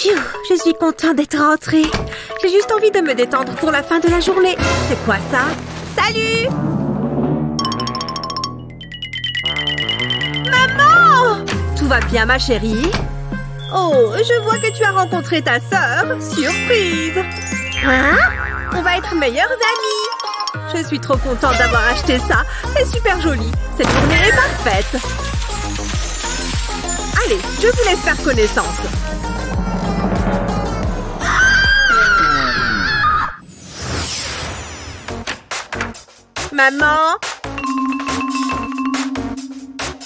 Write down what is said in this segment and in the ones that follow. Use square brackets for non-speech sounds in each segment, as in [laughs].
Phew, je suis contente d'être rentrée. J'ai juste envie de me détendre pour la fin de la journée. C'est quoi ça? Salut Maman Tout va bien, ma chérie? Oh, je vois que tu as rencontré ta sœur. Surprise Hein? On va être meilleures amies Je suis trop contente d'avoir acheté ça. C'est super joli. Cette journée est parfaite. Allez, je vous laisse faire connaissance. Maman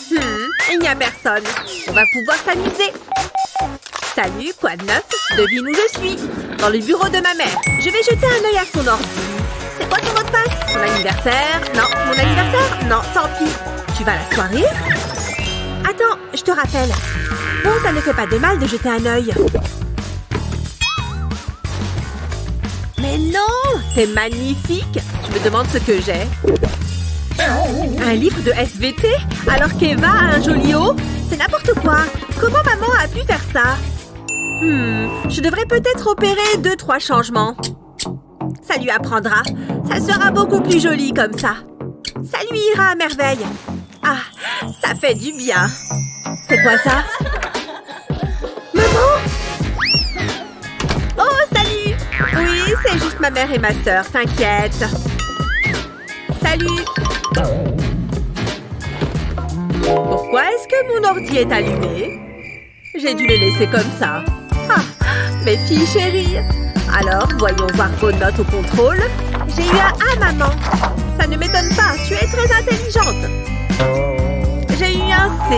Hmm, il n'y a personne. On va pouvoir s'amuser. Salut, quoi de neuf? Devine où je suis. Dans le bureau de ma mère. Je vais jeter un œil à son ordi. C'est quoi ton mot de passe? Mon anniversaire? Non. Mon anniversaire? Non, tant pis. Tu vas à la soirée? Attends, je te rappelle. Bon, ça ne fait pas de mal de jeter un œil. Mais non C'est magnifique Je me demande ce que j'ai. Un livre de SVT Alors qu'Eva a un joli haut? C'est n'importe quoi Comment maman a pu faire ça? Hmm, je devrais peut-être opérer deux, trois changements. Ça lui apprendra. Ça sera beaucoup plus joli comme ça. Ça lui ira à merveille. Ah, ça fait du bien. C'est quoi ça? Maman? Oh, salut Oui, c'est juste ma mère et ma sœur, t'inquiète. Salut Pourquoi est-ce que mon ordi est allumé? J'ai dû le laisser comme ça. Ah, mes filles chéries Alors, voyons voir vos notes au contrôle. J'ai eu un A, maman. Ça ne m'étonne pas, tu es très intelligente. J'ai eu un C.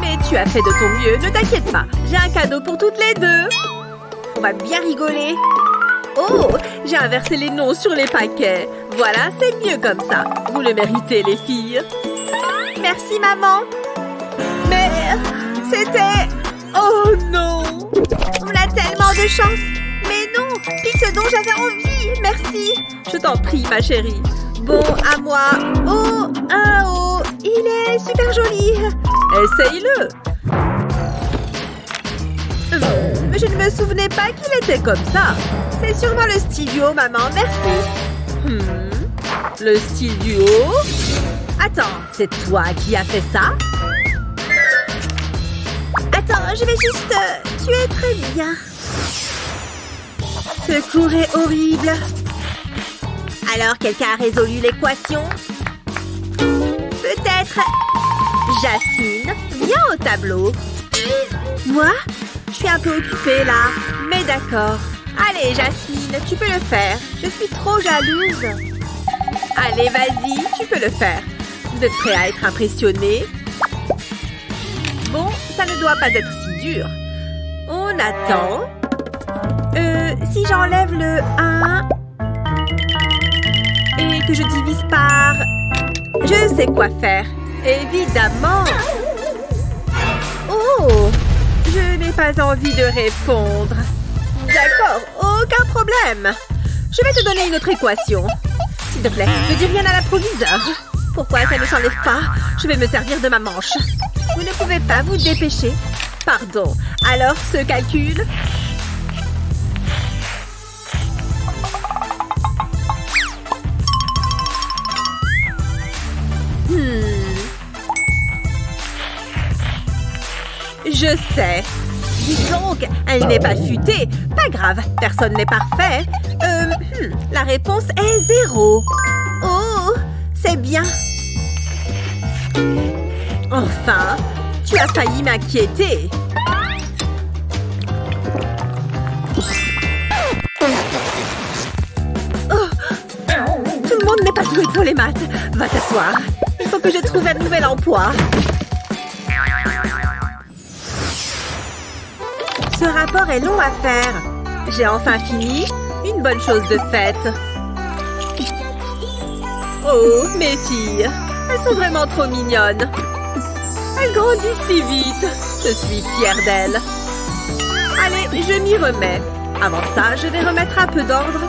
Mais tu as fait de ton mieux, ne t'inquiète pas. J'ai un cadeau pour toutes les deux. On va bien rigoler. Oh, j'ai inversé les noms sur les paquets. Voilà, c'est mieux comme ça. Vous le méritez, les filles. Merci, maman. Mais c'était... Oh non On a tellement de chance Mais non Pique ce dont j'avais envie Merci Je t'en prie, ma chérie. Bon, à moi. Oh, un haut. Il est super joli. Essaye-le. Mais je ne me souvenais pas qu'il était comme ça. C'est sûrement le stylo, maman. Merci. Hmm, Le haut Attends, c'est toi qui as fait ça? Attends, je vais juste... euh, Tu es très bien. Ce cours est horrible. Alors, quelqu'un a résolu l'équation? Peut-être... Jasmine, viens au tableau. Moi? Un peu occupée là. Mais d'accord. Allez, Jasmine, tu peux le faire. Je suis trop jalouse. Allez, vas-y, tu peux le faire. Vous êtes prêts à être impressionnés? Bon, ça ne doit pas être si dur. On attend. Euh, si j'enlève le 1 et que je divise par... Je sais quoi faire. Évidemment. Oh, je n'ai pas envie de répondre. D'accord, aucun problème. Je vais te donner une autre équation. S'il te plaît, ne dis rien à l'approviseur. Pourquoi ça ne s'enlève pas? Je vais me servir de ma manche. Vous ne pouvez pas vous dépêcher Pardon. Alors, ce calcul Je sais. Dis donc, elle n'est pas futée. Pas grave, personne n'est parfait. Euh, hmm, la réponse est zéro. Oh, c'est bien. Enfin, tu as failli m'inquiéter. Oh, tout le monde n'est pas doué pour les maths. Va t'asseoir. Il faut que je trouve un nouvel emploi. Ce rapport est long à faire. J'ai enfin fini. Une bonne chose de faite. Oh, mes filles. Elles sont vraiment trop mignonnes. Elles grandissent si vite. Je suis fière d'elles. Allez, je m'y remets. Avant ça, je vais remettre un peu d'ordre.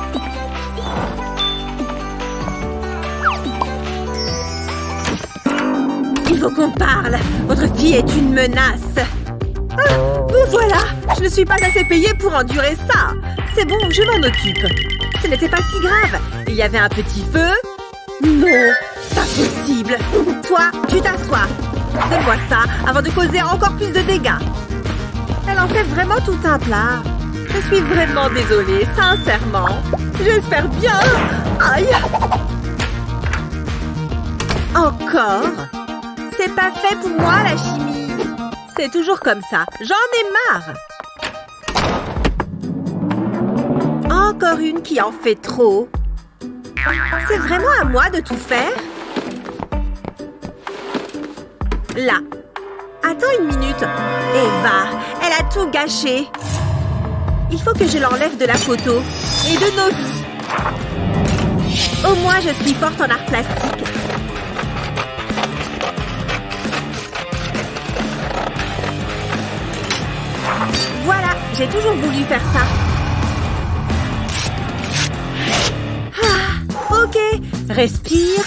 Il faut qu'on parle. Votre fille est une menace. Ah, voilà Je ne suis pas assez payée pour endurer ça C'est bon, je m'en occupe. Ce n'était pas si grave. Il y avait un petit feu. Non, pas possible. Toi, tu t'assois. Donne-moi ça avant de causer encore plus de dégâts. Elle en fait vraiment tout un plat. Je suis vraiment désolée, sincèrement. J'espère bien. Aïe. Encore C'est pas fait pour moi, la chimie. C'est toujours comme ça. J'en ai marre. Encore une qui en fait trop. C'est vraiment à moi de tout faire? Là. Attends une minute. Eva, elle a tout gâché. Il faut que je l'enlève de la photo. Et de nos vies. Au moins, je suis forte en art plastique. J'ai toujours voulu faire ça. Ah, ok, respire.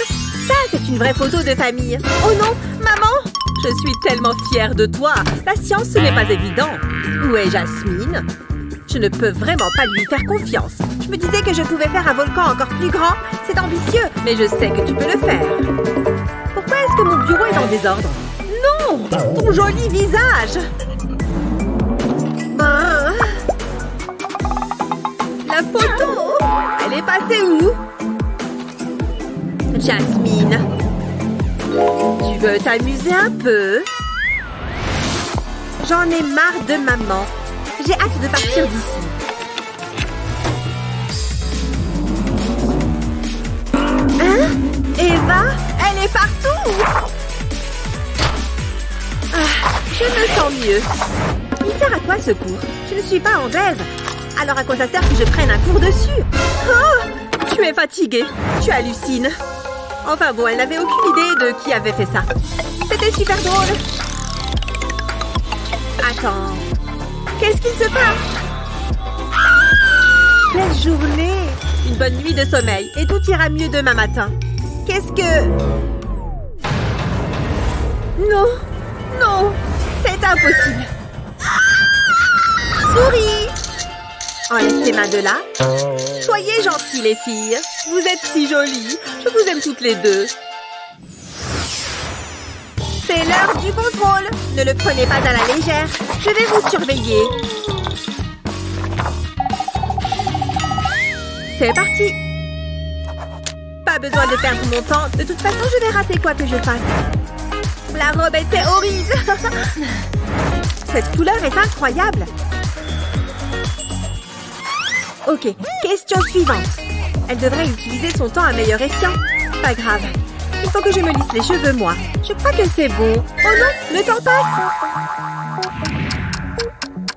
Ça, c'est une vraie photo de famille. Oh non, maman Je suis tellement fière de toi. La science, ce n'est pas évident. Où est Jasmine? Je ne peux vraiment pas lui faire confiance. Je me disais que je pouvais faire un volcan encore plus grand. C'est ambitieux, mais je sais que tu peux le faire. Pourquoi est-ce que mon bureau est en désordre? Non Ton joli visage La photo Elle est passée où? Jasmine Tu veux t'amuser un peu? J'en ai marre de maman. J'ai hâte de partir d'ici. Hein? Eva Elle est partout ah, Je me sens mieux. Sert à quoi ce cours? Je ne suis pas anglaise. Alors à quoi ça sert que je prenne un cours dessus? Oh Tu es fatiguée. Tu hallucines. Enfin bon, elle n'avait aucune idée de qui avait fait ça. C'était super drôle. Attends. Qu'est-ce qu'il se passe? Quelle journée Une bonne nuit de sommeil et tout ira mieux demain matin. Qu'est-ce que... Non Non C'est impossible Souris Enlève tes mains de là. Soyez gentils, les filles. Vous êtes si jolies. Je vous aime toutes les deux. C'est l'heure du contrôle. Ne le prenez pas à la légère. Je vais vous surveiller. C'est parti. Pas besoin de perdre mon temps. De toute façon, je vais rater quoi que je fasse. La robe était horrible. [laughs] Cette couleur est incroyable. Ok, question suivante. Elle devrait utiliser son temps à meilleur escient. Pas grave. Il faut que je me lisse les cheveux, moi. Je crois que c'est bon. Oh non, le temps passe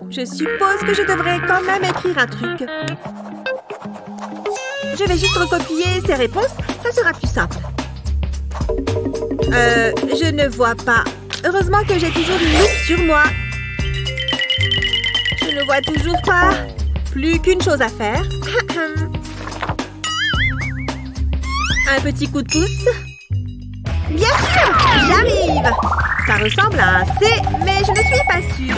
Je suppose que je devrais quand même écrire un truc. Je vais juste recopier ces réponses. Ça sera plus simple. Euh, je ne vois pas. Heureusement que j'ai toujours une loupe sur moi. Je ne vois toujours pas. Plus qu'une chose à faire. [coughs] Un petit coup de pouce. Bien sûr J'arrive Ça ressemble à un C, mais je ne suis pas sûre.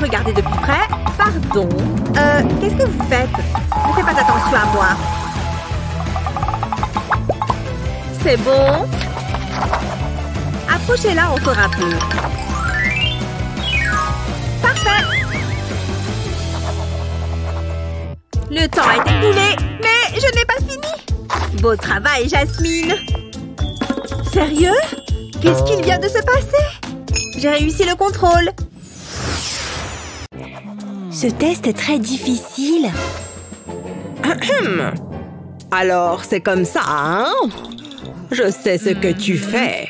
Regardez de plus près. Pardon. Euh, qu'est-ce que vous faites? Ne faites pas attention à moi. C'est bon Approchez-la encore un peu. Parfait. Le temps est écoulé, mais je n'ai pas fini. Beau travail, Jasmine. Sérieux? Qu'est-ce qu'il vient de se passer? J'ai réussi le contrôle. Ce test est très difficile. Alors, c'est comme ça, hein? Je sais ce que tu fais.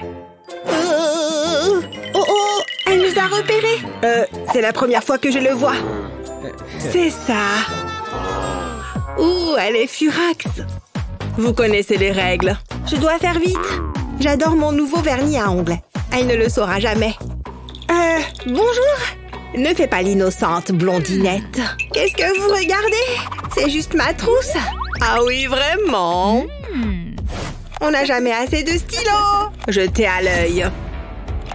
Repérés Euh, c'est la première fois que je le vois. C'est ça. Ouh, elle est furax. Vous connaissez les règles. Je dois faire vite. J'adore mon nouveau vernis à ongles. Elle ne le saura jamais. Euh, bonjour. Ne fais pas l'innocente, blondinette. Qu'est-ce que vous regardez? C'est juste ma trousse. Ah oui, vraiment On n'a jamais assez de stylos. Jetez à l'œil.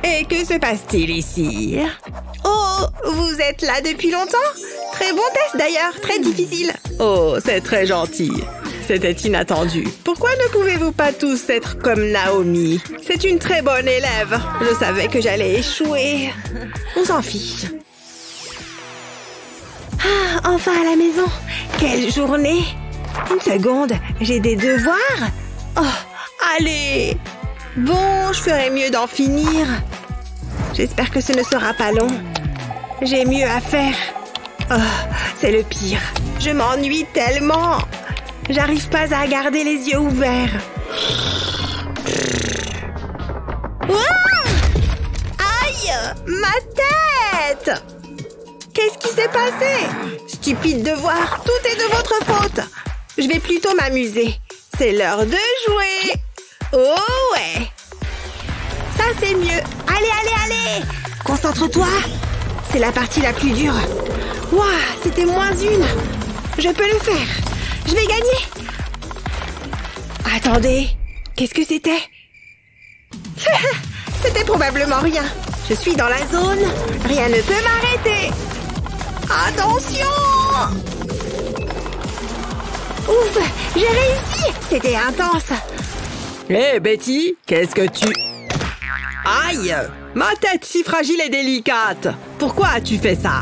Et que se passe-t-il ici? Oh, vous êtes là depuis longtemps? Très bon test d'ailleurs, très difficile. Oh, c'est très gentil. C'était inattendu. Pourquoi ne pouvez-vous pas tous être comme Naomi? C'est une très bonne élève. Je savais que j'allais échouer. On s'en fiche. Ah, enfin à la maison. Quelle journée Une seconde, j'ai des devoirs Oh, allez Bon, je ferai mieux d'en finir. J'espère que ce ne sera pas long. J'ai mieux à faire. Oh, c'est le pire. Je m'ennuie tellement. J'arrive pas à garder les yeux ouverts. Aïe Ma tête Qu'est-ce qui s'est passé? Stupide devoir, tout est de votre faute. Je vais plutôt m'amuser. C'est l'heure de jouer. Oh ouais Ça c'est mieux. Allez, allez, allez Concentre-toi. C'est la partie la plus dure. Waouh, c'était moins une. Je peux le faire. Je vais gagner. Attendez, qu'est-ce que c'était? [laughs] C'était probablement rien. Je suis dans la zone. Rien ne peut m'arrêter. Attention Ouf, j'ai réussi. C'était intense. Hé, Betty, qu'est-ce que tu... Aïe Ma tête si fragile et délicate Pourquoi as-tu fait ça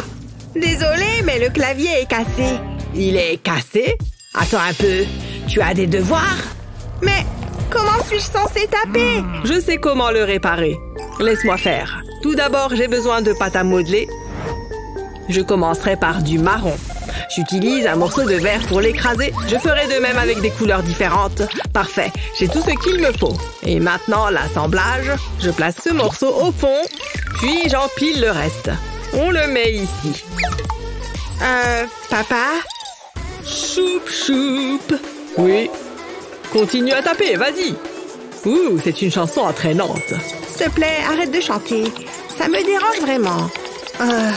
Désolée, mais le clavier est cassé. Il est cassé Attends un peu, tu as des devoirs Mais comment suis-je censée taper Je sais comment le réparer. Laisse-moi faire. Tout d'abord, j'ai besoin de pâte à modeler. Je commencerai par du marron. J'utilise un morceau de verre pour l'écraser. Je ferai de même avec des couleurs différentes. Parfait, j'ai tout ce qu'il me faut. Et maintenant, l'assemblage. Je place ce morceau au fond, puis j'empile le reste. On le met ici. Euh, papa? Choup choup Oui. Continue à taper, vas-y. Ouh, c'est une chanson entraînante. S'il te plaît, arrête de chanter. Ça me dérange vraiment. Euh...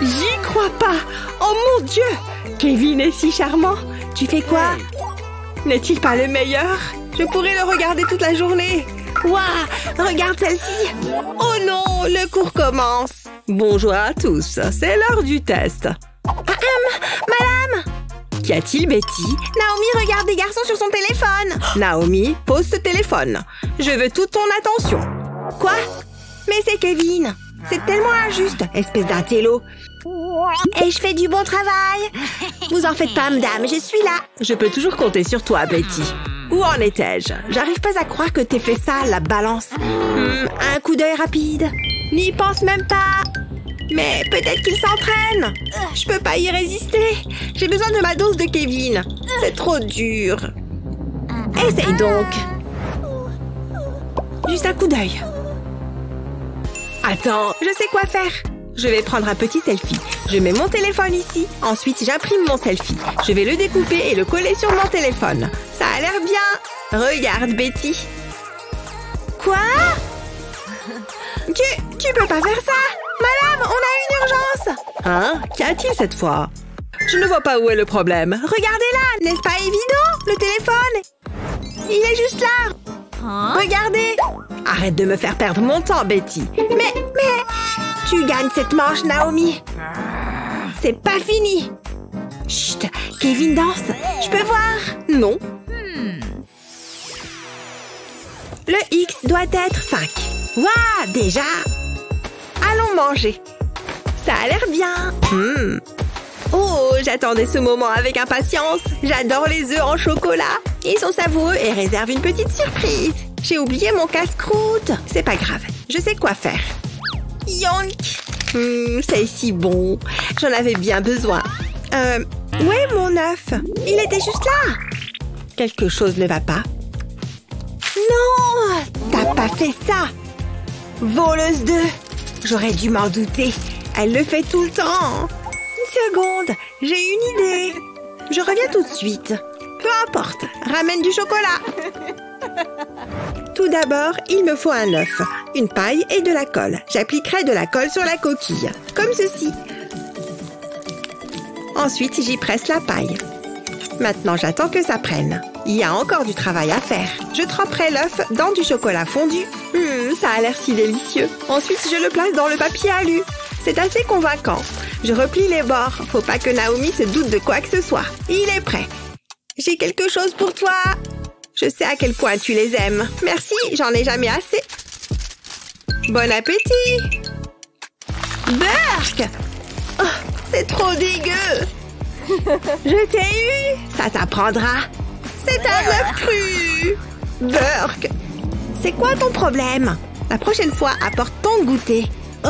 J'y crois pas. Oh mon Dieu. Kevin est si charmant. Tu fais quoi? N'est-il pas le meilleur? Je pourrais le regarder toute la journée. Waouh Regarde celle-ci. Oh non Le cours commence. Bonjour à tous, c'est l'heure du test. Ahem Madame. Qu'y a-t-il, Betty? Naomi regarde des garçons sur son téléphone. Naomi, pose ce téléphone. Je veux toute ton attention. Quoi? Mais c'est Kevin. C'est tellement injuste, espèce d'intello et je fais du bon travail. Vous en faites pas, madame, je suis là. Je peux toujours compter sur toi, Betty. Où en étais-je? J'arrive pas à croire que t'aies fait ça, la balance. Hmm, un coup d'œil rapide. N'y pense même pas. Mais peut-être qu'il s'entraîne. Je peux pas y résister. J'ai besoin de ma dose de Kevin. C'est trop dur. Essaye donc. Juste un coup d'œil. Attends, je sais quoi faire. Je vais prendre un petit selfie. Je mets mon téléphone ici. Ensuite, j'imprime mon selfie. Je vais le découper et le coller sur mon téléphone. Ça a l'air bien. Regarde, Betty. Quoi? [laughs] Tu, tu peux pas faire ça? Madame, on a une urgence Hein? Qu'y a-t-il cette fois? Je ne vois pas où est le problème. Regardez là, n'est-ce pas évident Le téléphone? Il est juste là Regardez Arrête de me faire perdre mon temps, Betty. Mais, mais... Tu gagnes cette manche, Naomi? C'est pas fini. Chut, Kevin danse. Je peux voir? Non. Le X doit être 5. Waouh, déjà Allons manger. Ça a l'air bien. Hmm. Oh, j'attendais ce moment avec impatience. J'adore les œufs en chocolat. Ils sont savoureux et réservent une petite surprise. J'ai oublié mon casse-croûte. C'est pas grave, je sais quoi faire. Hum, C'est si bon. J'en avais bien besoin. Euh, où mon œuf Il était juste là. Quelque chose ne va pas. Non T'as pas fait ça Voleuse d'œufs J'aurais dû m'en douter. Elle le fait tout le temps. Une seconde, j'ai une idée. Je reviens tout de suite. Peu importe, ramène du chocolat. [laughs] Tout d'abord, il me faut un œuf, une paille et de la colle. J'appliquerai de la colle sur la coquille, comme ceci. Ensuite, j'y presse la paille. Maintenant, j'attends que ça prenne. Il y a encore du travail à faire. Je tremperai l'œuf dans du chocolat fondu. Hum, ça a l'air si délicieux. Ensuite, je le place dans le papier alu. C'est assez convaincant. Je replie les bords. Faut pas que Naomi se doute de quoi que ce soit. Il est prêt. J'ai quelque chose pour toi. Je sais à quel point tu les aimes. Merci, j'en ai jamais assez. Bon appétit. Burk oh, C'est trop dégueu. Je t'ai eu. Ça t'apprendra. C'est un œuf cru. Burk C'est quoi ton problème? La prochaine fois, apporte ton goûter. Oh,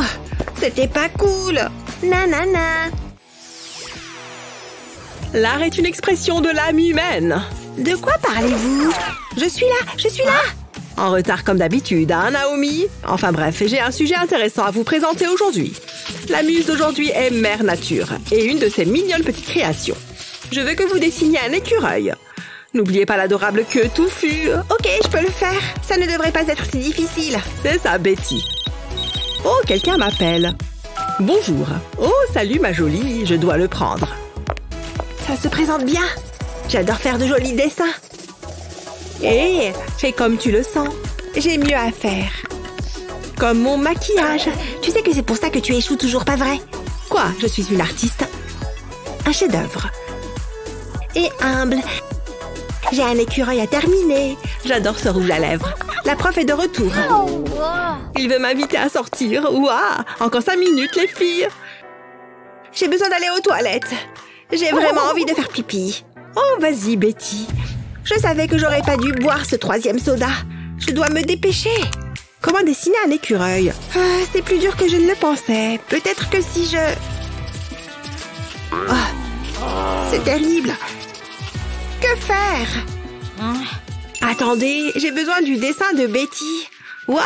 c'était pas cool. Nanana L'art est une expression de l'âme humaine. De quoi parlez-vous? Je suis là, je suis là En retard comme d'habitude, hein, Naomi? Enfin bref, j'ai un sujet intéressant à vous présenter aujourd'hui. La muse d'aujourd'hui est Mère Nature, et une de ses mignonnes petites créations. Je veux que vous dessiniez un écureuil. N'oubliez pas l'adorable queue touffue. Ok, je peux le faire. Ça ne devrait pas être si difficile. C'est ça, Betty. Oh, quelqu'un m'appelle. Bonjour. Oh, salut ma jolie, je dois le prendre. Ça se présente bien. J'adore faire de jolis dessins. Hé, fais comme tu le sens. J'ai mieux à faire. Comme mon maquillage. Tu sais que c'est pour ça que tu échoues toujours, pas vrai? Quoi? Je suis une artiste. Un chef-d'œuvre. Et humble. J'ai un écureuil à terminer. J'adore ce rouge à lèvres. La prof est de retour. Il veut m'inviter à sortir. Waouh Encore cinq minutes, les filles. J'ai besoin d'aller aux toilettes. J'ai vraiment envie de faire pipi. Oh, vas-y, Betty. Je savais que j'aurais pas dû boire ce troisième soda. Je dois me dépêcher. Comment dessiner un écureuil? Ah, C'est plus dur que je ne le pensais. Peut-être que si je... Oh, c'est terrible. Que faire? Attendez, j'ai besoin du dessin de Betty. Waouh,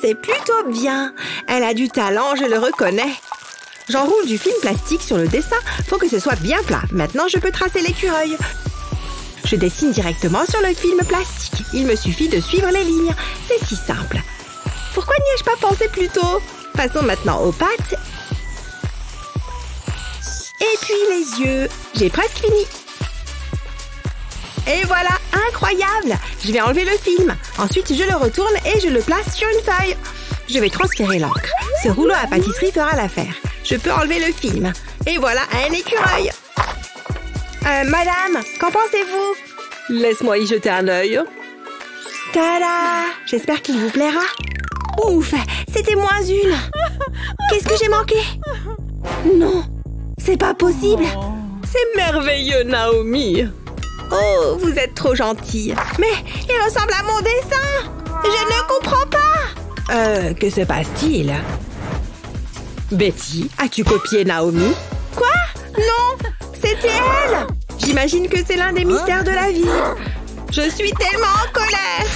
c'est plutôt bien. Elle a du talent, je le reconnais. J'enroule du film plastique sur le dessin. Faut que ce soit bien plat. Maintenant, je peux tracer l'écureuil. Je dessine directement sur le film plastique. Il me suffit de suivre les lignes. C'est si simple. Pourquoi n'y ai-je pas pensé plus tôt? Passons maintenant aux pattes. Et puis les yeux. J'ai presque fini. Et voilà, incroyable Je vais enlever le film. Ensuite, je le retourne et je le place sur une feuille. Je vais transpirer l'encre. Ce rouleau à pâtisserie fera l'affaire. Je peux enlever le film. Et voilà un écureuil. Euh, madame, qu'en pensez-vous? Laisse-moi y jeter un œil. Tada J'espère qu'il vous plaira. Ouf, c'était moins une. Qu'est-ce que j'ai manqué? Non, c'est pas possible. C'est merveilleux, Naomi. Oh, vous êtes trop gentille. Mais il ressemble à mon dessin. Je ne comprends pas. Euh, que se passe-t-il? Betty, as-tu copié Naomi? Quoi? Non, c'était elle. J'imagine que c'est l'un des mystères de la vie. Je suis tellement en colère.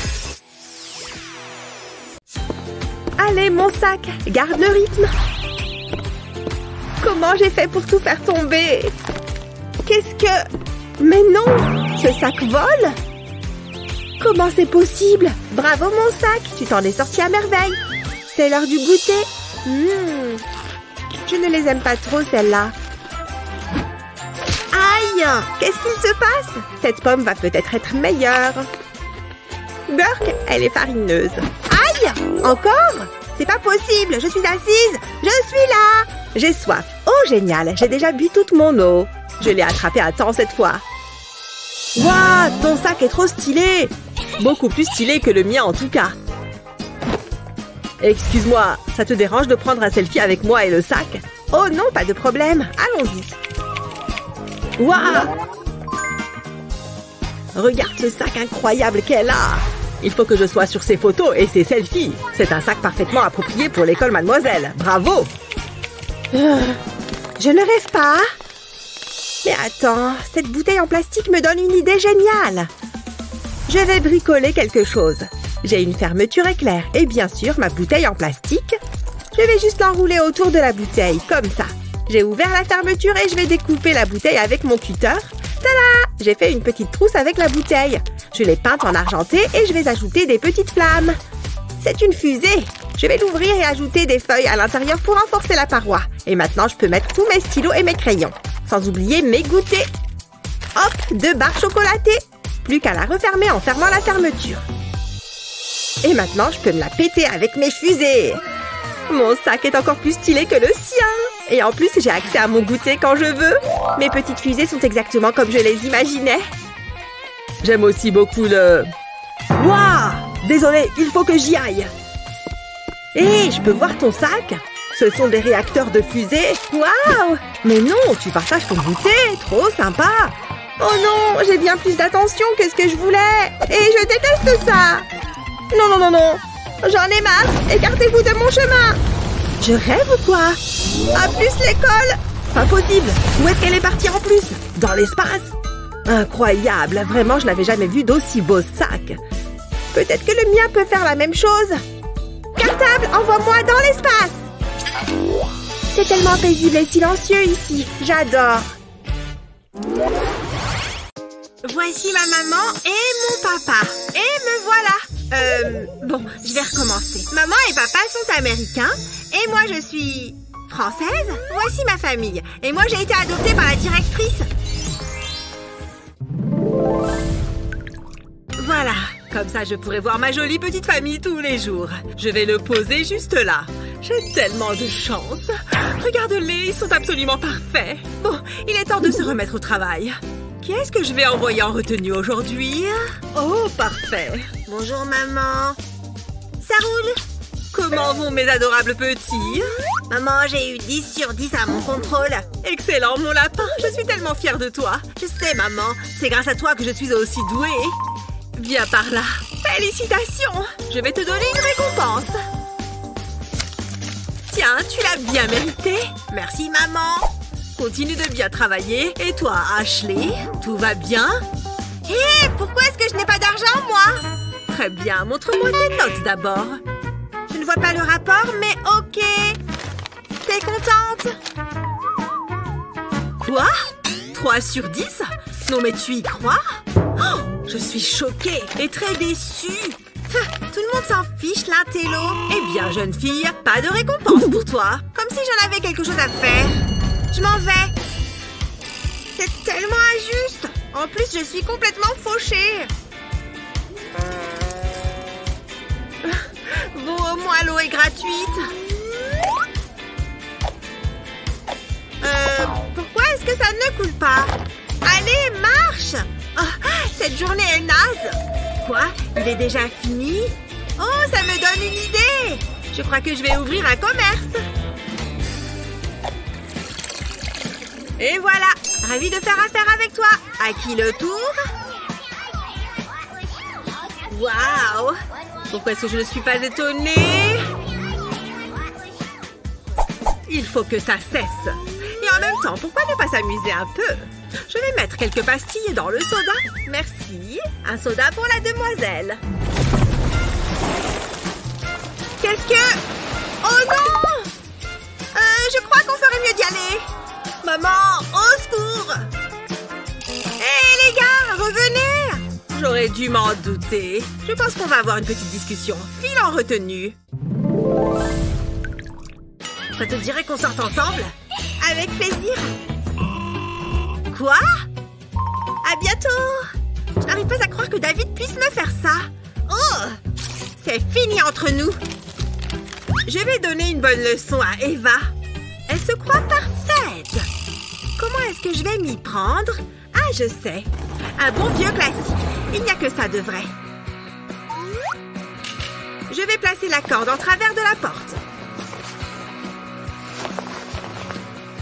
Allez, mon sac, garde le rythme. Comment j'ai fait pour tout faire tomber? Qu'est-ce que... Mais non Ce sac vole? Comment c'est possible? Bravo, mon sac Tu t'en es sorti à merveille C'est l'heure du goûter hmm. Je ne les aime pas trop, celles-là. Aïe Qu'est-ce qu'il se passe? Cette pomme va peut-être être meilleure. Burke, elle est farineuse. Aïe Encore? C'est pas possible Je suis assise Je suis là J'ai soif. Oh, génial J'ai déjà bu toute mon eau. Je l'ai attrapé à temps cette fois. Waouh Ton sac est trop stylé Beaucoup plus stylé que le mien en tout cas. Excuse-moi, ça te dérange de prendre un selfie avec moi et le sac Oh non, pas de problème. Allons-y. Waouh Regarde ce sac incroyable qu'elle a Il faut que je sois sur ses photos et ses selfies. C'est un sac parfaitement approprié pour l'école mademoiselle. Bravo euh, Je ne rêve pas. Mais attends, cette bouteille en plastique me donne une idée géniale. Je vais bricoler quelque chose. J'ai une fermeture éclair et bien sûr ma bouteille en plastique. Je vais juste l'enrouler autour de la bouteille, comme ça. J'ai ouvert la fermeture et je vais découper la bouteille avec mon cutter. Tada J'ai fait une petite trousse avec la bouteille. Je l'ai peinte en argenté et je vais ajouter des petites flammes. C'est une fusée Je vais l'ouvrir et ajouter des feuilles à l'intérieur pour renforcer la paroi. Et maintenant, je peux mettre tous mes stylos et mes crayons. Sans oublier mes goûters. Hop de barres chocolatées. Plus qu'à la refermer en fermant la fermeture. Et maintenant, je peux me la péter avec mes fusées. Mon sac est encore plus stylé que le sien. Et en plus, j'ai accès à mon goûter quand je veux. Mes petites fusées sont exactement comme je les imaginais. J'aime aussi beaucoup le... Waouh Désolé, il faut que j'y aille. Hé, je peux voir ton sac? Ce sont des réacteurs de fusée. Waouh Mais non, tu partages ton goûter. Trop sympa. Oh non, j'ai bien plus d'attention que ce que je voulais. Et je déteste ça. Non, non, non, non. J'en ai marre. Écartez-vous de mon chemin. Je rêve ou quoi À plus l'école Pas possible. Où est-ce qu'elle est partie en plus? Dans l'espace Incroyable. Vraiment, je n'avais jamais vu d'aussi beau sac. Peut-être que le mien peut faire la même chose. Cartable, envoie-moi dans l'espace C'est tellement paisible et silencieux ici. J'adore. Voici ma maman et mon papa. Et me voilà. Euh, bon, je vais recommencer. Maman et papa sont américains et moi je suis française. Voici ma famille. Et moi j'ai été adoptée par la directrice. Voilà. Comme ça, je pourrai voir ma jolie petite famille tous les jours. Je vais le poser juste là. J'ai tellement de chance. Regarde-les, ils sont absolument parfaits. Bon, il est temps de se remettre au travail. Qui est-ce que je vais envoyer en retenue aujourd'hui Oh, parfait. Bonjour maman. Ça roule Comment vont mes adorables petits Maman, j'ai eu 10 sur 10 à mon contrôle. Excellent, mon lapin. Je suis tellement fière de toi. Je sais, maman. C'est grâce à toi que je suis aussi douée. Viens par là. Félicitations Je vais te donner une récompense. Tiens, tu l'as bien mérité. Merci, maman. Continue de bien travailler. Et toi, Ashley, tout va bien? Hé, pourquoi est-ce que je n'ai pas d'argent, moi? Très bien, montre-moi tes notes d'abord. Je ne vois pas le rapport, mais ok. T'es contente? Quoi? 3 sur 10 Non mais tu y crois? Oh, Je suis choquée et très déçue. Tout le monde s'en fiche, l'intello. Eh bien, jeune fille, pas de récompense pour toi. Comme si j'en avais quelque chose à faire. Je m'en vais. C'est tellement injuste. En plus, je suis complètement fauchée. Bon, au moins l'eau est gratuite. Euh, pourquoi est-ce que ça ne coule pas? Allez, marche oh, Cette journée est naze Quoi? Il est déjà fini? Oh, ça me donne une idée Je crois que je vais ouvrir un commerce Et voilà Ravi de faire affaire avec toi À qui le tour Waouh Pourquoi est-ce que je ne suis pas étonnée Il faut que ça cesse Et en même temps, pourquoi ne pas s'amuser un peu Je vais mettre quelques pastilles dans le soda. Merci. Un soda pour la demoiselle. Qu'est-ce que... Oh non euh, Je crois qu'on ferait mieux d'y aller Au secours. Hé les gars, revenez. J'aurais dû m'en douter. Je pense qu'on va avoir une petite discussion. File en retenue. Ça te dirait qu'on sorte ensemble? Avec plaisir. Quoi? À bientôt. Je n'arrive pas à croire que David puisse me faire ça. Oh! C'est fini entre nous. Je vais donner une bonne leçon à Eva. Elle se croit parfaite Comment est-ce que je vais m'y prendre? Ah, je sais Un bon vieux classique Il n'y a que ça de vrai Je vais placer la corde en travers de la porte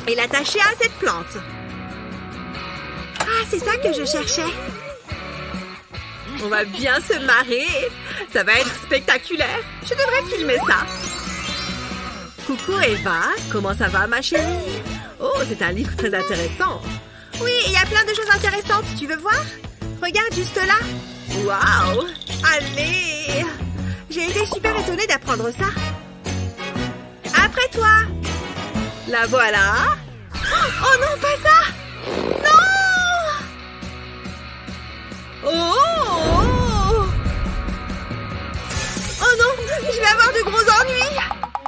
et l'attacher à cette plante. Ah, c'est ça que je cherchais. On va bien se marrer. Ça va être spectaculaire. Je devrais filmer ça. Coucou Eva, comment ça va ma chérie? Oh, c'est un livre très intéressant. Oui, il y a plein de choses intéressantes. Tu veux voir? Regarde juste là. Waouh! Allez! J'ai été super étonnée d'apprendre ça. Après toi! La voilà! Oh non, pas ça! Non! Oh! Oh non Je vais avoir de gros ennuis!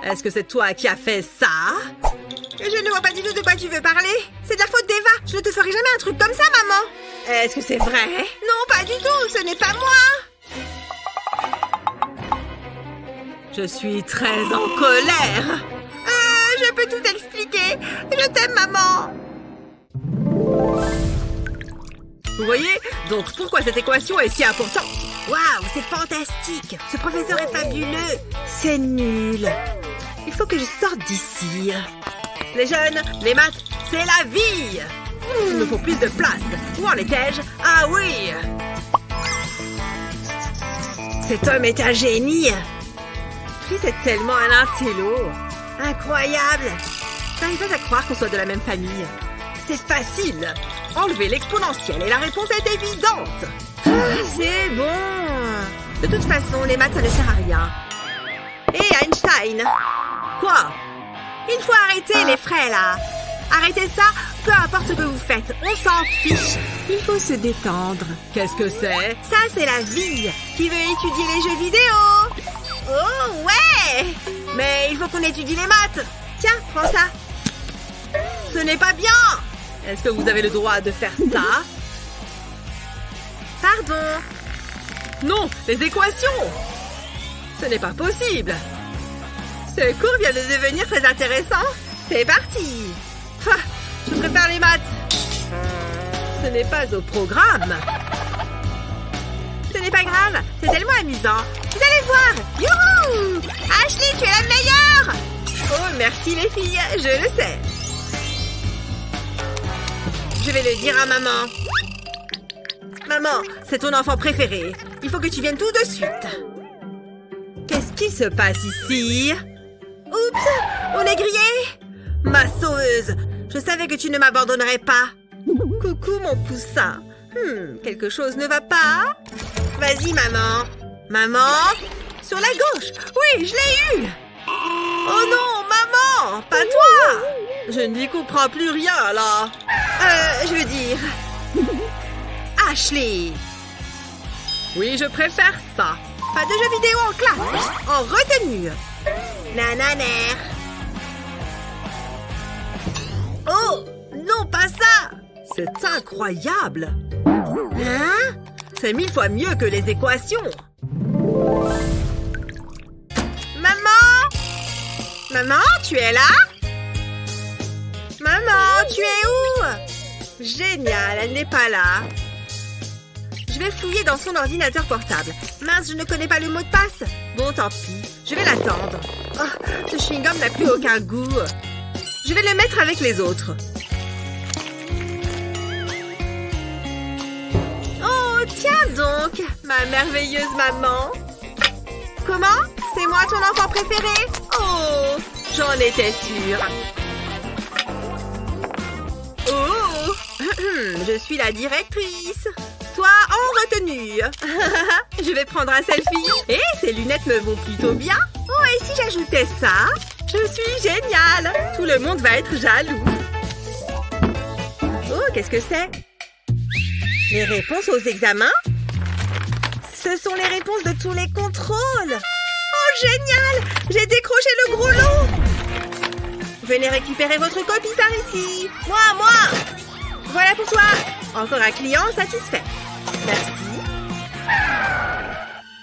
Est-ce que c'est toi qui as fait ça? Je ne vois pas du tout de quoi tu veux parler. C'est de la faute d'Eva. Je ne te ferai jamais un truc comme ça, maman. Est-ce que c'est vrai? Non, pas du tout. Ce n'est pas moi. Je suis très en colère. Euh, je peux tout expliquer. Je t'aime, maman. Vous voyez? Donc pourquoi cette équation est si importante? Waouh, c'est fantastique. Ce professeur est fabuleux. C'est nul. Il faut que je sorte d'ici. Les jeunes, les maths, c'est la vie Il me faut plus de place. Où en étais-je? Ah oui Cet homme est un génie. Puis c'est tellement un intello? Incroyable. T'arrives pas à croire qu'on soit de la même famille. C'est facile. Enlever l'exponentielle et la réponse est évidente. C'est bon. De toute façon, les maths, ça ne sert à rien. Et Einstein Quoi? Il faut arrêter les frais, là. Arrêtez ça, peu importe ce que vous faites. On s'en fiche. Il faut se détendre. Qu'est-ce que c'est? Ça, c'est la vie. Qui veut étudier les jeux vidéo? Oh, ouais Mais il faut qu'on étudie les maths. Tiens, prends ça. Ce n'est pas bien Est-ce que vous avez le droit de faire ça? [laughs] Pardon. Non, les équations Ce n'est pas possible Ce cours vient de devenir très intéressant. C'est parti. Je préfère les maths. Ce n'est pas au programme. Ce n'est pas grave, c'est tellement amusant. Vous allez voir. Youhou Ashley, tu es la meilleure Oh, merci les filles, je le sais. Je vais le dire à maman. Maman, c'est ton enfant préféré. Il faut que tu viennes tout de suite. Qu'est-ce qui se passe ici? Oups On est grillé Ma sauveuse Je savais que tu ne m'abandonnerais pas. Coucou mon poussin. Hmm, quelque chose ne va pas Vas-y, maman. Maman Sur la gauche Oui, je l'ai eu Oh non, maman Pas toi Je n'y comprends plus rien, là. Euh, je veux dire... Ashley Oui, je préfère ça. Pas de jeux vidéo en classe, en retenue. Nananer. Oh Non, pas ça. C'est incroyable. Hein? C'est mille fois mieux que les équations. Maman? Maman, tu es là? Maman, tu es où? Génial, elle n'est pas là. Vais fouiller dans son ordinateur portable. Mince, je ne connais pas le mot de passe. Bon, tant pis. Je vais l'attendre. Oh, ce chewing-gum n'a plus aucun goût. Je vais le mettre avec les autres. Oh, tiens donc, ma merveilleuse maman. Comment? C'est moi ton enfant préféré? Oh J'en étais sûre. Oh [laughs] Je suis la directrice. Toi en retenue. [laughs] Je vais prendre un selfie. Et ces lunettes me vont plutôt bien. Oh, et si j'ajoutais ça Je suis géniale. Tout le monde va être jaloux. Oh, qu'est-ce que c'est? Les réponses aux examens? Ce sont les réponses de tous les contrôles. Oh, génial J'ai décroché le gros lot. Venez récupérer votre copie par ici. Moi, moi Voilà pour toi. Encore un client satisfait. Merci.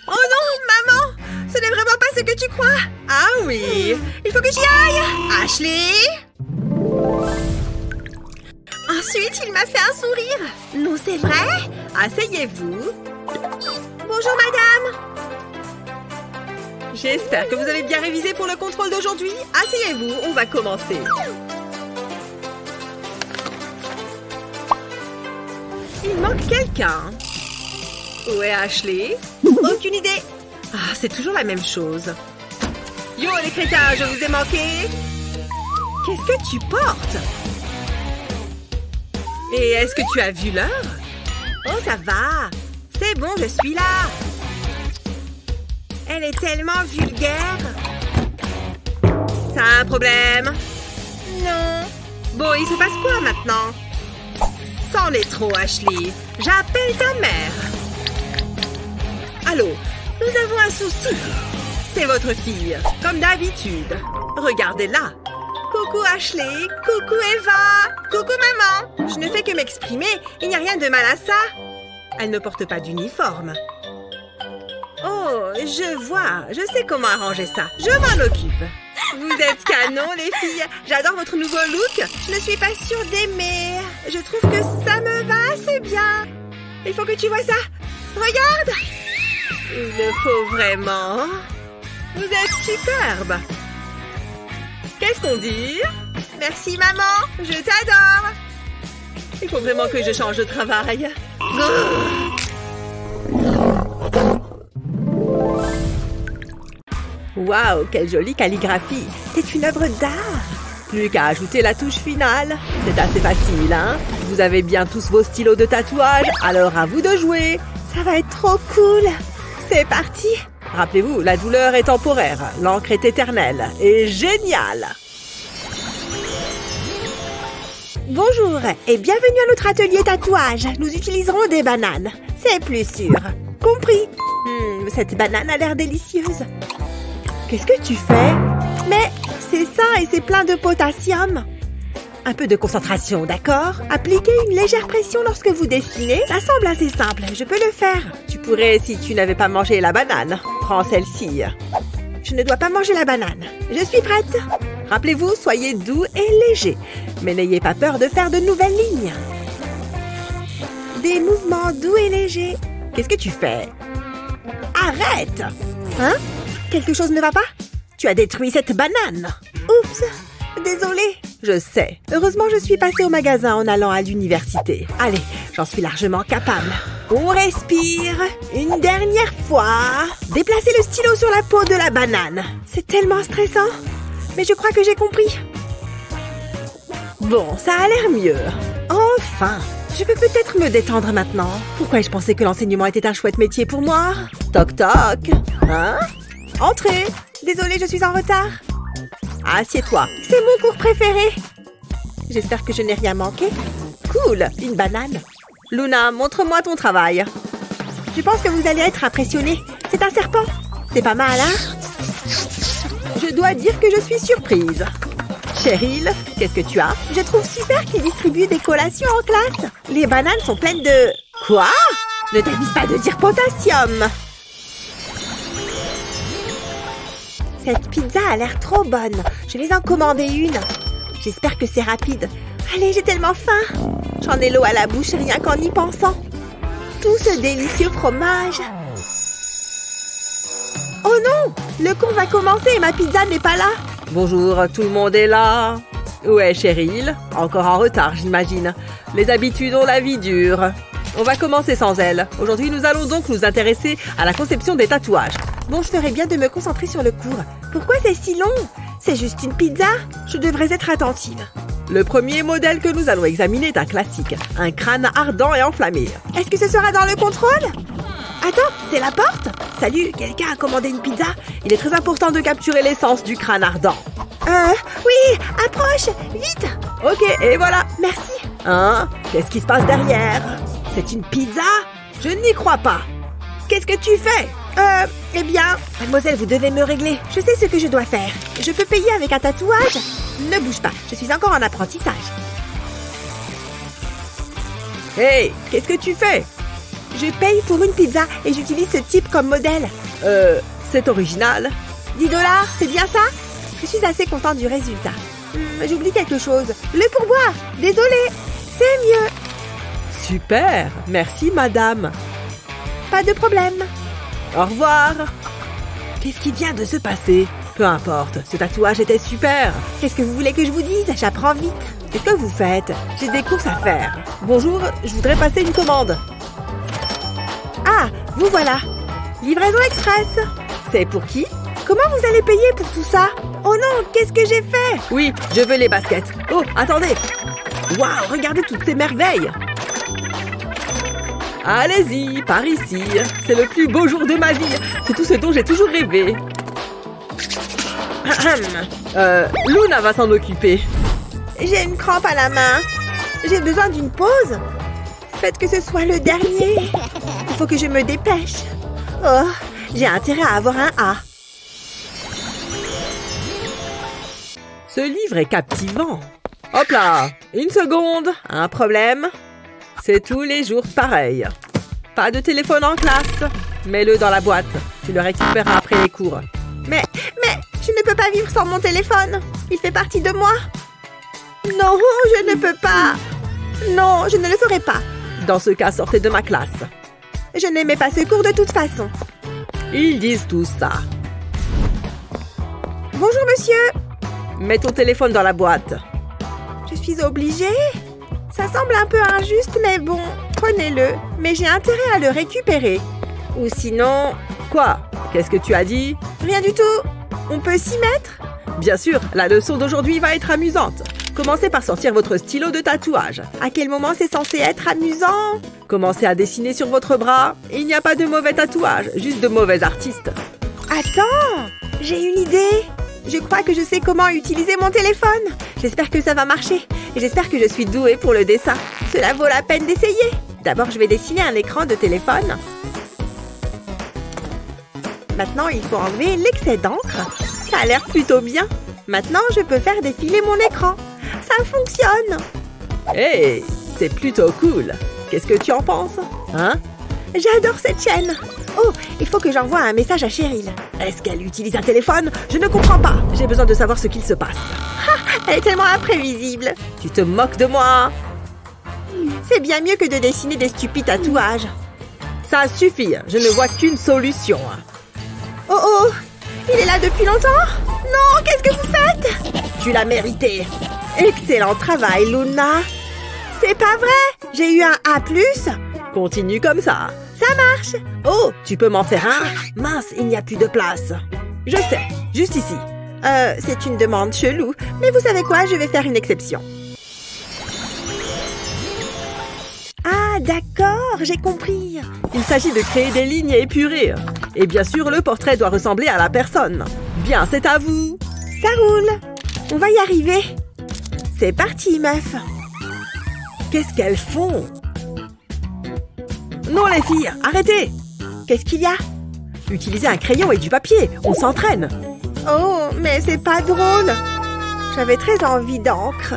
Oh non, maman Ce n'est vraiment pas ce que tu crois. Ah oui Il faut que j'y aille Ashley Ensuite, il m'a fait un sourire. Non, c'est vrai? Asseyez-vous. Bonjour, madame. J'espère que vous avez bien révisé pour le contrôle d'aujourd'hui. Asseyez-vous, on va commencer. Il manque quelqu'un. Où est Ashley? Aucune idée. Ah, c'est toujours la même chose. Yo, les crétins, je vous ai manqué. Qu'est-ce que tu portes? Et est-ce que tu as vu l'heure? Oh, ça va. C'est bon, je suis là. Elle est tellement vulgaire. T'as un problème? Non. Bon, il se passe quoi maintenant? C'en est trop, Ashley. J'appelle ta mère. Allô Nous avons un souci. C'est votre fille, comme d'habitude. Regardez-la. Coucou Ashley, coucou Eva, coucou maman. Je ne fais que m'exprimer, il n'y a rien de mal à ça. Elle ne porte pas d'uniforme. Oh, je vois, je sais comment arranger ça. Je m'en occupe. Vous êtes canon, les filles. J'adore votre nouveau look. Je ne suis pas sûre d'aimer. Je trouve que ça me va assez bien. Il faut que tu vois ça. Regarde. Il le faut vraiment. Vous êtes superbe. Qu'est-ce qu'on dit? Merci, maman. Je t'adore. Il faut vraiment que je change de travail. Waouh, quelle jolie calligraphie. C'est une œuvre d'art. Plus qu'à ajouter la touche finale. C'est assez facile, hein. Vous avez bien tous vos stylos de tatouage, alors à vous de jouer. Ça va être trop cool. C'est parti. Rappelez-vous, la douleur est temporaire, l'encre est éternelle. Et géniale Bonjour et bienvenue à notre atelier tatouage. Nous utiliserons des bananes. C'est plus sûr. Compris. Hmm, Cette banane a l'air délicieuse. Qu'est-ce que tu fais? Mais c'est ça et c'est plein de potassium. Un peu de concentration, d'accord? Appliquez une légère pression lorsque vous dessinez. Ça semble assez simple, je peux le faire. Tu pourrais si tu n'avais pas mangé la banane. Prends celle-ci. Je ne dois pas manger la banane. Je suis prête. Rappelez-vous, soyez doux et léger. Mais n'ayez pas peur de faire de nouvelles lignes. Des mouvements doux et légers. Qu'est-ce que tu fais? Arrête Hein? Quelque chose ne va pas? Tu as détruit cette banane Oups Désolée Je sais. Heureusement, je suis passée au magasin en allant à l'université. Allez, j'en suis largement capable. On respire. Une dernière fois. Déplacez le stylo sur la peau de la banane. C'est tellement stressant. Mais je crois que j'ai compris. Bon, ça a l'air mieux. Enfin Je peux peut-être me détendre maintenant. Pourquoi je pensais que l'enseignement était un chouette métier pour moi? Toc toc Hein? Entrez Désolée, je suis en retard. Assieds-toi. C'est mon cours préféré. J'espère que je n'ai rien manqué. Cool, une banane. Luna, montre-moi ton travail. Je pense que vous allez être impressionné. C'est un serpent. C'est pas mal, hein? Je dois dire que je suis surprise. Cheryl, qu'est-ce que tu as? Je trouve super qu'ils distribuent des collations en classe. Les bananes sont pleines de... Quoi? Ne t'avise pas de dire potassium Cette pizza a l'air trop bonne. Je vais en commander une. J'espère que c'est rapide. Allez, j'ai tellement faim. J'en ai l'eau à la bouche rien qu'en y pensant. Tout ce délicieux fromage. Oh non Le cours va commencer et ma pizza n'est pas là. Bonjour, tout le monde est là. Est Cheryl Encore en retard, j'imagine. Les habitudes ont la vie dure. On va commencer sans elle. Aujourd'hui, nous allons donc nous intéresser à la conception des tatouages. Bon, je ferais bien de me concentrer sur le cours. Pourquoi c'est si long? C'est juste une pizza? Je devrais être attentive. Le premier modèle que nous allons examiner est un classique. Un crâne ardent et enflammé. Est-ce que ce sera dans le contrôle? Attends, c'est la porte? Salut, quelqu'un a commandé une pizza? Il est très important de capturer l'essence du crâne ardent. Euh, oui, approche, vite Ok, et voilà Merci Hein? Qu'est-ce qui se passe derrière? C'est une pizza? Je n'y crois pas Qu'est-ce que tu fais? Euh, eh bien, mademoiselle, vous devez me régler. Je sais ce que je dois faire. Je peux payer avec un tatouage? Ne bouge pas, je suis encore en apprentissage. Hey, qu'est-ce que tu fais? Je paye pour une pizza et j'utilise ce type comme modèle. Euh, c'est original. 10 dollars, c'est bien ça? Je suis assez contente du résultat. Hmm, J'oublie quelque chose. Le pourboire Désolée C'est mieux Super Merci, madame. Pas de problème. Au revoir Qu'est-ce qui vient de se passer? Peu importe, ce tatouage était super Qu'est-ce que vous voulez que je vous dise? J'apprends vite. Qu'est-ce que vous faites? J'ai des courses à faire. Bonjour, je voudrais passer une commande. Ah, vous voilà. Livraison express. C'est pour qui? Comment vous allez payer pour tout ça Oh non, qu'est-ce que j'ai fait Oui, je veux les baskets. Oh, attendez Waouh, regardez toutes ces merveilles Allez-y, par ici. C'est le plus beau jour de ma vie. C'est tout ce dont j'ai toujours rêvé. euh, Luna va s'en occuper. J'ai une crampe à la main. J'ai besoin d'une pause. Faites que ce soit le dernier. Il faut que je me dépêche. Oh, j'ai intérêt à avoir un A. Ce livre est captivant. Hop là Une seconde Un problème C'est tous les jours pareil. Pas de téléphone en classe. Mets-le dans la boîte. Tu le récupéreras après les cours. Mais, mais, je ne peux pas vivre sans mon téléphone. Il fait partie de moi. Non, je ne peux pas. Non, je ne le ferai pas. Dans ce cas, sortez de ma classe. Je n'aimais pas ce cours de toute façon. Ils disent tout ça. Bonjour, monsieur. Mets ton téléphone dans la boîte. Je suis obligée Ça semble un peu injuste, mais bon, prenez-le. Mais j'ai intérêt à le récupérer. Ou sinon... Quoi? Qu'est-ce que tu as dit? Rien du tout. On peut s'y mettre? Bien sûr, la leçon d'aujourd'hui va être amusante. Commencez par sortir votre stylo de tatouage. À quel moment c'est censé être amusant? Commencez à dessiner sur votre bras. Il n'y a pas de mauvais tatouage, juste de mauvais artistes. Attends J'ai une idée Je crois que je sais comment utiliser mon téléphone. J'espère que ça va marcher. Et j'espère que je suis douée pour le dessin. Cela vaut la peine d'essayer. D'abord, je vais dessiner un écran de téléphone. Maintenant, il faut enlever l'excès d'encre. Ça a l'air plutôt bien. Maintenant, je peux faire défiler mon écran. Ça fonctionne Hey, c'est plutôt cool. Qu'est-ce que tu en penses Hein? J'adore cette chaîne Oh, il faut que j'envoie un message à Cheryl. Est-ce qu'elle utilise un téléphone? Je ne comprends pas. J'ai besoin de savoir ce qu'il se passe. Elle est tellement imprévisible. Tu te moques de moi C'est bien mieux que de dessiner des stupides tatouages. Ça suffit, je ne vois qu'une solution. Oh oh Il est là depuis longtemps? Non, qu'est-ce que vous faites? Tu l'as mérité. Excellent travail, Luna. C'est pas vrai? J'ai eu un A+. Continue comme ça. Ça marche. Oh, tu peux m'en faire un? Mince, il n'y a plus de place. Je sais, juste ici. Euh, c'est une demande chelou. Mais vous savez quoi Je vais faire une exception. Ah, d'accord, j'ai compris. Il s'agit de créer des lignes épurées. Et bien sûr, le portrait doit ressembler à la personne. Bien, c'est à vous. Ça roule. On va y arriver. C'est parti, meuf. Qu'est-ce qu'elles font? Non, les filles, arrêtez Qu'est-ce qu'il y a? Utilisez un crayon et du papier. On s'entraîne. Oh, mais c'est pas drôle. J'avais très envie d'encre.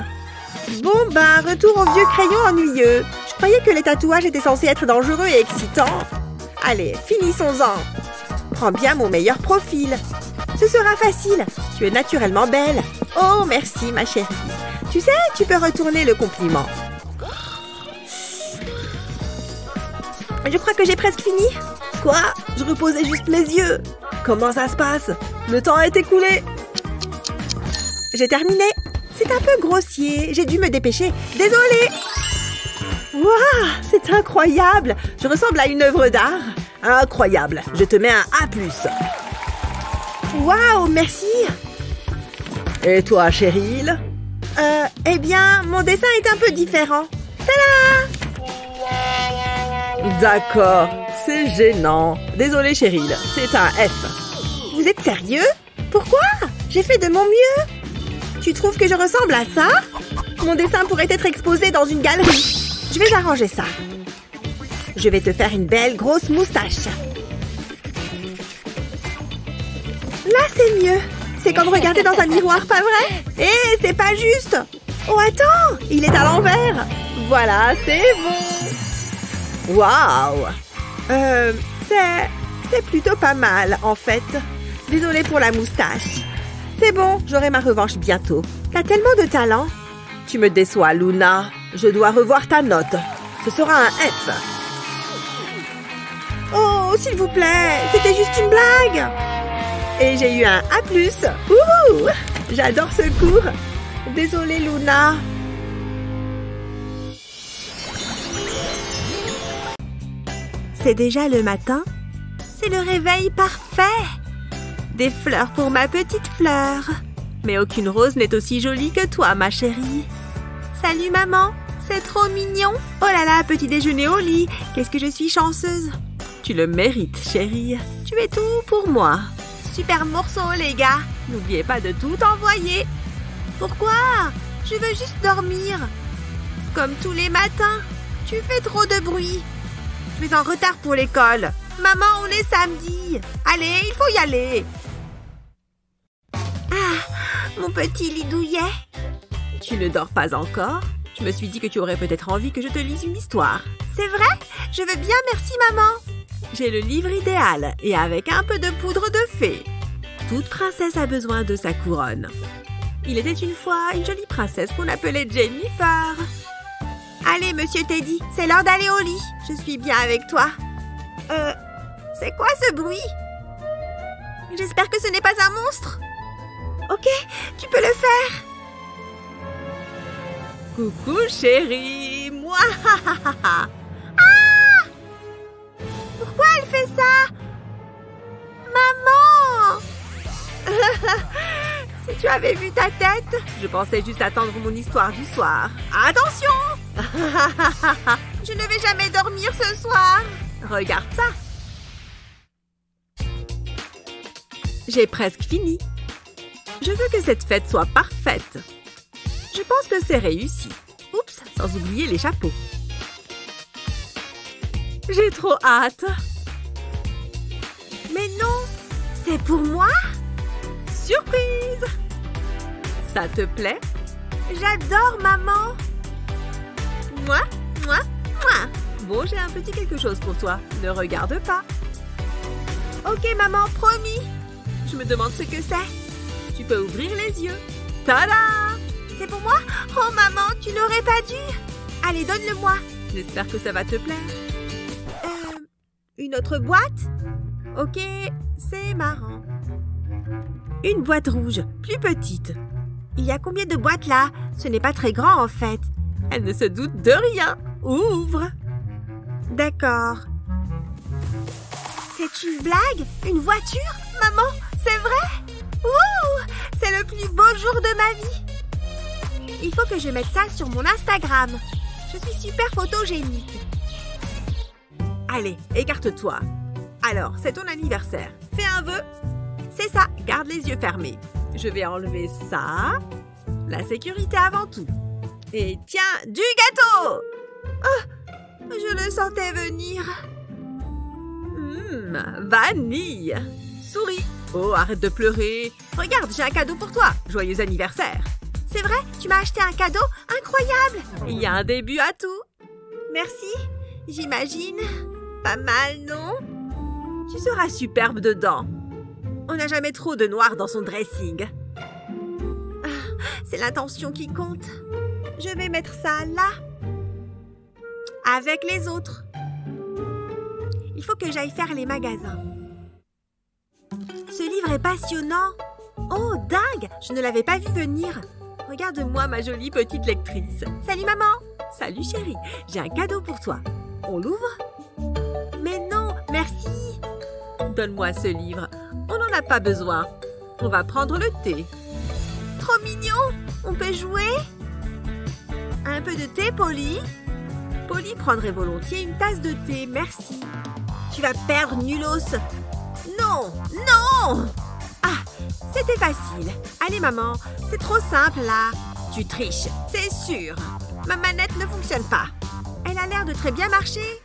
Bon, ben, retour au vieux crayon ennuyeux. Je croyais que les tatouages étaient censés être dangereux et excitants. Allez, finissons-en. Prends bien mon meilleur profil. Ce sera facile. Tu es naturellement belle. Oh, merci, ma chérie. Tu sais, tu peux retourner le compliment. Je crois que j'ai presque fini. Quoi? Je reposais juste mes yeux. Comment ça se passe? Le temps est écoulé. J'ai terminé. C'est un peu grossier. J'ai dû me dépêcher. Désolée. Waouh, c'est incroyable. Je ressemble à une œuvre d'art. Incroyable. Je te mets un A+. Waouh, merci. Et toi, Cheryl Euh, eh bien, mon dessin est un peu différent. Tada D'accord, c'est gênant. Désolée, Cheryl, c'est un F. Vous êtes sérieux? Pourquoi? J'ai fait de mon mieux. Tu trouves que je ressemble à ça? Mon dessin pourrait être exposé dans une galerie. Je vais arranger ça. Je vais te faire une belle grosse moustache. Là, c'est mieux. C'est comme regarder dans un miroir, pas vrai? Eh, c'est pas juste Oh, attends Il est à l'envers Voilà, c'est bon Waouh Euh, c'est... c'est plutôt pas mal, en fait. Désolée pour la moustache. C'est bon, j'aurai ma revanche bientôt. T'as tellement de talent. Tu me déçois, Luna. Je dois revoir ta note. Ce sera un F. Oh, s'il vous plaît, c'était juste une blague. Et j'ai eu un A+. Ouh J'adore ce cours. Désolée, Luna. C'est déjà le matin. C'est le réveil parfait. Des fleurs pour ma petite fleur. Mais aucune rose n'est aussi jolie que toi, ma chérie. Salut, maman. C'est trop mignon. Oh là là, petit déjeuner au lit. Qu'est-ce que je suis chanceuse. Tu le mérites, chérie. Tu es tout pour moi. Super morceau, les gars. N'oubliez pas de tout envoyer. Pourquoi? Je veux juste dormir. Comme tous les matins. Tu fais trop de bruit suis en retard pour l'école. Maman, on est samedi. Allez, il faut y aller. Ah, mon petit lidouillet. Tu ne dors pas encore? Je me suis dit que tu aurais peut-être envie que je te lise une histoire. C'est vrai? Je veux bien, merci maman. J'ai le livre idéal et avec un peu de poudre de fée. Toute princesse a besoin de sa couronne. Il était une fois une jolie princesse qu'on appelait Jennifer. Allez, monsieur Teddy, c'est l'heure d'aller au lit. Je suis bien avec toi. Euh, c'est quoi ce bruit? J'espère que ce n'est pas un monstre. Ok, tu peux le faire. Coucou chérie, moi Ah Pourquoi elle fait ça? Maman [laughs] tu avais vu ta tête? Je pensais juste attendre mon histoire du soir. Attention [laughs] Je ne vais jamais dormir ce soir. Regarde ça. J'ai presque fini. Je veux que cette fête soit parfaite. Je pense que c'est réussi. Oups, sans oublier les chapeaux. J'ai trop hâte. Mais non, c'est pour moi Surprise Ça te plaît? J'adore, maman. Moi, moi, moi. Bon, j'ai un petit quelque chose pour toi. Ne regarde pas. Ok, maman, promis. Je me demande ce que c'est. Tu peux ouvrir les yeux. Tada C'est pour moi? Oh, maman, tu n'aurais pas dû. Allez, donne-le-moi. J'espère que ça va te plaire. Euh, une autre boîte? Ok, c'est marrant. Une boîte rouge, plus petite. Il y a combien de boîtes là? Ce n'est pas très grand en fait. Elle ne se doute de rien. Ouvre. D'accord. C'est une blague? Une voiture? Maman, c'est vrai? Ouh C'est le plus beau jour de ma vie Il faut que je mette ça sur mon Instagram. Je suis super photogénique. Allez, écarte-toi. Alors, c'est ton anniversaire. Fais un vœu. C'est ça. Garde les yeux fermés. Je vais enlever ça. La sécurité avant tout. Et tiens, du gâteau oh, Je le sentais venir. Hum, vanille. Souris. Oh, arrête de pleurer. Regarde, j'ai un cadeau pour toi. Joyeux anniversaire. C'est vrai Tu m'as acheté un cadeau Incroyable Il y a un début à tout. Merci. J'imagine. Pas mal, non? Tu seras superbe dedans. On n'a jamais trop de noir dans son dressing. Ah, c'est l'intention qui compte. Je vais mettre ça là. Avec les autres. Il faut que j'aille faire les magasins. Ce livre est passionnant. Oh, dingue Je ne l'avais pas vu venir. Regarde-moi, ma jolie petite lectrice. Salut, maman. Salut, chérie. J'ai un cadeau pour toi. On l'ouvre? Mais non, merci. Donne-moi ce livre. On n'en a pas besoin. On va prendre le thé. Trop mignon On peut jouer Un peu de thé, Polly Polly prendrait volontiers une tasse de thé, merci. Tu vas perdre, nulos Non Non Ah, c'était facile. Allez, maman, c'est trop simple, là. Tu triches, c'est sûr. Ma manette ne fonctionne pas. Elle a l'air de très bien marcher.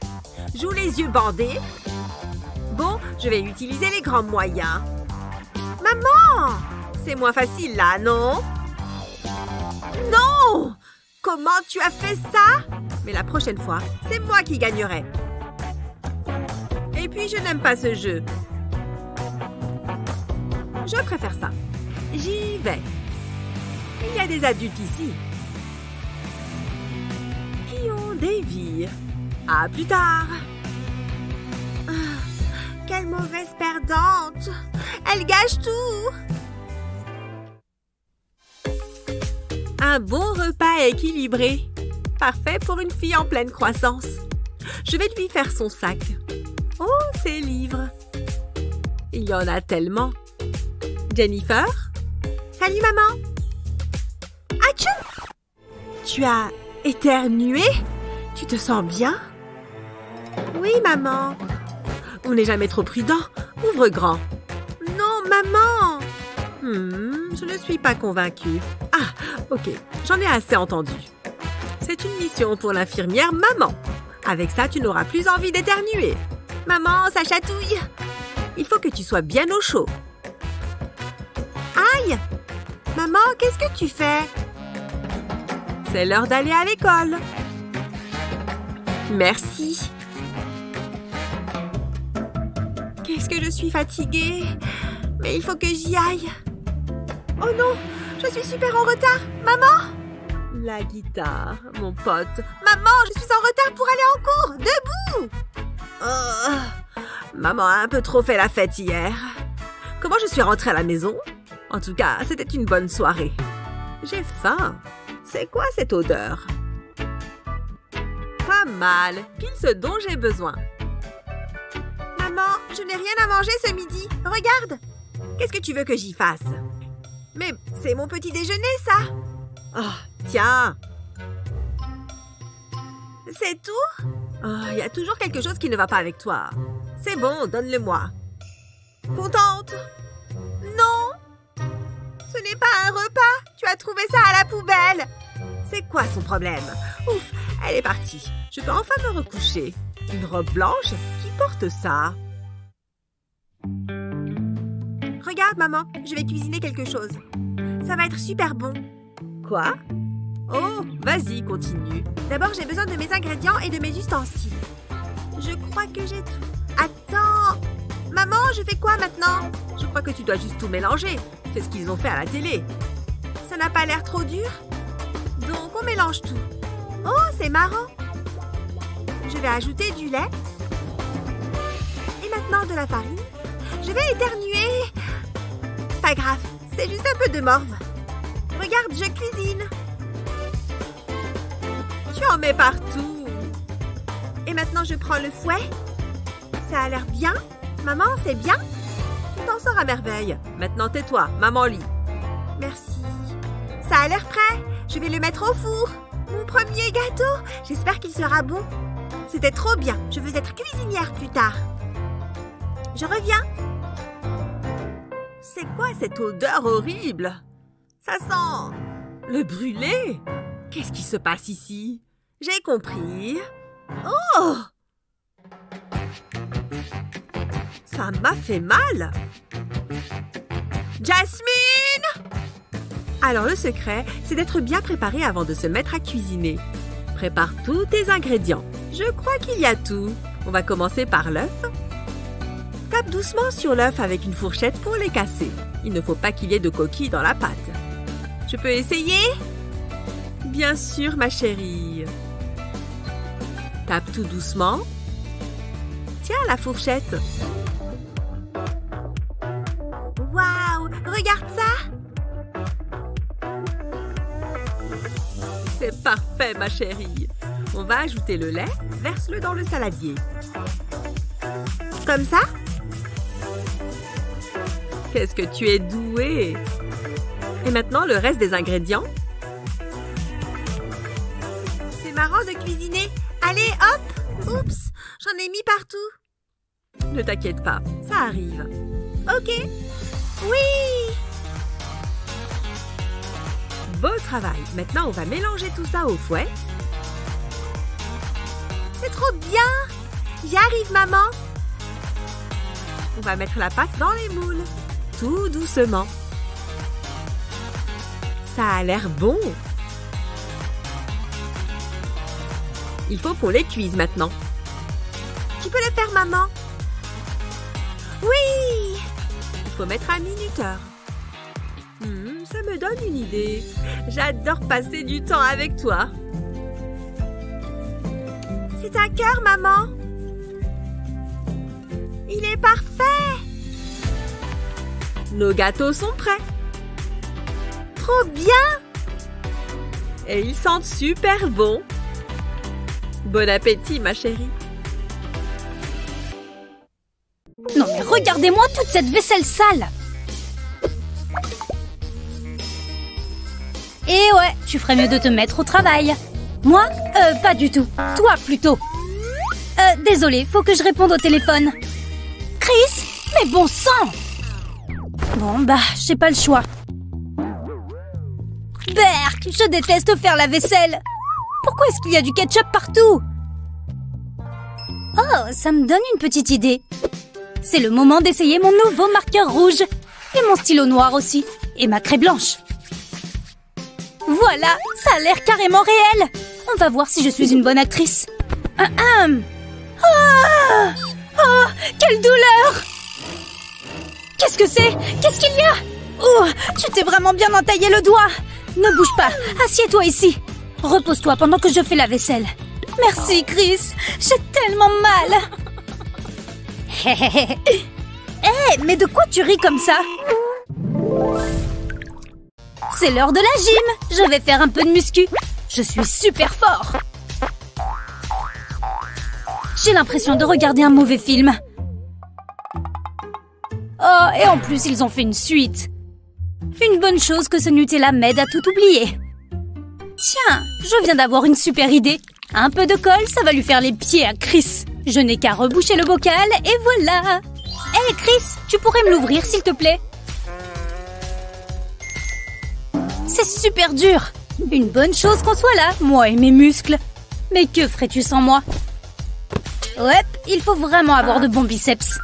Joue les yeux bandés. Bon, je vais utiliser les grands moyens. Maman C'est moins facile là, non? Non Comment tu as fait ça? Mais la prochaine fois, c'est moi qui gagnerai. Et puis, je n'aime pas ce jeu. Je préfère ça. J'y vais. Il y a des adultes ici. Qui ont des vies. À plus tard. Ah, quelle mauvaise perdante Elle gâche tout Un bon repas équilibré. Parfait pour une fille en pleine croissance. Je vais lui faire son sac. Oh, ses livres. Il y en a tellement. Jennifer? Salut, maman Atchou Tu as éternué? Tu te sens bien? Oui, maman. On n'est jamais trop prudent. Ouvre grand. Non, maman Hmm, je ne suis pas convaincue. Ah, ok, j'en ai assez entendu. C'est une mission pour l'infirmière maman. Avec ça, tu n'auras plus envie d'éternuer. Maman, ça chatouille. Il faut que tu sois bien au chaud. Aïe Maman Maman, qu'est-ce que tu fais? C'est l'heure d'aller à l'école. Merci. Qu'est-ce que je suis fatiguée. Mais il faut que j'y aille. Oh non, je suis super en retard. Maman La guitare, mon pote. Maman, je suis en retard pour aller en cours. Debout oh, Maman a un peu trop fait la fête hier. Comment je suis rentrée à la maison? En tout cas, c'était une bonne soirée. J'ai faim. C'est quoi cette odeur? Pas mal. Pile ce dont j'ai besoin. Maman, je n'ai rien à manger ce midi. Regarde. Qu'est-ce que tu veux que j'y fasse? Mais c'est mon petit déjeuner, ça. Oh, tiens. C'est tout? Oh, il y a toujours quelque chose qui ne va pas avec toi. C'est bon, donne-le-moi. Contente? Non Ce n'est pas un repas Tu as trouvé ça à la poubelle C'est quoi son problème? Ouf, elle est partie. Je peux enfin me recoucher. Une robe blanche Qui porte ça Regarde, maman, je vais cuisiner quelque chose. Ça va être super bon. Quoi? Oh, vas-y, continue. D'abord, j'ai besoin de mes ingrédients et de mes ustensiles. Je crois que j'ai tout. Attends Maman, je fais quoi maintenant? Je crois que tu dois juste tout mélanger. C'est ce qu'ils ont fait à la télé. Ça n'a pas l'air trop dur? Donc, on mélange tout. Oh, c'est marrant Je vais ajouter du lait. Et maintenant de la farine. Je vais éternuer. Pas grave, c'est juste un peu de morve. Regarde, je cuisine. Tu en mets partout. Et maintenant, je prends le fouet. Ça a l'air bien. Maman, c'est bien. Tu t'en sors à merveille. Maintenant, tais-toi. Maman lit. Merci. Ça a l'air prêt. Je vais le mettre au four. Mon premier gâteau. J'espère qu'il sera bon. C'était trop bien. Je veux être cuisinière plus tard. Je reviens. C'est quoi cette odeur horrible? Ça sent le brûlé. Qu'est-ce qui se passe ici? J'ai compris. Oh Ça m'a fait mal. Jasmine Alors le secret, c'est d'être bien préparé avant de se mettre à cuisiner. Prépare tous tes ingrédients. Je crois qu'il y a tout. On va commencer par l'œuf. Tape doucement sur l'œuf avec une fourchette pour les casser. Il ne faut pas qu'il y ait de coquilles dans la pâte. Je peux essayer? Bien sûr, ma chérie. Tape tout doucement. Tiens, la fourchette. Waouh Regarde ça C'est parfait, ma chérie. On va ajouter le lait. Verse-le dans le saladier. Comme ça? Qu'est-ce que tu es douée Et maintenant, le reste des ingrédients C'est marrant de cuisiner. Allez, hop Oups J'en ai mis partout. Ne t'inquiète pas, ça arrive. Ok. Oui Beau travail. Maintenant, on va mélanger tout ça au fouet. C'est trop bien J'y arrive, maman On va mettre la pâte dans les moules. Tout doucement. Ça a l'air bon. Il faut qu'on les cuise maintenant. Tu peux le faire, maman? Oui Il faut mettre un minuteur. Hmm, ça me donne une idée. J'adore passer du temps avec toi. C'est un cœur, maman. Il est parfait. Nos gâteaux sont prêts. Trop bien. Et ils sentent super bon. Bon appétit, ma chérie. Non mais regardez-moi toute cette vaisselle sale Et ouais, tu ferais mieux de te mettre au travail. Moi Euh, pas du tout. Toi plutôt. Euh, désolé, faut que je réponde au téléphone. Chris Mais bon sang Bon, bah, j'ai pas le choix. Berk, je déteste faire la vaisselle. Pourquoi est-ce qu'il y a du ketchup partout? Oh, ça me donne une petite idée. C'est le moment d'essayer mon nouveau marqueur rouge. Et mon stylo noir aussi. Et ma craie blanche. Voilà, ça a l'air carrément réel. On va voir si je suis une bonne actrice. Ah, ah. Ah Oh, quelle douleur Qu'est-ce que c'est? Qu'est-ce qu'il y a? Oh, tu t'es vraiment bien entaillé le doigt Ne bouge pas, assieds-toi ici. Repose-toi pendant que je fais la vaisselle. Merci, Chris. J'ai tellement mal. Hé, [laughs] hey, mais de quoi tu ris comme ça? C'est l'heure de la gym. Je vais faire un peu de muscu. Je suis super fort. J'ai l'impression de regarder un mauvais film. Oh, et en plus, ils ont fait une suite. Une bonne chose que ce Nutella m'aide à tout oublier. Tiens, je viens d'avoir une super idée. Un peu de colle, ça va lui faire les pieds à Chris. Je n'ai qu'à reboucher le bocal et voilà. Hé Chris, tu pourrais me l'ouvrir s'il te plaît? C'est super dur. Une bonne chose qu'on soit là, moi et mes muscles. Mais que ferais-tu sans moi? Ouais, il faut vraiment avoir de bons biceps.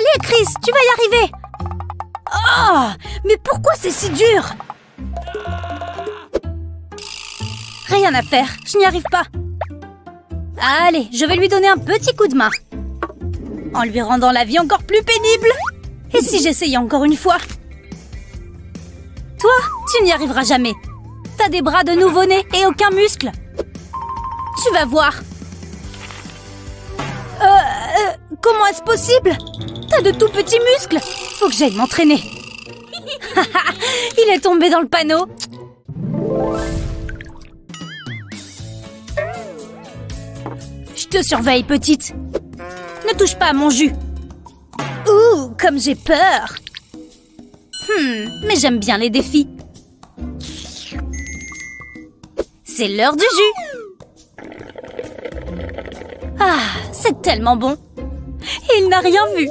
Allez, Chris, tu vas y arriver Oh Mais pourquoi c'est si dur? Rien à faire, je n'y arrive pas. Allez, je vais lui donner un petit coup de main. En lui rendant la vie encore plus pénible. Et si j'essayais encore une fois? Toi, tu n'y arriveras jamais. T'as des bras de nouveau-né et aucun muscle. Tu vas voir. Euh, euh comment est-ce possible? T'as de tout petits muscles Faut que j'aille m'entraîner. [laughs] Il est tombé dans le panneau. Je te surveille, petite. Ne touche pas à mon jus. Ouh, comme j'ai peur. Hmm, mais j'aime bien les défis. C'est l'heure du jus. Ah, c'est tellement bon. Il n'a rien vu.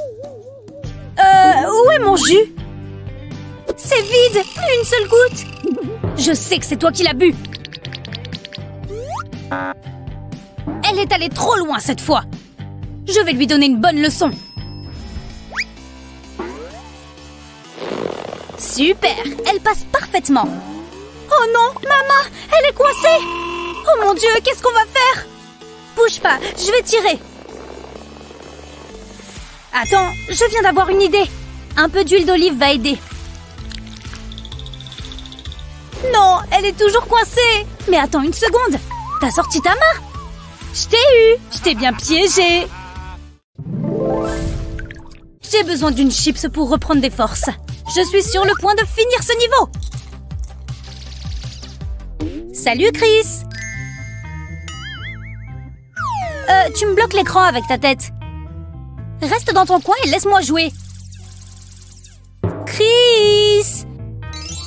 Euh, où est mon jus? C'est vide, plus une seule goutte. Je sais que c'est toi qui l'as bu. Elle est allée trop loin cette fois. Je vais lui donner une bonne leçon. Super, elle passe parfaitement. Oh non, maman, elle est coincée. Oh mon Dieu, qu'est-ce qu'on va faire? Bouge pas, je vais tirer. Attends, je viens d'avoir une idée. Un peu d'huile d'olive va aider. Non, elle est toujours coincée. Mais attends une seconde. T'as sorti ta main Je t'ai eu. Je t'ai bien piégé. J'ai besoin d'une chips pour reprendre des forces. Je suis sur le point de finir ce niveau. Salut Chris Euh, tu me bloques l'écran avec ta tête. Reste dans ton coin et laisse-moi jouer. Chris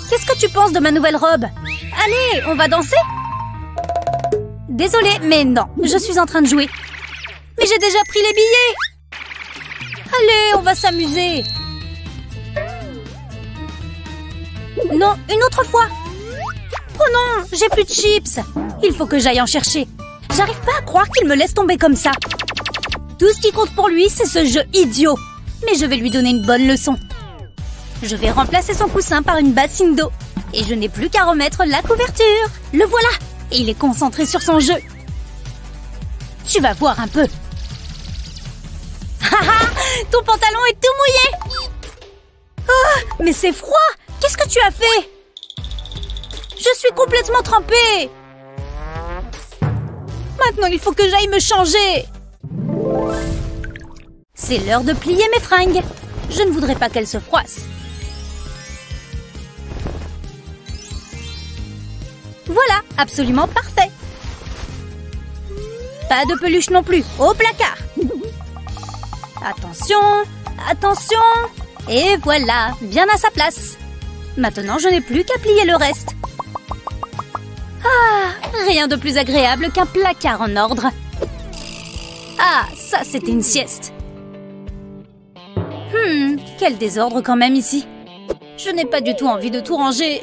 Qu'est-ce que tu penses de ma nouvelle robe? Allez, on va danser? Désolée, mais non, je suis en train de jouer. Mais j'ai déjà pris les billets Allez, on va s'amuser Non, une autre fois Oh non, j'ai plus de chips Il faut que j'aille en chercher. J'arrive pas à croire qu'il me laisse tomber comme ça. Tout ce qui compte pour lui, c'est ce jeu idiot. Mais je vais lui donner une bonne leçon. Je vais remplacer son coussin par une bassine d'eau. Et je n'ai plus qu'à remettre la couverture. Le voilà Et il est concentré sur son jeu. Tu vas voir un peu. [laughs] Haha Ton pantalon est tout mouillé Oh Mais c'est froid Qu'est-ce que tu as fait? Je suis complètement trempée Maintenant, il faut que j'aille me changer C'est l'heure de plier mes fringues. Je ne voudrais pas qu'elles se froissent. Voilà, absolument parfait. Pas de peluche non plus, au placard. Attention, attention. Et voilà, bien à sa place. Maintenant, je n'ai plus qu'à plier le reste. Ah, rien de plus agréable qu'un placard en ordre. Ah, ça, c'était une sieste. Hmm, quel désordre quand même ici. Je n'ai pas du tout envie de tout ranger.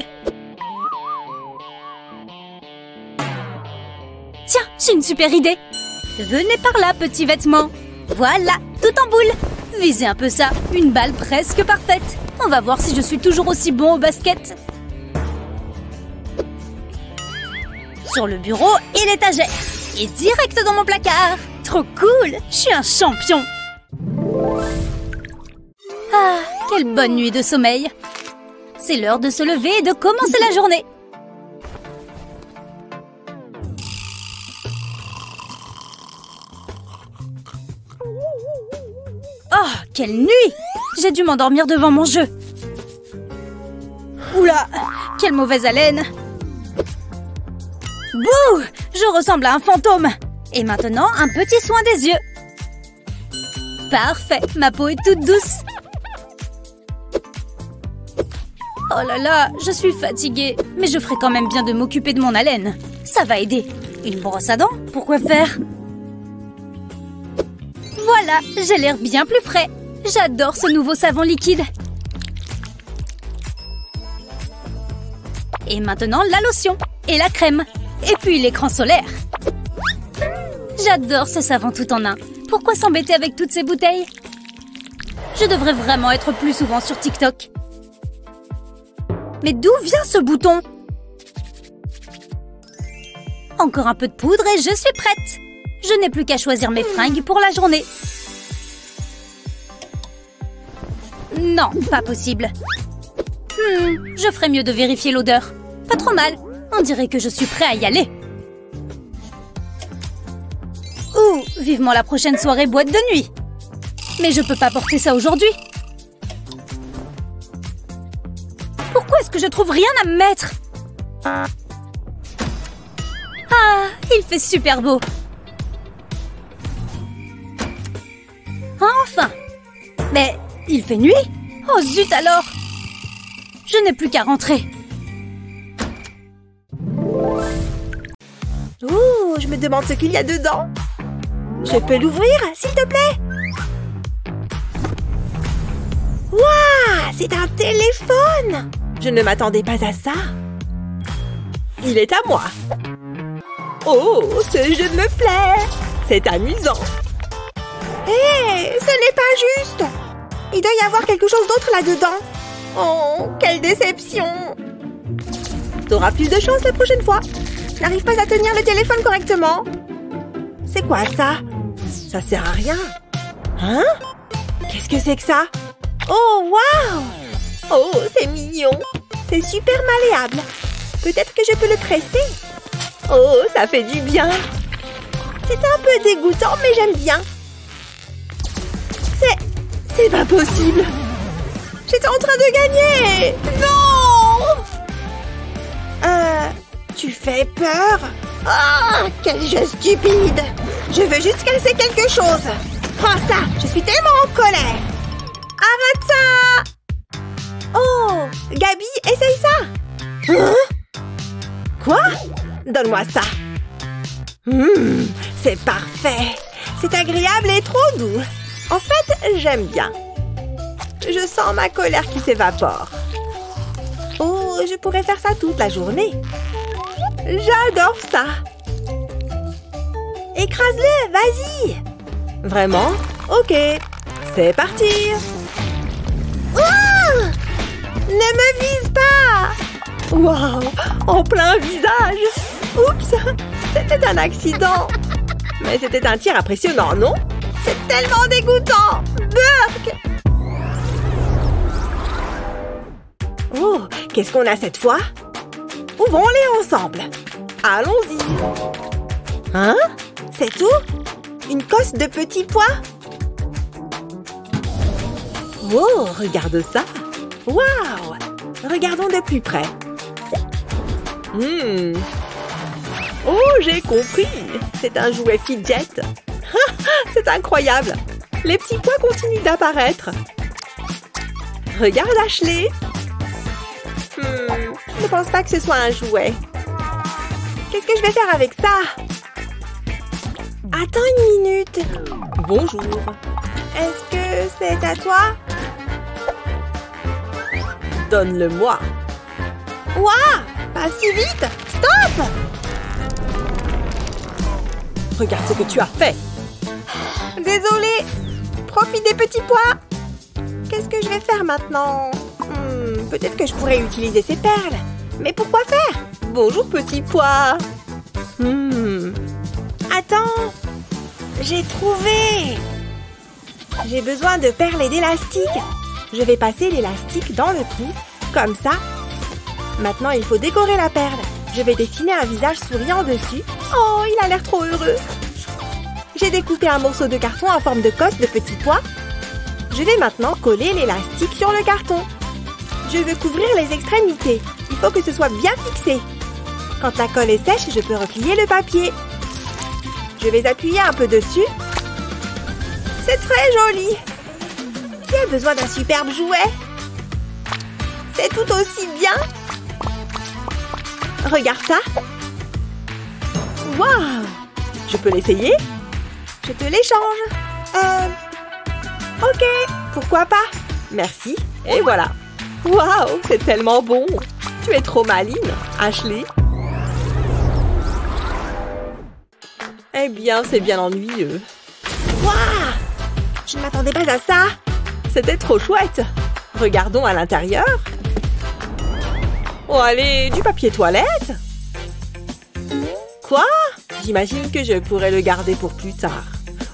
Tiens, j'ai une super idée. Venez par là, petit vêtement. Voilà, tout en boule. Visez un peu ça, une balle presque parfaite. On va voir si je suis toujours aussi bon au basket. Sur le bureau et l'étagère. Et direct dans mon placard. Trop cool. Je suis un champion. Ah, quelle bonne nuit de sommeil. C'est l'heure de se lever et de commencer la journée. Oh, quelle nuit. J'ai dû m'endormir devant mon jeu. Oula, quelle mauvaise haleine. Bouh Je ressemble à un fantôme Et maintenant, un petit soin des yeux. Parfait, ma peau est toute douce. Oh là là, je suis fatiguée, mais je ferai quand même bien de m'occuper de mon haleine. Ça va aider. Une brosse à dents Pourquoi faire? Voilà, j'ai l'air bien plus frais. J'adore ce nouveau savon liquide. Et maintenant, la lotion et la crème. Et puis l'écran solaire. J'adore ce savon tout en un. Pourquoi s'embêter avec toutes ces bouteilles? Je devrais vraiment être plus souvent sur TikTok. Mais d'où vient ce bouton? Encore un peu de poudre et je suis prête Je n'ai plus qu'à choisir mes fringues pour la journée. Non, pas possible. Hmm, je ferais mieux de vérifier l'odeur. Pas trop mal. On dirait que je suis prêt à y aller. Vivement la prochaine soirée boîte de nuit. Mais je peux pas porter ça aujourd'hui. Pourquoi est-ce que je trouve rien à me mettre? Ah, il fait super beau. Enfin Mais il fait nuit? Oh zut alors Je n'ai plus qu'à rentrer. Ouh, je me demande ce qu'il y a dedans. Je peux l'ouvrir, s'il te plaît? Waouh, c'est un téléphone Je ne m'attendais pas à ça. Il est à moi. Oh, ce jeu me plaît. C'est amusant. Hé, ce n'est pas juste. Il doit y avoir quelque chose d'autre là-dedans. Oh, quelle déception. T'auras plus de chance la prochaine fois. Je n'arrive pas à tenir le téléphone correctement. C'est quoi ça? Ça sert à rien. Hein? Qu'est-ce que c'est que ça? Oh, waouh Oh, c'est mignon. C'est super malléable. Peut-être que je peux le presser. Oh, ça fait du bien. C'est un peu dégoûtant, mais j'aime bien. C'est... C'est pas possible. J'étais en train de gagner Non Euh... Tu fais peur? Ah Quel jeu stupide. Je veux juste casser quelque chose. Prends ça Je suis tellement en colère. Arrête ça. Oh Gabi, essaye ça. Hein? Quoi? Donne-moi ça. Hum, C'est parfait. C'est agréable et trop doux. En fait, j'aime bien. Je sens ma colère qui s'évapore. Oh, je pourrais faire ça toute la journée J'adore ça. Écrase-le, vas-y. Vraiment? Ok, c'est parti. Oh Ne me vise pas. Waouh En plein visage. Oups C'était un accident. Mais c'était un tir impressionnant, non? C'est tellement dégoûtant. Burk Oh Qu'est-ce qu'on a cette fois? Ouvrons-les ensemble. Allons-y. Hein? C'est tout? Une cosse de petits pois? Oh, regarde ça. Waouh Regardons de plus près. Hmm. Oh, j'ai compris. C'est un jouet fidget. [laughs] C'est incroyable. Les petits pois continuent d'apparaître. Regarde Ashley. Hmm, je ne pense pas que ce soit un jouet. Qu'est-ce que je vais faire avec ça? Attends une minute. Bonjour. Est-ce que c'est à toi? Donne-le-moi. Ouah Pas si vite Stop Regarde ce que tu as fait. Désolée. profite des petits pois. Qu'est-ce que je vais faire maintenant? Hmm, Peut-être que je pourrais utiliser ces perles. Mais pourquoi faire? Bonjour, petit pois. Hmm. Attends, j'ai trouvé. J'ai besoin de perles et d'élastique. Je vais passer l'élastique dans le trou, comme ça. Maintenant, il faut décorer la perle. Je vais dessiner un visage souriant dessus. Oh, il a l'air trop heureux. J'ai découpé un morceau de carton en forme de cosse de petits pois. Je vais maintenant coller l'élastique sur le carton. Je veux couvrir les extrémités. Il faut que ce soit bien fixé. Quand la colle est sèche, je peux replier le papier. Je vais appuyer un peu dessus. C'est très joli. Qui a besoin d'un superbe jouet? C'est tout aussi bien. Regarde ça. Waouh Je peux l'essayer? Je te l'échange. Euh... Ok, pourquoi pas? Merci. Et voilà. Waouh, c'est tellement bon. Tu es trop maline, Ashley. Eh bien, c'est bien ennuyeux. Waouh Je ne m'attendais pas à ça. C'était trop chouette. Regardons à l'intérieur. Oh, allez, du papier toilette Quoi? J'imagine que je pourrais le garder pour plus tard.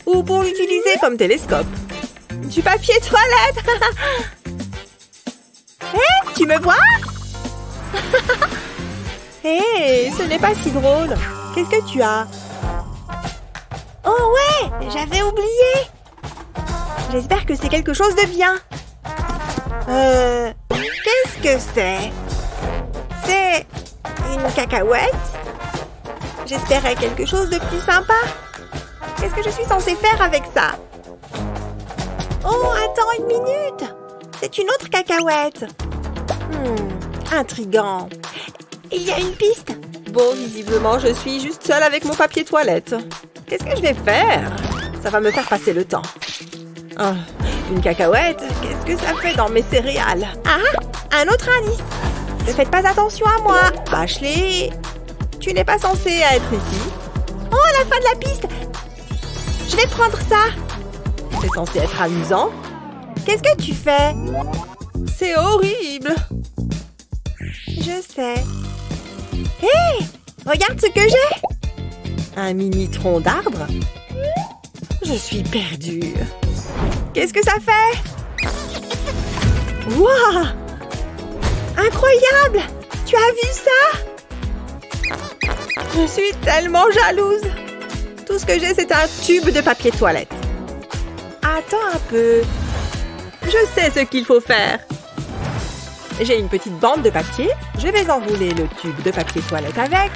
Ou pour l'utiliser comme télescope. Du papier toilette [laughs] Hé, tu me vois? [laughs] Hé, ce n'est pas si drôle. Qu'est-ce que tu as? Oh ouais, j'avais oublié. J'espère que c'est quelque chose de bien. Euh, qu'est-ce que c'est? C'est une cacahuète? J'espérais quelque chose de plus sympa. Qu'est-ce que je suis censée faire avec ça? Oh, attends une minute C'est une autre cacahuète Hmm, intrigant. Il y a une piste? Bon, visiblement, je suis juste seule avec mon papier toilette. Qu'est-ce que je vais faire? Ça va me faire passer le temps. Oh, une cacahuète Qu'est-ce que ça fait dans mes céréales? Ah Un autre indice Ne faites pas attention à moi Ashley Tu n'es pas censée être ici. Oh, la fin de la piste Je vais prendre ça C'est censé être amusant. Qu'est-ce que tu fais? C'est horrible. Je sais. Hé hey! Regarde ce que j'ai! Un mini tronc d'arbre? Je suis perdue. Qu'est-ce que ça fait? Waouh Incroyable! Tu as vu ça? Je suis tellement jalouse. Tout ce que j'ai, c'est un tube de papier toilette. Attends un peu. Je sais ce qu'il faut faire. J'ai une petite bande de papier. Je vais enrouler le tube de papier toilette avec.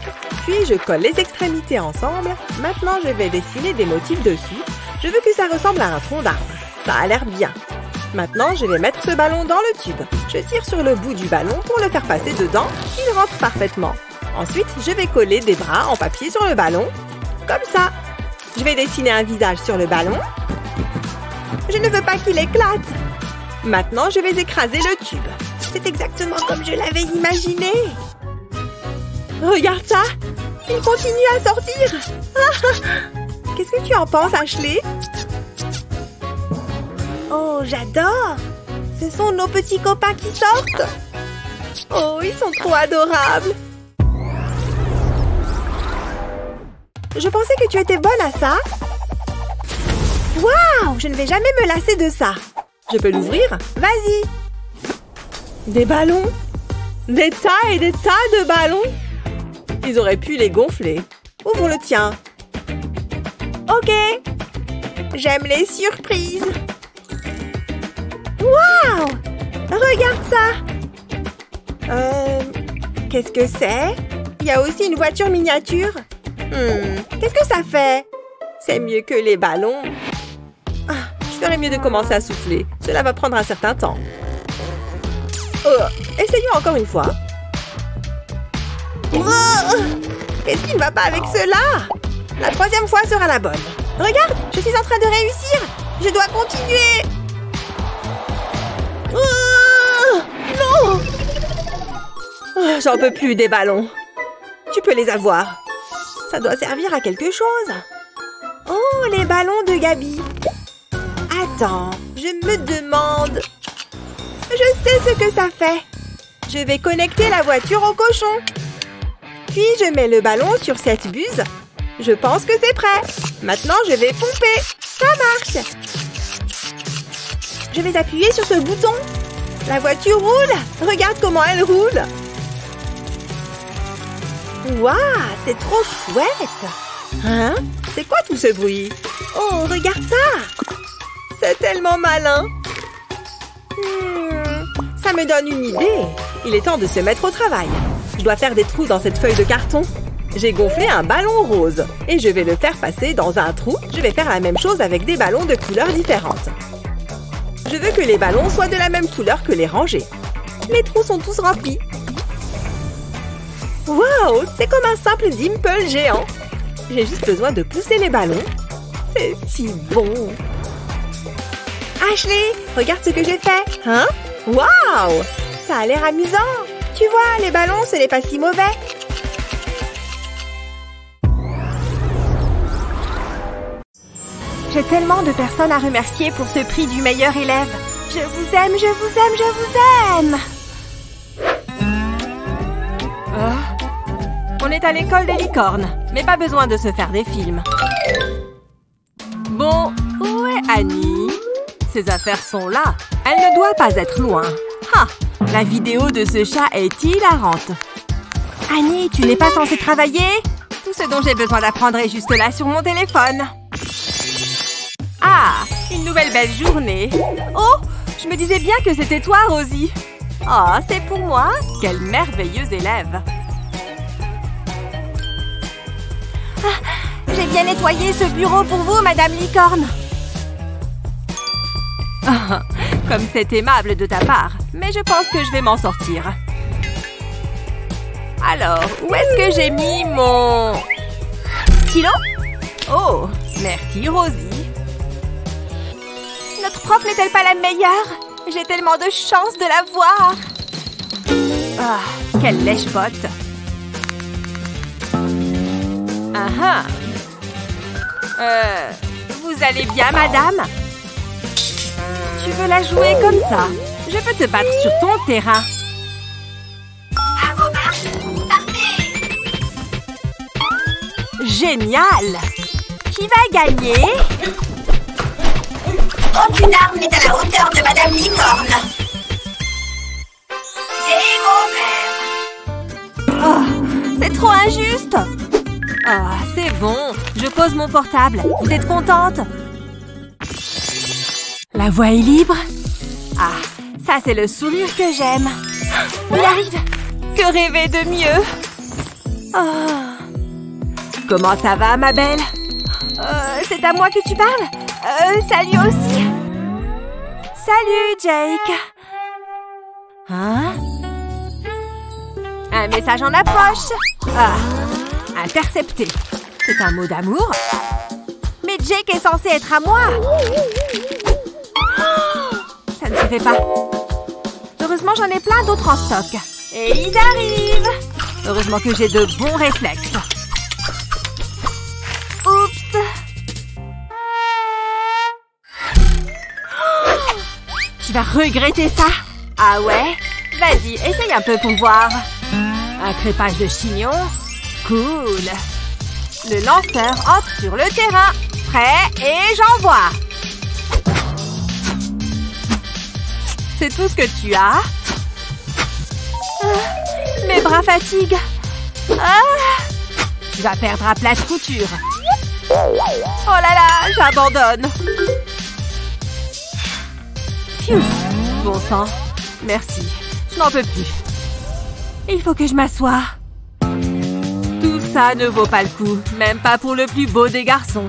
Puis je colle les extrémités ensemble. Maintenant, je vais dessiner des motifs dessus. Je veux que ça ressemble à un tronc d'arbre. Ça a l'air bien. Maintenant, je vais mettre ce ballon dans le tube. Je tire sur le bout du ballon pour le faire passer dedans. Il rentre parfaitement. Ensuite, je vais coller des bras en papier sur le ballon. Comme ça. Je vais dessiner un visage sur le ballon. Je ne veux pas qu'il éclate. Maintenant, je vais écraser le tube. C'est exactement comme je l'avais imaginé. Regarde ça. Il continue à sortir. [laughs] Qu'est-ce que tu en penses, Ashley? Oh, j'adore. Ce sont nos petits copains qui sortent. Oh, ils sont trop adorables. Je pensais que tu étais bonne à ça. Waouh Je ne vais jamais me lasser de ça Je peux l'ouvrir? Vas-y! Des ballons? Des tas et des tas de ballons? Ils auraient pu les gonfler. Ouvre le tien. Ok. J'aime les surprises. Waouh! Regarde ça. Euh... Qu'est-ce que c'est? Il y a aussi une voiture miniature. Hmm, qu'est-ce que ça fait? C'est mieux que les ballons. Je ferais mieux de commencer à souffler. Cela va prendre un certain temps. Oh, essayons encore une fois. Oh, Qu'est-ce qui ne va pas avec cela? La troisième fois sera la bonne. Regarde, je suis en train de réussir. Je dois continuer. Oh, non oh, J'en peux plus des ballons. Tu peux les avoir. Ça doit servir à quelque chose. Oh, les ballons de Gabi. Je me demande... Je sais ce que ça fait. Je vais connecter la voiture au cochon. Puis je mets le ballon sur cette buse. Je pense que c'est prêt. Maintenant, je vais pomper. Ça marche. Je vais appuyer sur ce bouton. La voiture roule. Regarde comment elle roule. Waouh, c'est trop chouette. Hein? C'est quoi tout ce bruit? Oh, regarde ça C'est tellement malin Hmm, ça me donne une idée. Il est temps de se mettre au travail. Je dois faire des trous dans cette feuille de carton. J'ai gonflé un ballon rose et je vais le faire passer dans un trou. Je vais faire la même chose avec des ballons de couleurs différentes. Je veux que les ballons soient de la même couleur que les rangées. Les trous sont tous remplis. Waouh, c'est comme un simple dimple géant. J'ai juste besoin de pousser les ballons. C'est si bon. Ashley, regarde ce que j'ai fait. Hein? Waouh! Ça a l'air amusant. Tu vois, les ballons, ce n'est pas si mauvais. J'ai tellement de personnes à remercier pour ce prix du meilleur élève. Je vous aime, je vous aime, je vous aime. Oh. On est à l'école des licornes, mais pas besoin de se faire des films. Bon, où est Annie Ses affaires sont là. Elle ne doit pas être loin. Ah, la vidéo de ce chat est hilarante. Annie, tu n'es pas censée travailler? Tout ce dont j'ai besoin d'apprendre est juste là sur mon téléphone. Ah, une nouvelle belle journée. Oh, je me disais bien que c'était toi, Rosie. Oh, c'est pour moi Quel merveilleux élève ah, J'ai bien nettoyé ce bureau pour vous, Madame Licorne. [laughs] Comme c'est aimable de ta part, mais je pense que je vais m'en sortir. Alors, où est-ce que j'ai mis mon... Stylo? Oh, merci Rosie. Notre prof n'est-elle pas la meilleure? J'ai tellement de chance de la voir. Ah, quelle lèche-botte. Ah ah. Euh, vous allez bien, madame? Tu veux la jouer comme ça Je peux te battre sur ton terrain. Génial Qui va gagner? Aucune arme n'est à la hauteur de Madame Licorne. C'est mon. Oh, c'est trop injuste Ah, c'est bon. Je pose mon portable. Vous êtes contente? La voie est libre. Ah, ça c'est le sourire que j'aime. Il Que rêver de mieux. Ah. Comment ça va, ma belle? Euh, C'est à moi que tu parles? Euh, Salut aussi. Salut, Jake. Hein? Un message en approche. Ah Intercepté. C'est un mot d'amour. Mais Jake est censé être à moi. Oh, ne se fait pas. Heureusement, j'en ai plein d'autres en stock. Et ils arrivent. Heureusement que j'ai de bons réflexes. Oups. Tu vas regretter ça. Ah ouais? Vas-y, essaye un peu pour voir. Un crépage de chignon Cool. Le lanceur entre sur le terrain. Prêt et j'envoie C'est tout ce que tu as Ah, Mes bras fatiguent Ah Tu vas perdre à place couture Oh là là, j'abandonne. Bon sang. Merci. Je n'en peux plus. Il faut que je m'assoie. Tout ça ne vaut pas le coup. Même pas pour le plus beau des garçons.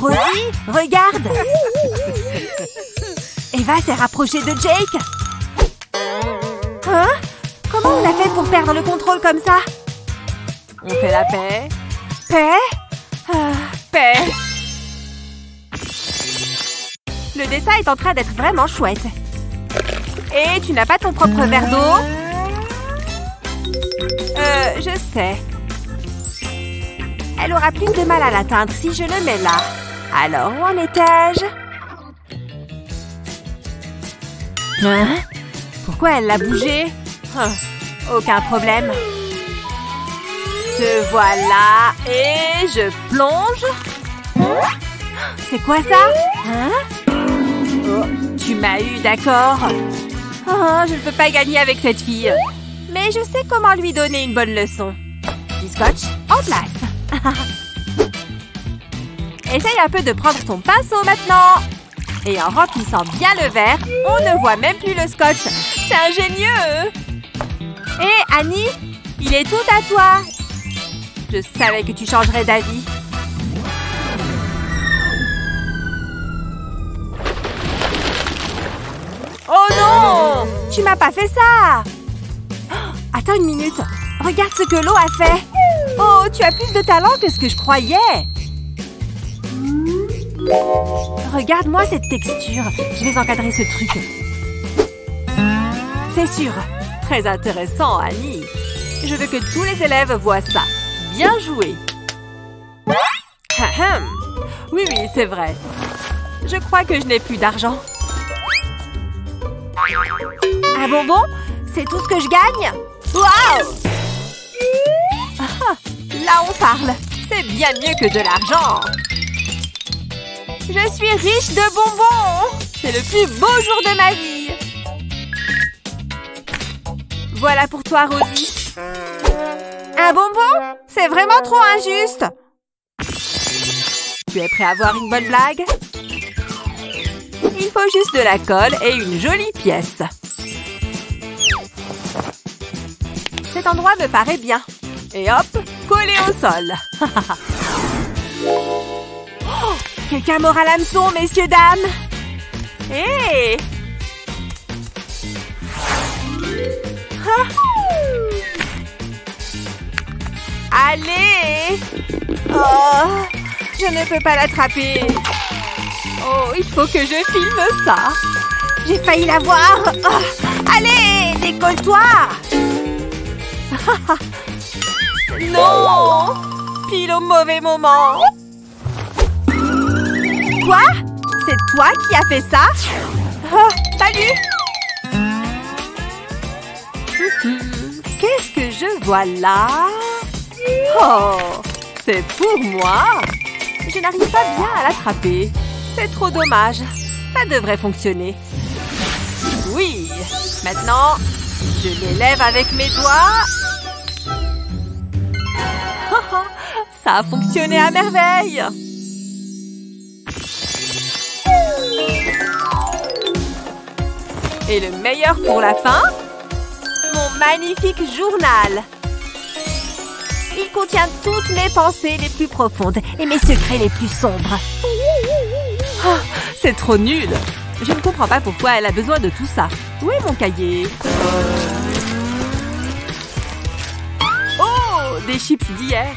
Rosie, regarde [laughs] Eva s'est rapprochée de Jake. Hein? Comment on a fait pour perdre le contrôle comme ça? On fait la paix. Paix? Ah, Paix le dessin est en train d'être vraiment chouette. Et tu n'as pas ton propre verre d'eau? Euh, je sais. Elle aura plus de mal à l'atteindre si je le mets là. Alors, où en étais-je Hein? Pourquoi elle l'a bougé? Hein, Aucun problème. Te voilà et je plonge. C'est quoi ça? Hein? Oh, Tu m'as eu, d'accord. Oh, je ne peux pas gagner avec cette fille. Mais je sais comment lui donner une bonne leçon. Du scotch en place. [laughs] Essaye un peu de prendre ton pinceau maintenant. Et en remplissant bien le verre, on ne voit même plus le scotch. C'est ingénieux Hé, Annie Il est tout à toi Je savais que tu changerais d'avis. Oh non Tu m'as pas fait ça Oh, Attends une minute. Regarde ce que l'eau a fait. Oh, tu as plus de talent que ce que je croyais. Regarde-moi cette texture. Je vais encadrer ce truc. C'est sûr. Très intéressant, Annie. Je veux que tous les élèves voient ça. Bien joué. Oui, oui, c'est vrai. Je crois que je n'ai plus d'argent. Un bonbon? C'est tout ce que je gagne? Waouh Ah, Là, on parle. C'est bien mieux que de l'argent. Je suis riche de bonbons C'est le plus beau jour de ma vie Voilà pour toi, Rosie. Un bonbon? C'est vraiment trop injuste Tu es prêt à voir une bonne blague? Il faut juste de la colle et une jolie pièce. Cet endroit me paraît bien. Et hop, collé au sol. [laughs] Quelqu'un m'aura l'hameçon, messieurs, dames Hé Allez Oh Je ne peux pas l'attraper Oh, il faut que je filme ça J'ai failli la voir Oh, Allez, décolle-toi Non Pile au mauvais moment Quoi? C'est toi qui as fait ça? Oh, salut Mhm. Qu'est-ce que je vois là? Oh, c'est pour moi Je n'arrive pas bien à l'attraper. C'est trop dommage. Ça devrait fonctionner. Oui Maintenant, je l'élève avec mes doigts. [laughs] Ça a fonctionné à merveille Et le meilleur pour la fin Mon magnifique journal Il contient toutes mes pensées les plus profondes et mes secrets les plus sombres. Ah, C'est trop nul Je ne comprends pas pourquoi elle a besoin de tout ça. Où est mon cahier Oh Des chips d'hier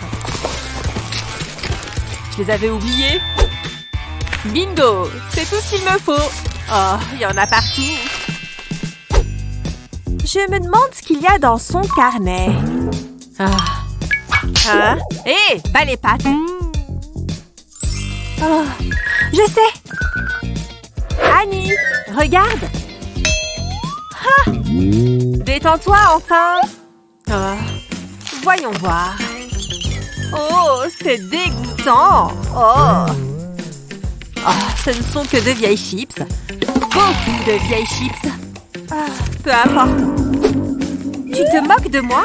Je les avais oubliés. Bingo C'est tout ce qu'il me faut. Oh, il y en a partout. Je me demande ce qu'il y a dans son carnet. Ah. Hein? Hé Bas les pattes Oh, Je sais. Annie Regarde. Ah. Détends-toi enfin. Ah, Voyons voir. Oh, c'est dégoûtant. Oh. Oh, ce ne sont que de vieilles chips. Beaucoup de vieilles chips. Ah, peu importe. Tu te moques de moi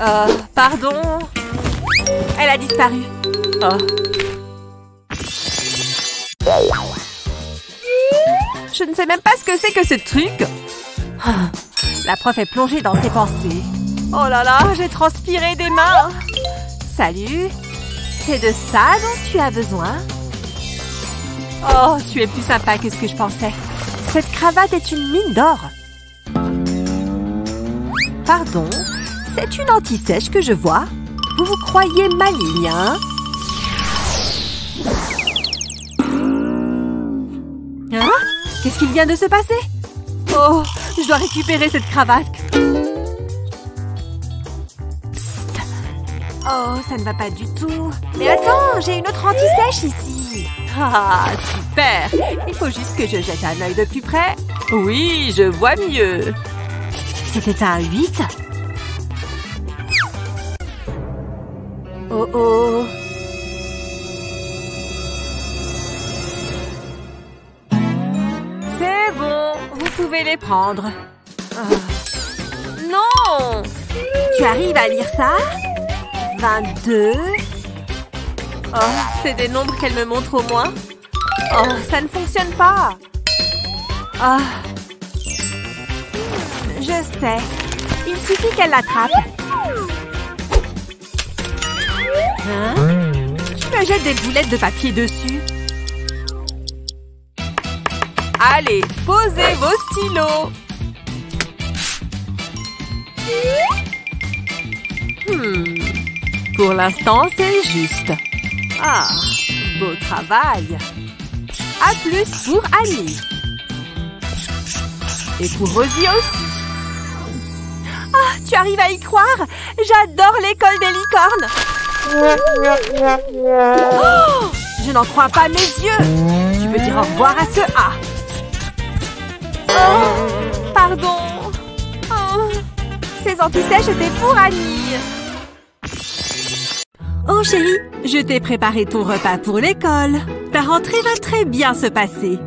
Euh, pardon. Elle a disparu. Oh. Je ne sais même pas ce que c'est que ce truc. Ah, La prof est plongée dans ses pensées. Oh là là, j'ai transpiré des mains. Salut. C'est de ça dont tu as besoin Oh, tu es plus sympa que ce que je pensais. Cette cravate est une mine d'or. Pardon, c'est une anti-sèche que je vois. Vous vous croyez maligne, hein? Hein Qu'est-ce qu'il vient de se passer? Oh, je dois récupérer cette cravate. Psst. Oh, ça ne va pas du tout. Mais attends, j'ai une autre anti-sèche ici. Ah, super Il faut juste que je jette un œil de plus près. Oui, je vois mieux. C'était un 8 Oh oh. C'est bon, vous pouvez les prendre. Ah. Non Tu arrives à lire ça? 22 Oh, c'est des nombres qu'elle me montre au moins. Oh, ça ne fonctionne pas. Ah Je sais. Il suffit qu'elle l'attrape. Hein? Je me jette des boulettes de papier dessus. Allez, posez vos stylos. Hmm. Pour l'instant, c'est juste. Ah, beau travail. À plus pour Annie. Et pour Rosie aussi. Ah, tu arrives à y croire? J'adore l'école des licornes Oh, je n'en crois pas mes yeux. Tu peux dire au revoir à ce A. Oh, pardon. Oh, ces antisèches étaient pour Annie. Oh chérie, je t'ai préparé ton repas pour l'école. Ta rentrée va très bien se passer.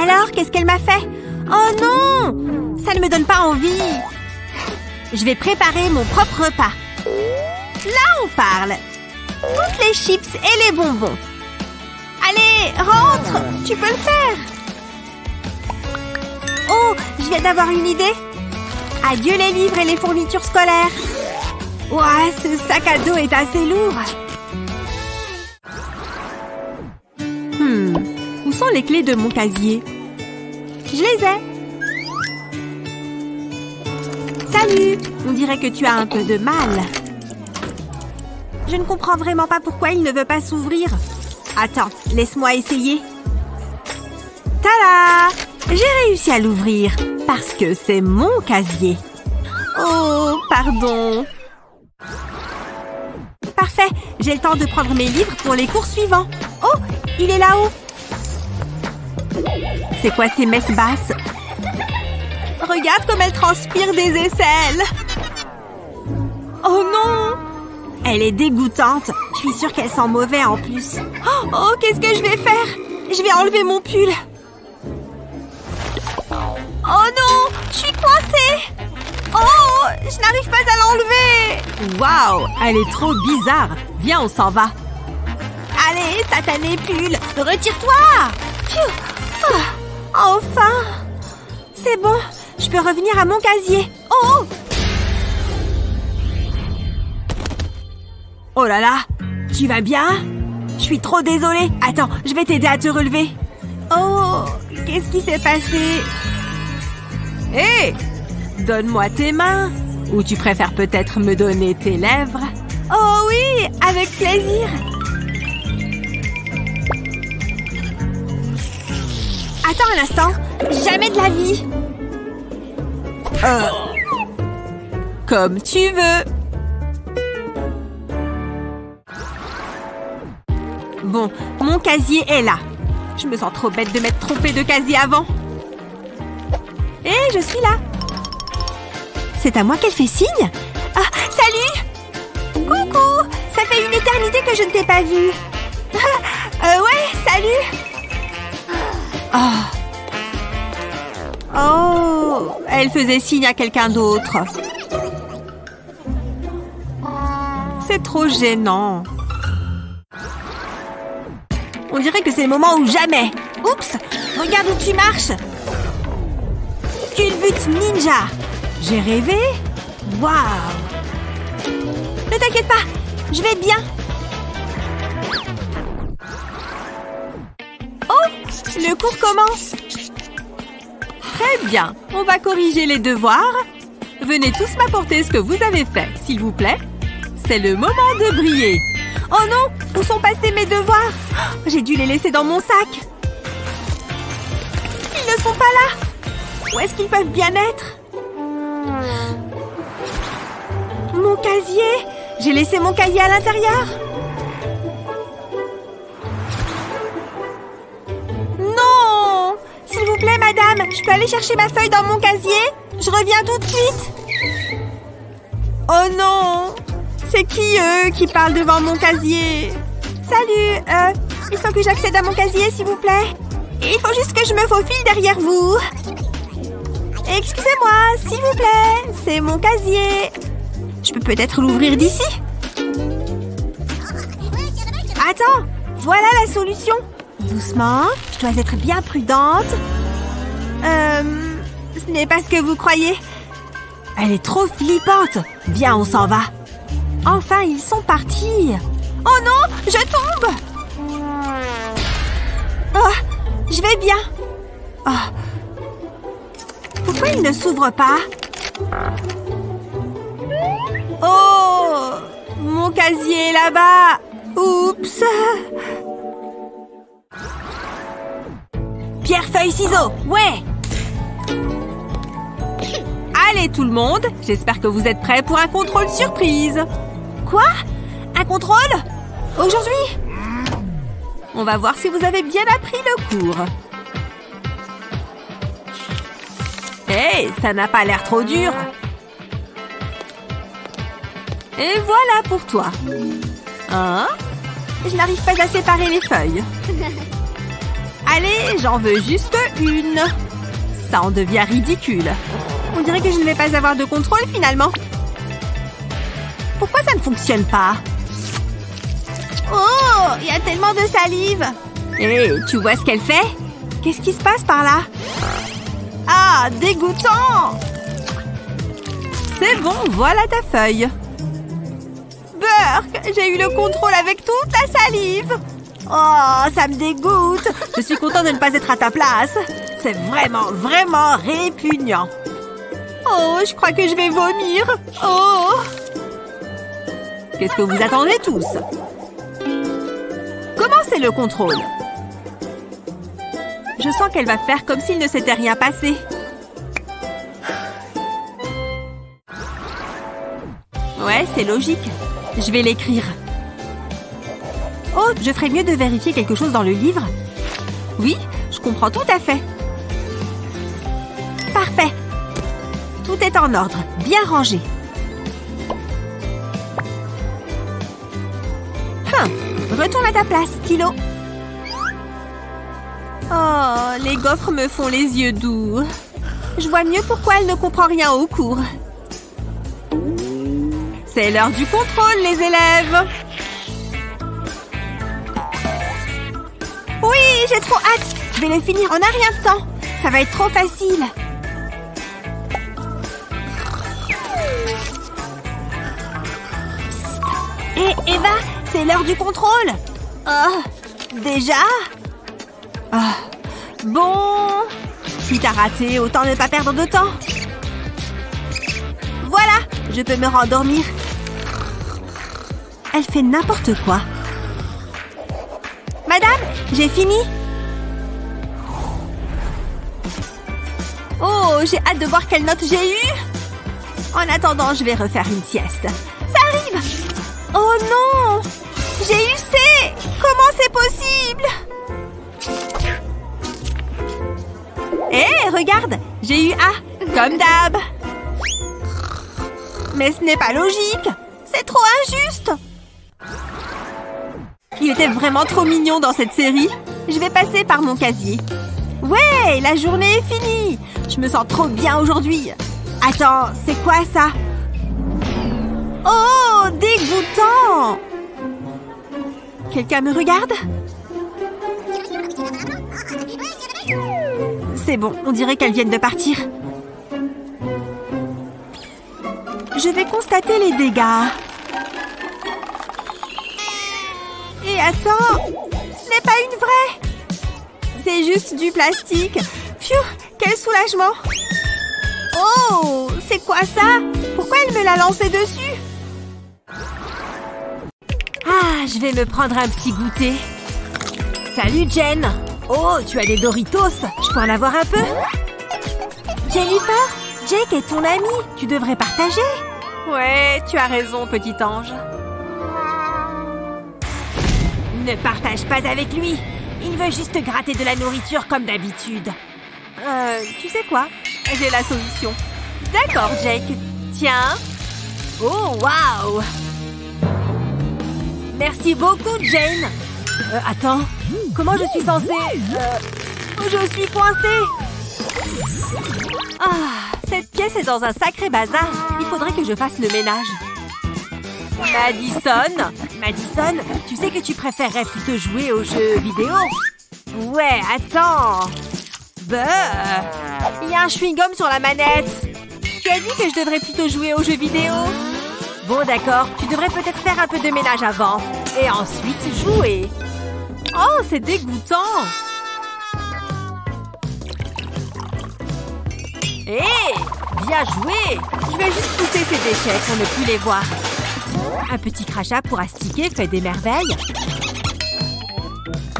Alors, qu'est-ce qu'elle m'a fait? Oh non Ça ne me donne pas envie. Je vais préparer mon propre repas. Là, on parle. Toutes les chips et les bonbons. Allez, rentre Tu peux le faire Oh, je viens d'avoir une idée. Adieu les livres et les fournitures scolaires. Ouais, ce sac à dos est assez lourd. Sont les clés de mon casier? Je les ai. Salut On dirait que tu as un peu de mal. Je ne comprends vraiment pas pourquoi il ne veut pas s'ouvrir. Attends, laisse-moi essayer. Tada J'ai réussi à l'ouvrir parce que c'est mon casier. Oh, pardon. Parfait, j'ai le temps de prendre mes livres pour les cours suivants. Oh, il est là-haut. C'est quoi ces messes basses? Regarde comme elle transpire des aisselles. Oh non Elle est dégoûtante. Je suis sûre qu'elle sent mauvais en plus. Oh, oh qu'est-ce que je vais faire? Je vais enlever mon pull. Oh non Je suis coincée Oh Je n'arrive pas à l'enlever Waouh, elle est trop bizarre. Viens, on s'en va. Allez, satané pull Retire-toi Enfin! C'est bon, je peux revenir à mon casier. Oh! Oh là là! Tu vas bien? Je suis trop désolée. Attends, je vais t'aider à te relever. Oh Qu'est-ce qui s'est passé? Hé! Donne-moi tes mains. Ou tu préfères peut-être me donner tes lèvres? Oh oui Avec plaisir Attends un instant. Jamais de la vie. Euh. Comme tu veux. Bon, mon casier est là. Je me sens trop bête de m'être trompée de casier avant. Hé, je suis là. C'est à moi qu'elle fait signe Ah, salut Coucou Ça fait une éternité que je ne t'ai pas vue. euh, ouais, salut Ah, Oh, elle faisait signe à quelqu'un d'autre. C'est trop gênant. On dirait que c'est le moment ou jamais. Oups, regarde où tu marches. Culbut ninja. J'ai rêvé Waouh Ne t'inquiète pas, je vais bien. Oh, le cours commence. très bien. On va corriger les devoirs. Venez tous m'apporter ce que vous avez fait, s'il vous plaît. C'est le moment de briller. Oh non Où sont passés mes devoirs? Oh, J'ai dû les laisser dans mon sac. Ils ne sont pas là. Où est-ce qu'ils peuvent bien être? Mon casier J'ai laissé mon cahier à l'intérieur plaît, ma madame, je peux aller chercher ma feuille dans mon casier? Je reviens tout de suite. Oh non C'est qui eux qui parlent devant mon casier? Salut, euh, il faut que j'accède à mon casier s'il vous plaît. Il faut juste que je me faufile derrière vous. Excusez-moi, s'il vous plaît, c'est mon casier. Je peux peut-être l'ouvrir d'ici? Attends, voilà la solution. Doucement, je dois être bien prudente. Euh, ce n'est pas ce que vous croyez. Elle est trop flippante. Viens, on s'en va. Enfin, ils sont partis. Oh non, je tombe. Oh, je vais bien. Oh. Pourquoi il ne s'ouvre pas? Oh Mon casier là-bas Oups Pierre, feuille, ciseaux Ouais Allez tout le monde, j'espère que vous êtes prêts pour un contrôle surprise. Quoi? Un contrôle? Aujourd'hui? On va voir si vous avez bien appris le cours. Hé, ça n'a pas l'air trop dur. Et voilà pour toi. Hein? Je n'arrive pas à séparer les feuilles. [laughs] Allez, j'en veux juste une. Ça en devient ridicule. On dirait que je ne vais pas avoir de contrôle finalement. Pourquoi ça ne fonctionne pas? Oh, il y a tellement de salive. Hé, tu vois ce qu'elle fait? Qu'est-ce qui se passe par là? Ah, dégoûtant C'est bon, voilà ta feuille. Burk, j'ai eu le contrôle avec toute la salive. Oh, ça me dégoûte. Je suis contente de ne pas être à ta place. C'est vraiment, vraiment répugnant. Oh, je crois que je vais vomir. Oh Qu'est-ce que vous attendez tous? Commencez le contrôle? Je sens qu'elle va faire comme s'il ne s'était rien passé. Ouais, c'est logique. Je vais l'écrire. Oh, je ferais mieux de vérifier quelque chose dans le livre. Oui, je comprends tout à fait. Tout est en ordre, bien rangé. Hum, retourne à ta place, stylo. Oh, les gaufres me font les yeux doux. Je vois mieux pourquoi elle ne comprend rien au cours. C'est l'heure du contrôle, les élèves Oui, j'ai trop hâte Je vais les finir en un rien de temps Ça va être trop facile Et Eva, c'est l'heure du contrôle. Oh, déjà Ah, Bon. Si t'as raté, autant ne pas perdre de temps. Voilà Je peux me rendormir. Elle fait n'importe quoi. Madame, j'ai fini. Oh, j'ai hâte de voir quelle note j'ai eue. En attendant, je vais refaire une sieste. Ça arrive Oh non! J'ai eu C Comment c'est possible? Hé, regarde! J'ai eu A, comme d'hab! Mais ce n'est pas logique! C'est trop injuste! Il était vraiment trop mignon dans cette série. Je vais passer par mon casier. Ouais, la journée est finie. Je me sens trop bien aujourd'hui. Attends, c'est quoi ça? Oh, dégoûtant Quelqu'un me regarde? C'est bon, on dirait qu'elles viennent de partir. Je vais constater les dégâts. Et attends, ce n'est pas une vraie C'est juste du plastique. Pfiou, quel soulagement Oh, c'est quoi ça? Pourquoi elle me l'a lancé dessus? Ah, je vais me prendre un petit goûter. Salut Jen Oh, tu as des Doritos Je peux en avoir un peu? Jennifer Jake est ton ami Tu devrais partager Ouais, tu as raison, petit ange. Ne partage pas avec lui Il veut juste gratter de la nourriture comme d'habitude. Euh, tu sais quoi? J'ai la solution. D'accord, Jake. Tiens. Oh, waouh Merci beaucoup, Jane. Euh, attends. Comment je suis censée... Euh, je suis coincée. Ah, cette pièce est dans un sacré bazar. Il faudrait que je fasse le ménage. Madison Madison, tu sais que tu préférerais plutôt jouer aux jeux vidéo? Ouais, attends Bah Il y a un chewing-gum sur la manette Tu as dit que je devrais plutôt jouer aux jeux vidéo? Bon d'accord, tu devrais peut-être faire un peu de ménage avant. Et ensuite jouer. Oh, c'est dégoûtant Hé Bien joué Je vais juste pousser ces déchets pour ne plus les voir. Un petit crachat pour astiquer fait des merveilles.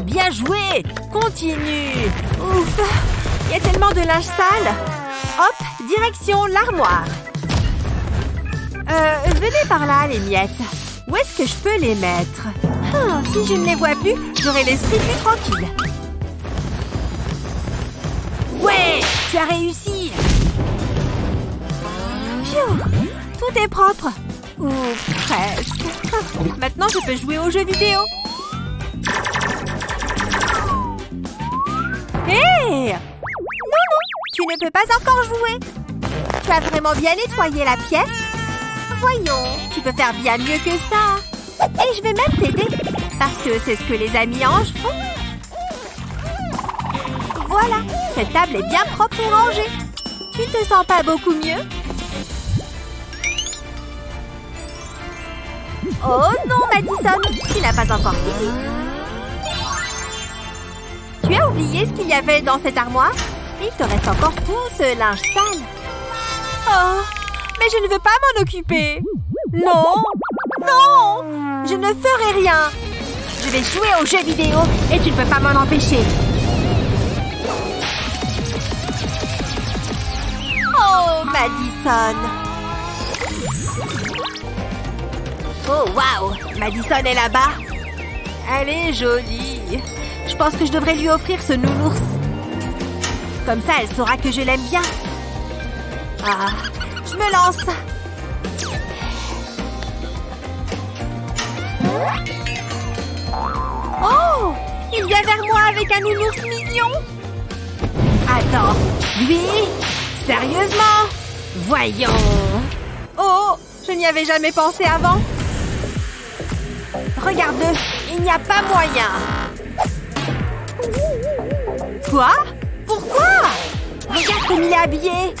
Bien joué Continue Ouf Il y a tellement de linge sale Hop Direction l'armoire Euh, venez par là, les miettes. Où est-ce que je peux les mettre Ah, Si je ne les vois plus, j'aurai l'esprit plus tranquille. Ouais Tu as réussi Phew Tout est propre Ou presque. Maintenant, je peux jouer aux jeux vidéo. Hé Non, non Tu ne peux pas encore jouer. Tu as vraiment bien nettoyé la pièce Voyons, tu peux faire bien mieux que ça. Et je vais même t'aider. Parce que c'est ce que les amis anges font. Voilà, cette table est bien propre et rangée. Tu te sens pas beaucoup mieux? Oh non, Madison Tu n'as pas encore fini. Tu as oublié ce qu'il y avait dans cette armoire? Il te reste encore tout ce linge sale. Oh, mais je ne veux pas m'en occuper. Non, non, je ne ferai rien. Je vais jouer aux jeux vidéo et tu ne peux pas m'en empêcher. Oh, Madison. Oh, waouh Madison est là-bas. Elle est jolie. Je pense que je devrais lui offrir ce nounours. Comme ça, elle saura que je l'aime bien. Ah, je me lance. Oh Il vient vers moi avec un nounours mignon. Attends, lui Sérieusement? Voyons. Oh, je n'y avais jamais pensé avant. Regarde-le, il n'y a pas moyen. Quoi? Pourquoi? Regarde comme il est habillé.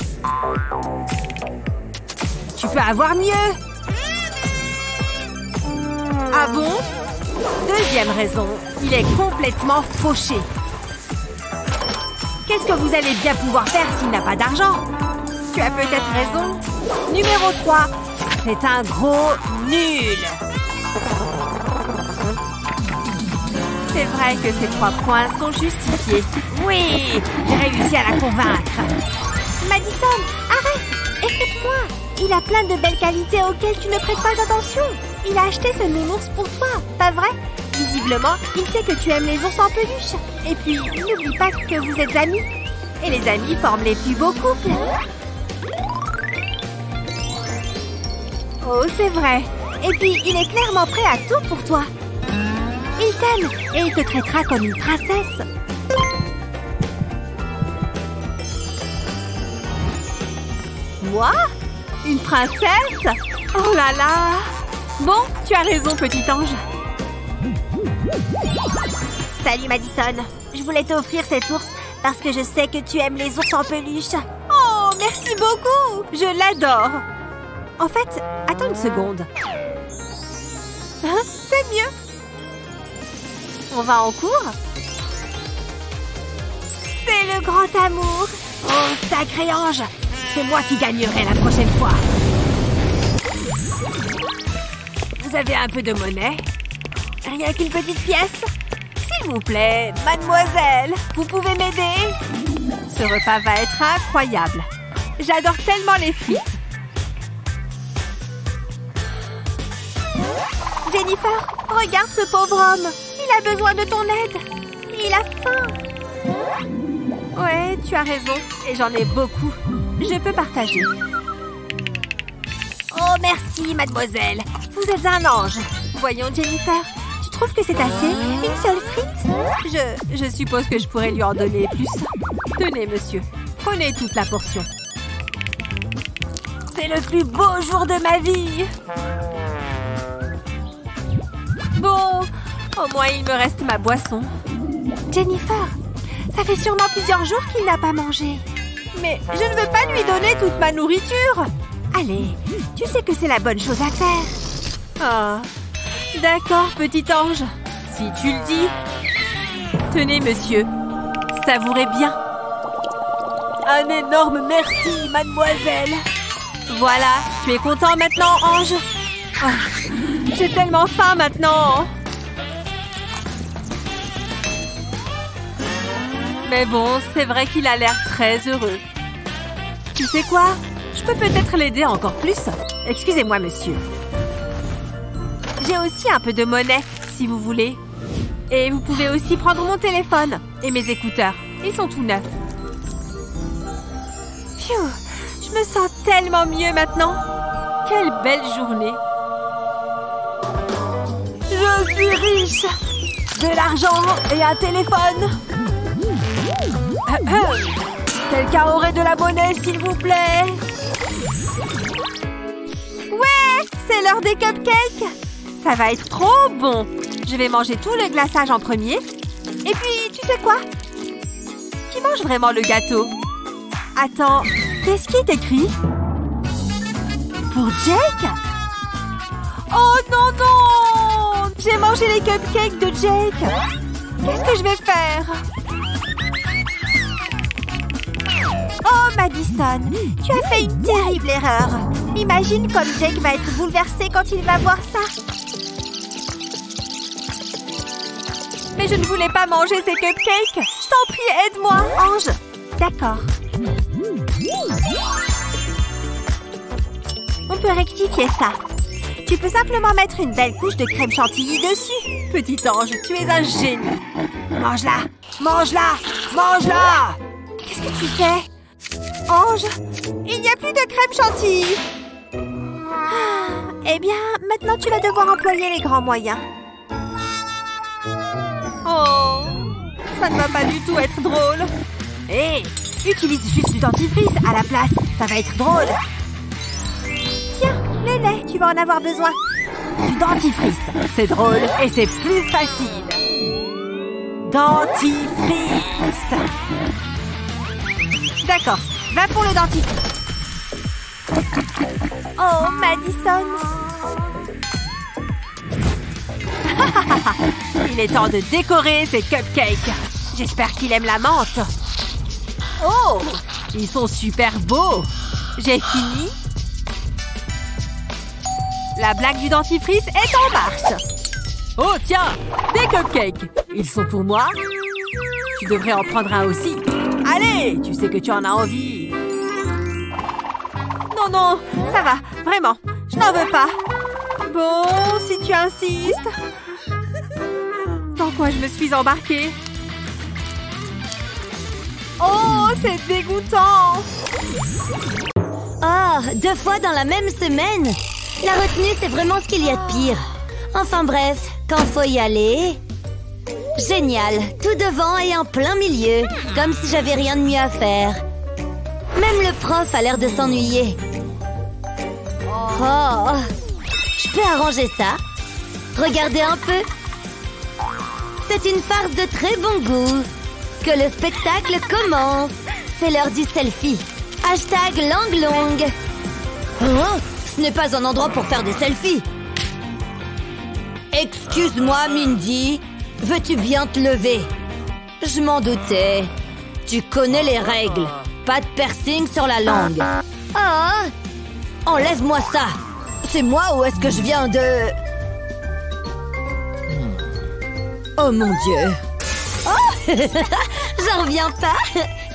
Tu peux avoir mieux. Ah bon? Deuxième raison, il est complètement fauché. Qu'est-ce que vous allez bien pouvoir faire s'il n'a pas d'argent? Tu as peut-être raison. Numéro 3. C'est un gros nul. C'est vrai que ces trois points sont justifiés. Oui, j'ai réussi à la convaincre. Madison, arrête Écoute-moi Il a plein de belles qualités auxquelles tu ne prêtes pas attention. Il a acheté ce nounours pour toi, pas vrai? Visiblement, il sait que tu aimes les ours en peluche. Et puis, n'oublie pas que vous êtes amis. Et les amis forment les plus beaux couples. Oh, c'est vrai. Et puis, il est clairement prêt à tout pour toi. Il t'aime et il te traitera comme une princesse. Moi? Une princesse? Oh là là Bon, tu as raison, petit ange. Salut Madison. Je voulais t'offrir cet ours parce que je sais que tu aimes les ours en peluche. Oh, merci beaucoup Je l'adore En fait, attends une seconde. Hein, C'est mieux On va en cours C'est le grand amour Oh, sacré ange C'est moi qui gagnerai la prochaine fois Vous avez un peu de monnaie? Rien qu'une petite pièce? S'il vous plaît, mademoiselle, vous pouvez m'aider? Ce repas va être incroyable. J'adore tellement les frites. Jennifer, regarde ce pauvre homme. Il a besoin de ton aide. Il a faim. Ouais, tu as raison. Et j'en ai beaucoup. Je peux partager. Oh, merci, mademoiselle. Vous êtes un ange. Voyons, Jennifer. Tu trouves que c'est assez Une seule frite? Je, je suppose que je pourrais lui en donner plus. Tenez, monsieur. Prenez toute la portion. C'est le plus beau jour de ma vie. Bon, au moins il me reste ma boisson. Jennifer, ça fait sûrement plusieurs jours qu'il n'a pas mangé. Mais je ne veux pas lui donner toute ma nourriture. Allez, tu sais que c'est la bonne chose à faire. Ah, d'accord, petit ange. Si tu le dis. Tenez, monsieur. Savourez bien. Un énorme merci, mademoiselle. Voilà, tu es content maintenant, Ange? Ah, J'ai tellement faim maintenant. Mais bon, c'est vrai qu'il a l'air très heureux. Tu sais quoi? Je peux peut-être l'aider encore plus. Excusez-moi, monsieur. J'ai aussi un peu de monnaie, si vous voulez. Et vous pouvez aussi prendre mon téléphone et mes écouteurs. Ils sont tout neufs. Phew, je me sens tellement mieux maintenant. Quelle belle journée. Je suis riche. De l'argent et un téléphone. Quelqu'un aurait de la monnaie, s'il vous plaît. Ouais, c'est l'heure des cupcakes. Ça va être trop bon. Je vais manger tout le glaçage en premier. Et puis, tu sais quoi? Qui mange vraiment le gâteau? Attends, qu'est-ce qui est écrit Pour Jake? Oh non, non! J'ai mangé les cupcakes de Jake. Qu'est-ce que je vais faire? Madison. Tu as fait une terrible erreur. Imagine comme Jake va être bouleversé quand il va voir ça. Mais je ne voulais pas manger ces cupcakes. Je t'en prie, aide-moi. Ange. D'accord. On peut rectifier ça. Tu peux simplement mettre une belle couche de crème chantilly dessus. Petit ange, tu es un génie. Mange-la. Mange-la. Mange-la. Qu'est-ce que tu fais? Ange, il n'y a plus de crème chantilly. Ah, Eh bien, maintenant tu vas devoir employer les grands moyens. Oh, ça ne va pas du tout être drôle. Hé, utilise juste du dentifrice à la place, ça va être drôle. Tiens, le lait, tu vas en avoir besoin. Du dentifrice, c'est drôle et c'est plus facile. Dentifrice. D'accord, va pour le dentifrice. Oh, Madison. [laughs] Il est temps de décorer ces cupcakes. J'espère qu'il aime la menthe. Oh, ils sont super beaux. J'ai fini. La blague du dentifrice est en marche. Oh, tiens, des cupcakes. Ils sont pour moi. Tu devrais en prendre un aussi. Allez, tu sais que tu en as envie. Non, non, ça va, vraiment. Je n'en veux pas. Bon, si tu insistes. Dans quoi je me suis embarquée? Oh, c'est dégoûtant Oh, deux fois dans la même semaine La retenue, c'est vraiment ce qu'il y a de pire. Enfin bref, quand faut y aller... Génial, tout devant et en plein milieu, comme si j'avais rien de mieux à faire. Même le prof a l'air de s'ennuyer. Oh, je peux arranger ça Regardez un peu. C'est une farce de très bon goût. Que le spectacle commence. C'est l'heure du selfie. Hashtag langue longue. Hein? Ce n'est pas un endroit pour faire des selfies. Excuse-moi, Mindy. Veux-tu bien te lever? Je m'en doutais. Tu connais les règles. Pas de piercing sur la langue. Ah Enlève-moi ça. C'est moi ou est-ce que je viens de... Oh mon Dieu. Oh [laughs] J'en reviens pas.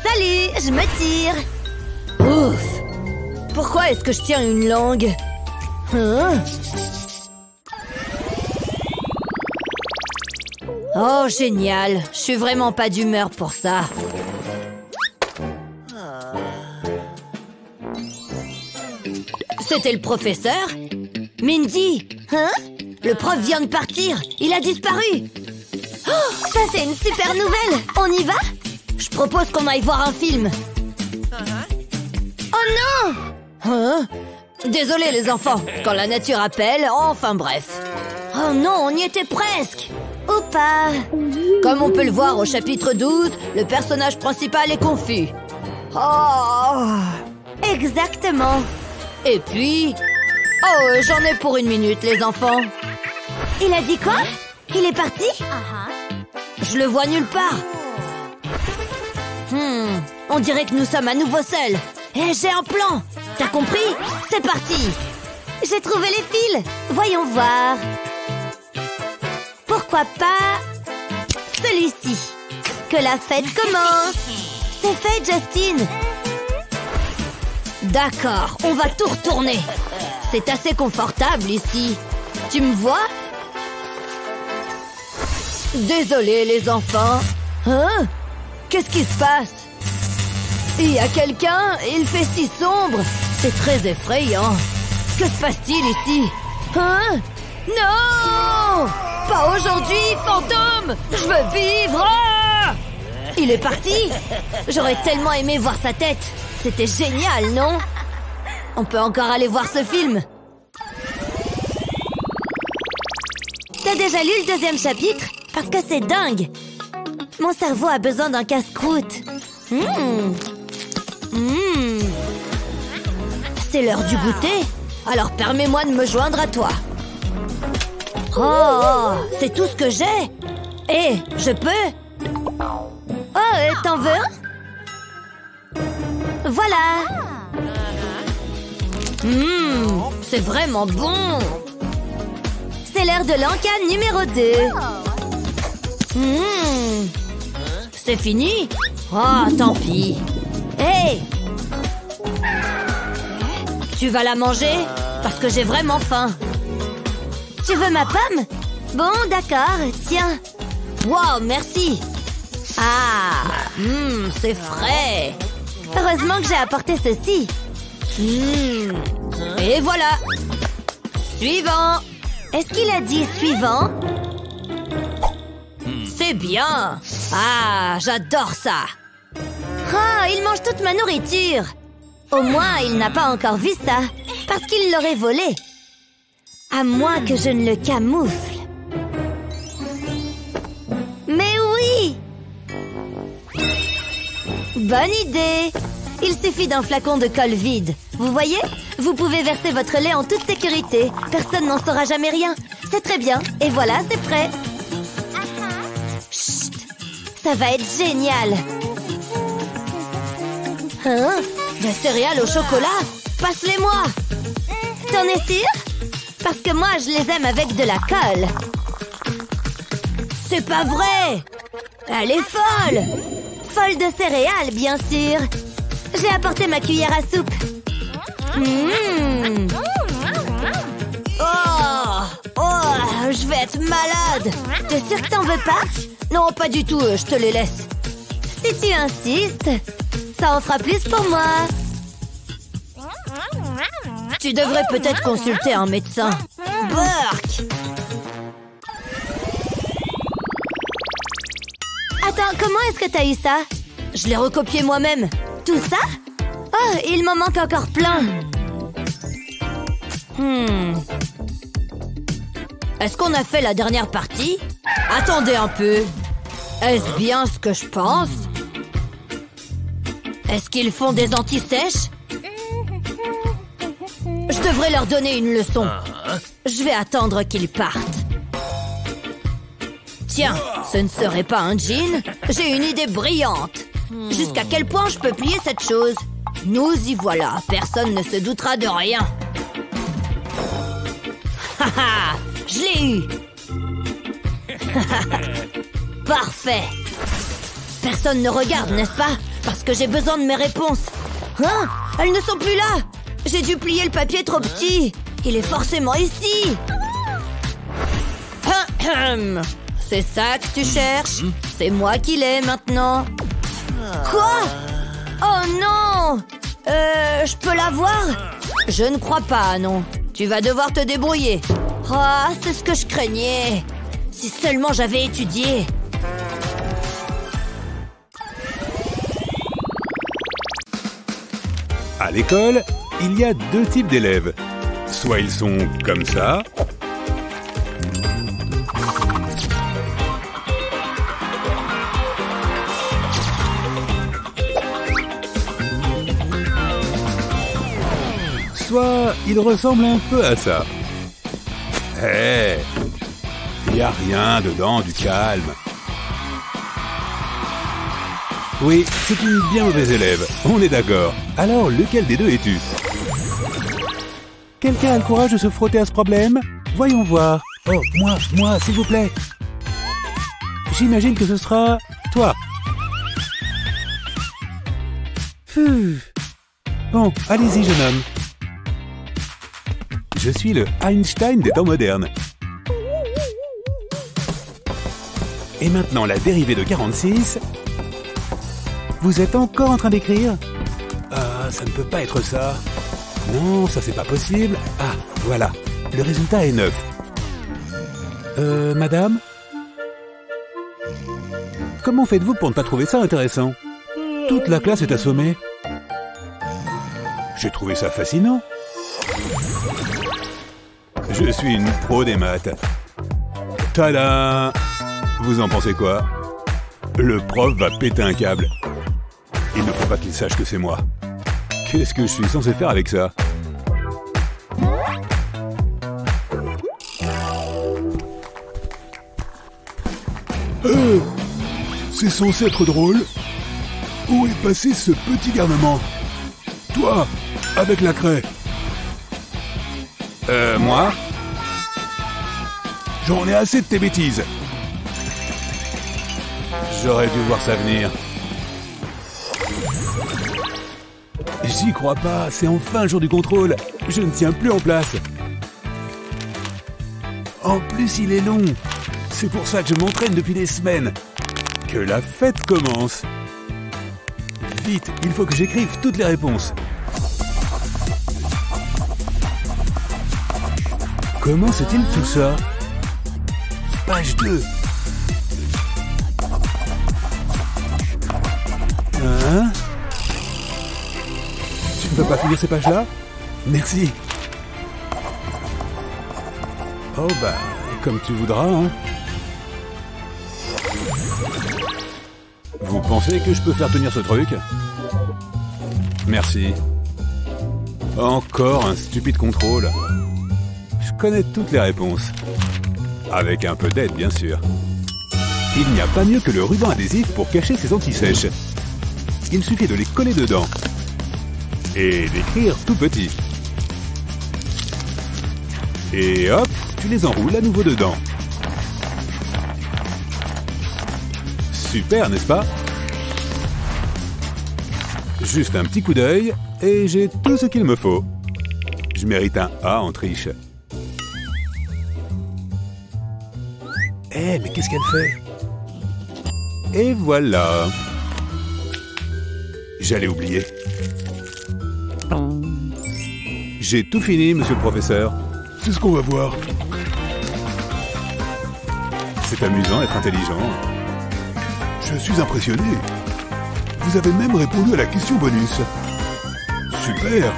Salut, je me tire. Ouf. Pourquoi est-ce que je tiens une langue? Hein? Oh, génial. Je suis vraiment pas d'humeur pour ça. C'était le professeur. Mindy Hein? Le prof vient de partir. Il a disparu. Oh, ça c'est une super nouvelle. On y va? Je propose qu'on aille voir un film. Oh non! Hein? Désolé les enfants, quand la nature appelle, enfin bref. Oh non, on y était presque. Ou pas Comme on peut le voir au chapitre 12, le personnage principal est confus. Oh. Exactement Et puis... Oh, j'en ai pour une minute, les enfants. Il a dit quoi? Il est parti? Je le vois nulle part. Hmm, on dirait que nous sommes à nouveau seuls. Et j'ai un plan. T'as compris? C'est parti. J'ai trouvé les fils. Voyons voir. Pourquoi pas celui-ci? Que la fête commence. C'est fait, Justine. D'accord, on va tout retourner. C'est assez confortable ici. Tu me vois? Désolé les enfants. Hein? Qu'est-ce qui se passe? Il y a quelqu'un Il fait si sombre. C'est très effrayant. Que se passe-t-il ici? Hein? Non Pas aujourd'hui, fantôme Je veux vivre Ah Il est parti J'aurais tellement aimé voir sa tête. C'était génial, non On peut encore aller voir ce film. T'as déjà lu le deuxième chapitre Parce que c'est dingue Mon cerveau a besoin d'un casse-croûte. Mmh. C'est l'heure du goûter Alors permets-moi de me joindre à toi. Oh, c'est tout ce que j'ai Eh, je peux Oh, euh, t'en veux un? Voilà. Mmh, c'est vraiment bon. C'est l'heure de l'encane numéro 2 Mmh, C'est fini? Oh, tant pis. Hé Tu vas la manger? Parce que j'ai vraiment faim. Tu veux ma pomme? Bon, d'accord, tiens. Wow, merci. Ah, mmh, c'est frais Heureusement que j'ai apporté ceci. Hmm. Et voilà. Suivant. Est-ce qu'il a dit suivant? C'est bien. Ah, j'adore ça. Oh, il mange toute ma nourriture. Au moins, il n'a pas encore vu ça Parce qu'il l'aurait volé. À moins que je ne le camoufle Bonne idée Il suffit d'un flacon de colle vide. Vous voyez? Vous pouvez verser votre lait en toute sécurité. Personne n'en saura jamais rien. C'est très bien. Et voilà, c'est prêt. Chut Ça va être génial Hein? Des céréales au chocolat? Passe-les-moi T'en es sûr? Parce que moi, je les aime avec de la colle. C'est pas vrai Elle est folle Folle de céréales, bien sûr J'ai apporté ma cuillère à soupe. Mmh. Oh Oh Je vais être malade T'es sûr que t'en veux pas? Non, pas du tout, je te les laisse. Si tu insistes, ça en fera plus pour moi. Tu devrais peut-être consulter un médecin. Burk Attends, comment est-ce que t'as eu ça? Je l'ai recopié moi-même. Tout ça? Oh, il m'en manque encore plein. Hmm. Est-ce qu'on a fait la dernière partie? Attendez un peu. Est-ce bien ce que je pense? Est-ce qu'ils font des antisèches? Je devrais leur donner une leçon. Je vais attendre qu'ils partent. Tiens, ce ne serait pas un jean? J'ai une idée brillante. Jusqu'à quel point je peux plier cette chose? Nous y voilà. Personne ne se doutera de rien. Haha Je l'ai eu [laughs] Parfait Personne ne regarde, n'est-ce pas? Parce que j'ai besoin de mes réponses. Hein? Elles ne sont plus là J'ai dû plier le papier trop petit. Il est forcément ici. C'est ça que tu cherches C'est moi qui l'ai maintenant. Quoi Oh non Euh, je peux l'avoir Je ne crois pas, non. Tu vas devoir te débrouiller. Ah, c'est ce que je craignais. Si seulement j'avais étudié. À l'école, il y a deux types d'élèves. Soit ils sont comme ça, soit ils ressemblent un peu à ça. Hé Il n'y a rien dedans du calme. Oui, c'est une bien mauvaise élève, on est d'accord. Alors, lequel des deux es-tu? Quelqu'un a le courage de se frotter à ce problème? Voyons voir. Oh, moi, moi, s'il vous plaît. J'imagine que ce sera toi. Pfuh. Bon, allez-y, jeune homme. Je suis le Einstein des temps modernes. Et maintenant, la dérivée de 46. Vous êtes encore en train d'écrire? Ah, ça ne peut pas être ça. Non, ça c'est pas possible. Ah, voilà. Le résultat est 9. Euh, madame? Comment faites-vous pour ne pas trouver ça intéressant? Toute la classe est assommée. J'ai trouvé ça fascinant. Je suis une pro des maths. Tada Vous en pensez quoi? Le prof va péter un câble. Il ne faut pas qu'il sache que c'est moi. Qu'est-ce que je suis censé faire avec ça? Euh, c'est censé être drôle. Où est passé ce petit garnement? Toi, avec la craie. Euh, moi? J'en ai assez de tes bêtises. J'aurais dû voir ça venir. J'y crois pas, c'est enfin le jour du contrôle. Je ne tiens plus en place. En plus, il est long. C'est pour ça que je m'entraîne depuis des semaines. Que la fête commence. Vite, il faut que j'écrive toutes les réponses. Comment c'est-il tout ça? Page 2. Hein Tu ne peux pas finir ces pages-là Merci. Oh bah, comme tu voudras, hein. Vous pensez que je peux faire tenir ce truc Merci. Encore un stupide contrôle. Je connais toutes les réponses. Avec un peu d'aide, bien sûr. Il n'y a pas mieux que le ruban adhésif pour cacher ces antisèches. Il suffit de les coller dedans. Et d'écrire tout petit. Et hop, tu les enroules à nouveau dedans. Super, n'est-ce pas? Juste un petit coup d'œil et j'ai tout ce qu'il me faut. Je mérite un A en triche. Eh, mais qu'est-ce qu'elle fait? Et voilà. J'allais oublier. J'ai tout fini, monsieur le professeur. C'est ce qu'on va voir. C'est amusant d'être intelligent. Je suis impressionné. Vous avez même répondu à la question bonus. Super.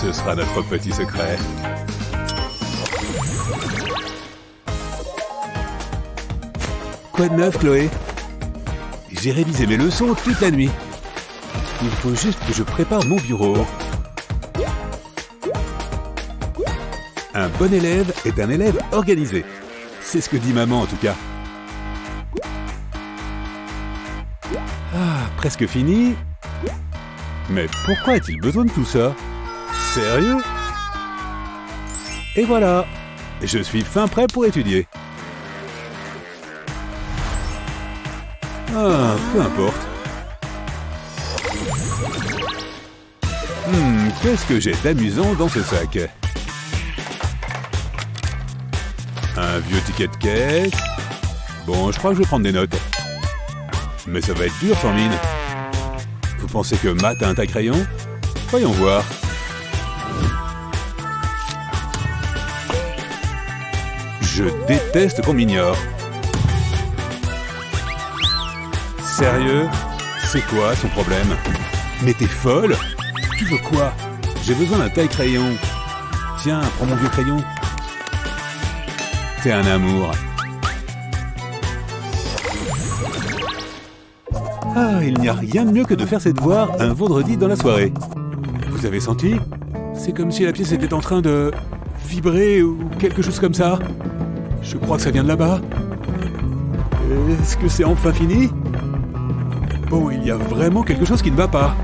Ce sera notre petit secret. De Chloé? J'ai révisé mes leçons toute la nuit. Il faut juste que je prépare mon bureau. Un bon élève est un élève organisé. C'est ce que dit maman en tout cas. Ah, presque fini. Mais pourquoi a-t-il besoin de tout ça? Sérieux? Et voilà, je suis fin prêt pour étudier. Ah, peu importe. Hmm, qu'est-ce que j'ai d'amusant dans ce sac? Un vieux ticket de caisse. Bon, je crois que je vais prendre des notes. Mais ça va être dur sans mine. Vous pensez que Matt a un taille-crayon Voyons voir. Je déteste qu'on m'ignore. Sérieux C'est quoi son problème? Mais t'es folle Tu veux quoi? J'ai besoin d'un taille crayon. Tiens, prends mon vieux crayon. T'es un amour. Ah, il n'y a rien de mieux que de faire ses devoirs un vendredi dans la soirée. Vous avez senti? C'est comme si la pièce était en train de vibrer ou quelque chose comme ça. Je crois que ça vient de là-bas. Est-ce que c'est enfin fini? Bon, il y a vraiment quelque chose qui ne va pas.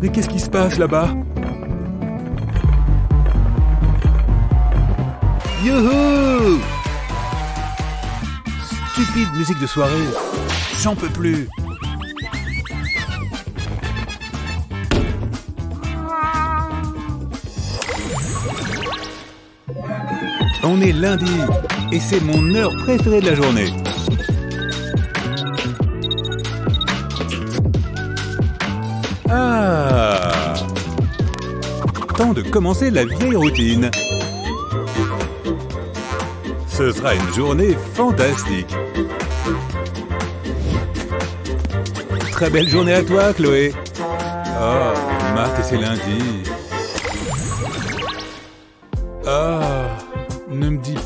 Mais qu'est-ce qui se passe là-bas? Youhou Stupide musique de soirée. J'en peux plus. On est lundi et c'est mon heure préférée de la journée. Ah Temps de commencer la vieille routine. Ce sera une journée fantastique. Très belle journée à toi, Chloé. Oh, Marc c'est lundi.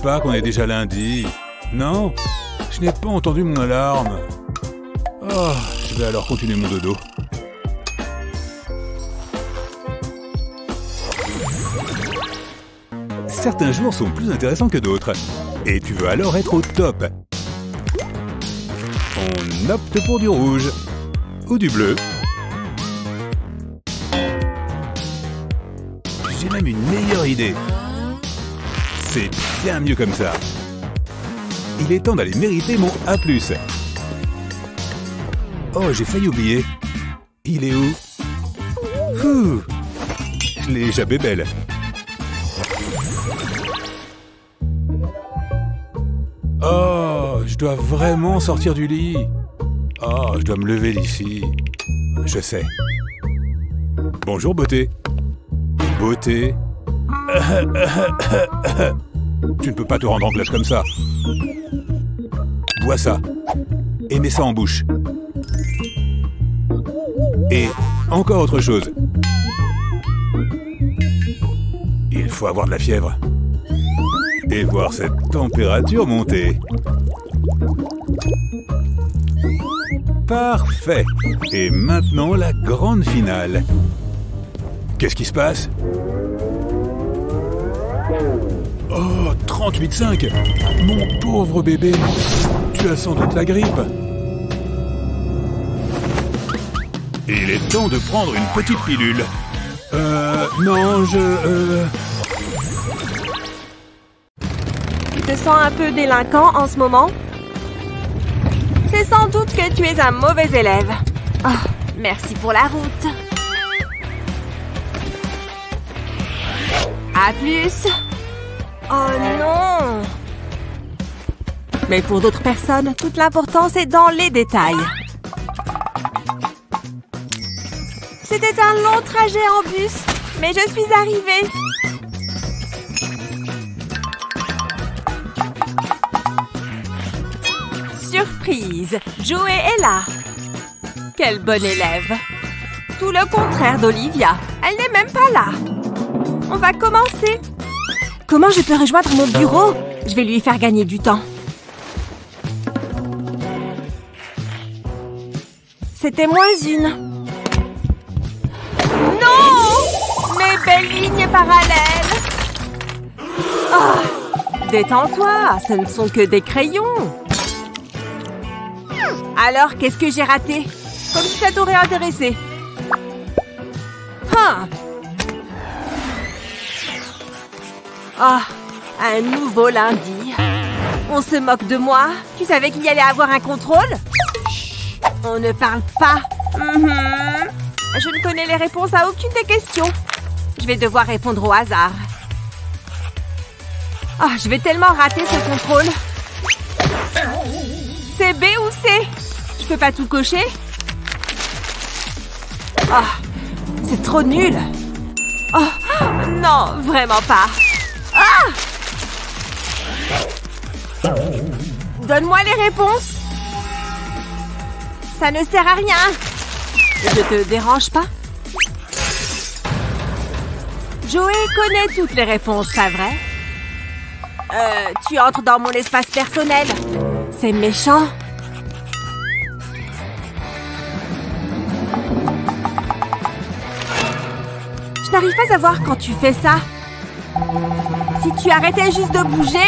Qu'on est déjà lundi. Non, je n'ai pas entendu mon alarme. Oh, je vais alors continuer mon dodo. Certains jours sont plus intéressants que d'autres. Et tu veux alors être au top. On opte pour du rouge. Ou du bleu. J'ai même une meilleure idée. C'est bien mieux comme ça. Il est temps d'aller mériter mon A+. Oh, j'ai failli oublier. Il est où? Ouh, Je l'ai échappé belle. Oh, je dois vraiment sortir du lit. Oh, je dois me lever d'ici. Je sais. Bonjour, beauté. Beauté. [laughs] tu ne peux pas te rendre en glace comme ça. Bois ça. Et mets ça en bouche. Et encore autre chose. Il faut avoir de la fièvre. Et voir cette température monter. Parfait. Et maintenant la grande finale. Qu'est-ce qui se passe? Oh, 38,5 Mon pauvre bébé Tu as sans doute la grippe Il est temps de prendre une petite pilule. Euh, non, je... Euh... Tu te sens un peu délinquant en ce moment? C'est sans doute que tu es un mauvais élève. Oh, merci pour la route. À plus. Oh non Mais pour d'autres personnes, toute l'importance est dans les détails. C'était un long trajet en bus, mais je suis arrivée. Surprise, Joey est là. Quelle bonne élève. Tout le contraire d'Olivia. Elle n'est même pas là. On va commencer. Comment je peux rejoindre mon bureau? Je vais lui faire gagner du temps. C'était moins une. Non Mes belles lignes parallèles Ah Détends-toi, ce ne sont que des crayons. Alors, qu'est-ce que j'ai raté? Comme si ça t'aurait intéressé. Ah, un nouveau lundi. On se moque de moi Tu savais qu'il y allait avoir un contrôle? On ne parle pas. Mhm. Je ne connais les réponses à aucune des questions. Je vais devoir répondre au hasard. Ah, je vais tellement rater ce contrôle. composer B ou C? Je peux pas tout cocher? Ah, c'est trop nul. Oh, non, vraiment pas. Ah Donne-moi les réponses. Ça ne sert à rien. Je te dérange pas? Joey connaît toutes les réponses, pas vrai? Euh, tu entres dans mon espace personnel. C'est méchant. Je n'arrive pas à voir quand tu fais ça. Si tu arrêtais juste de bouger...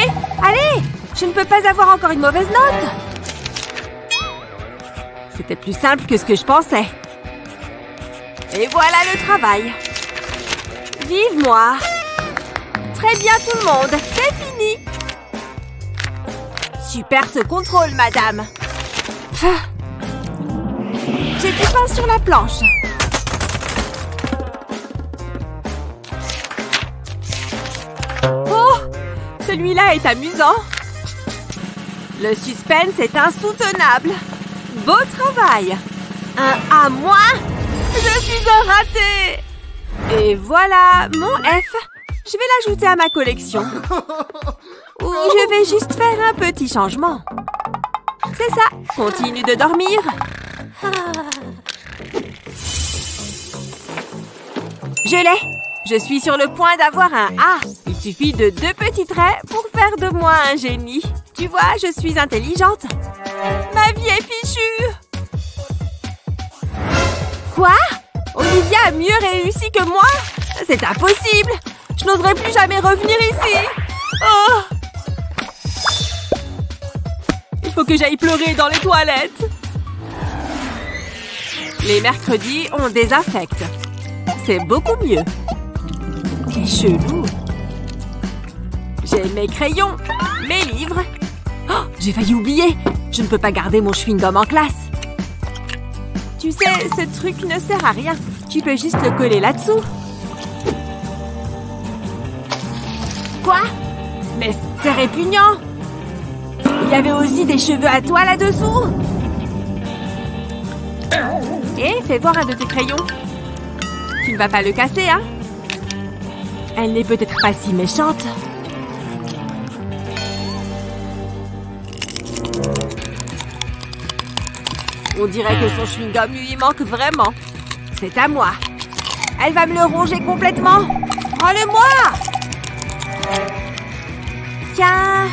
Allez Je ne peux pas avoir encore une mauvaise note. C'était plus simple que ce que je pensais. Et voilà le travail. Vive moi. Très bien tout le monde, c'est fini. Super ce contrôle, madame. J'ai du pain sur la planche Celui-là est amusant Le suspense est insoutenable Beau travail Un à moi Je suis un raté et voilà, mon F. Je vais l'ajouter à ma collection. Ou je vais juste faire un petit changement. C'est ça, continue de dormir. Je l'ai. Je suis sur le point d'avoir un A. Suffit de deux petits traits pour faire de moi un génie. Tu vois, je suis intelligente. Ma vie est fichue. Quoi? Olivia a mieux réussi que moi? C'est impossible Je n'oserais plus jamais revenir ici Oh Il faut que j'aille pleurer dans les toilettes Les mercredis, on désinfecte. C'est beaucoup mieux. C'est chelou. J'ai mes crayons, mes livres. Oh, j'ai failli oublier. Je ne peux pas garder mon chewing-gum en classe. Tu sais, ce truc ne sert à rien. Tu peux juste le coller là-dessous. Quoi? Mais c'est répugnant Il y avait aussi des cheveux à toi là-dessous Hé, fais voir un de tes crayons. Tu ne vas pas le casser, hein Elle n'est peut-être pas si méchante. On dirait que son chewing-gum lui manque vraiment. C'est à moi. Elle va me le ronger complètement. Rends-le-moi Tiens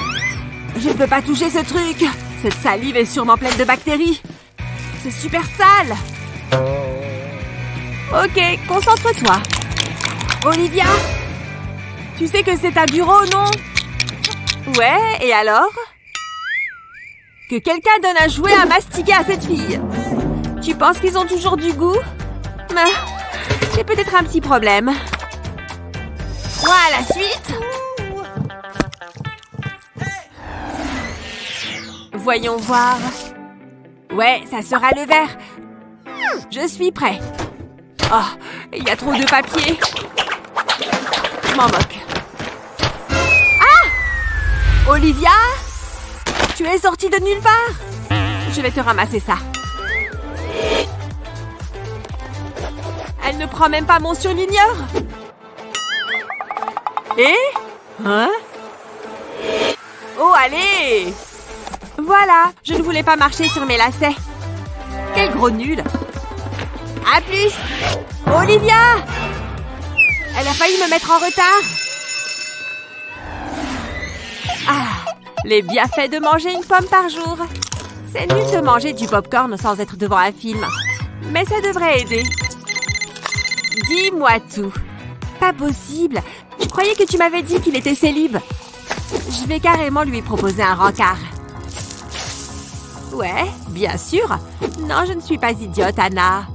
Je ne peux pas toucher ce truc. Cette salive est sûrement pleine de bactéries. C'est super sale. Ok, concentre-toi. Olivia Tu sais que c'est un bureau, non? Ouais, et alors? Que quelqu'un donne un jouet à mastiquer à cette fille. Tu penses qu'ils ont toujours du goût? Mais j'ai peut-être un petit problème. Moi à la suite Voyons voir. Ouais, ça sera le vert. Je suis prêt. Oh, il y a trop de papier. Je m'en moque. Ah Olivia? Tu es sortie de nulle part. Je vais te ramasser ça. Elle ne prend même pas mon surligneur. Et? Hein? Oh, allez! Voilà, je ne voulais pas marcher sur mes lacets. Quel gros nul. À plus. Olivia! Elle a failli me mettre en retard. Ah Les bienfaits de manger une pomme par jour C'est nul de manger du popcorn sans être devant un film. Mais ça devrait aider. Dis-moi tout. Pas possible. Je croyais que tu m'avais dit qu'il était célib? Je vais carrément lui proposer un rencard. Ouais, bien sûr. Non, je ne suis pas idiote, Anna.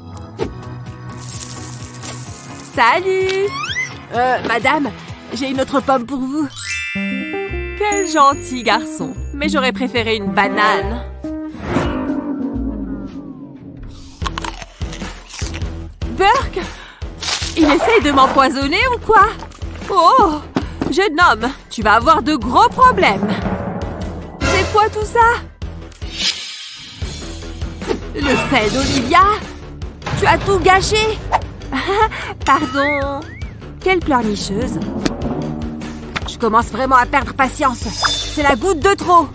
Salut Euh, madame, j'ai une autre pomme pour vous. Quel gentil garçon. Mais j'aurais préféré une banane. Burke Il essaye de m'empoisonner ou quoi? Oh Jeune homme, tu vas avoir de gros problèmes. C'est quoi tout ça? Le fait d'Olivia? Tu as tout gâché? [laughs] Pardon Quelle pleurnicheuse commence vraiment à perdre patience. C'est la goutte de trop.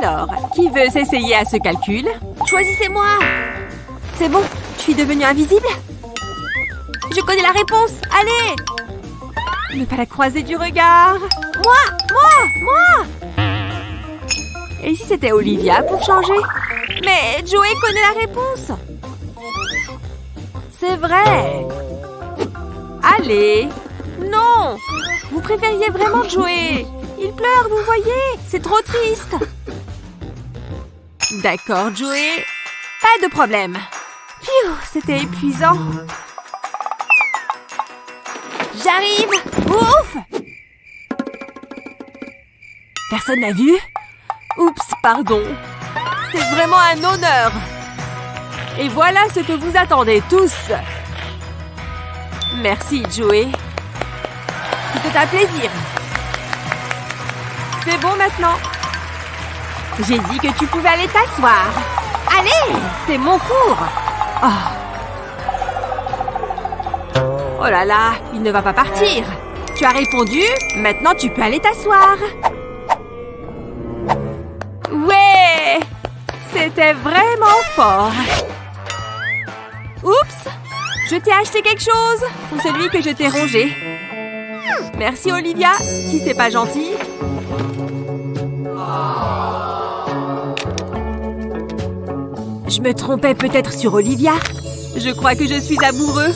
Alors, qui veut s'essayer à ce calcul? Choisissez-moi. C'est bon, je suis devenue invisible. Je connais la réponse, allez! Ne pas la croiser du regard. Moi Moi Moi! Et si c'était Olivia pour changer? Mais Joey connaît la réponse C'est vrai Allez Non Vous préfériez vraiment Joey Il pleure, vous voyez C'est trop triste D'accord, Joey. Pas de problème. Phew, c'était épuisant. J'arrive Ouf Personne n'a vu? Oups, pardon. C'est vraiment un honneur. Et voilà ce que vous attendez tous. Merci, Joey. C'était un plaisir. C'est bon maintenant j'ai dit que tu pouvais aller t'asseoir. Allez, c'est mon cours. Oh. oh là là, il ne va pas partir. Tu as répondu, maintenant tu peux aller t'asseoir. Ouais C'était vraiment fort. Oups Je t'ai acheté quelque chose pour celui que je t'ai rongé. Merci Olivia, si c'est pas gentil. Je me trompais peut-être sur Olivia. Je crois que je suis amoureux.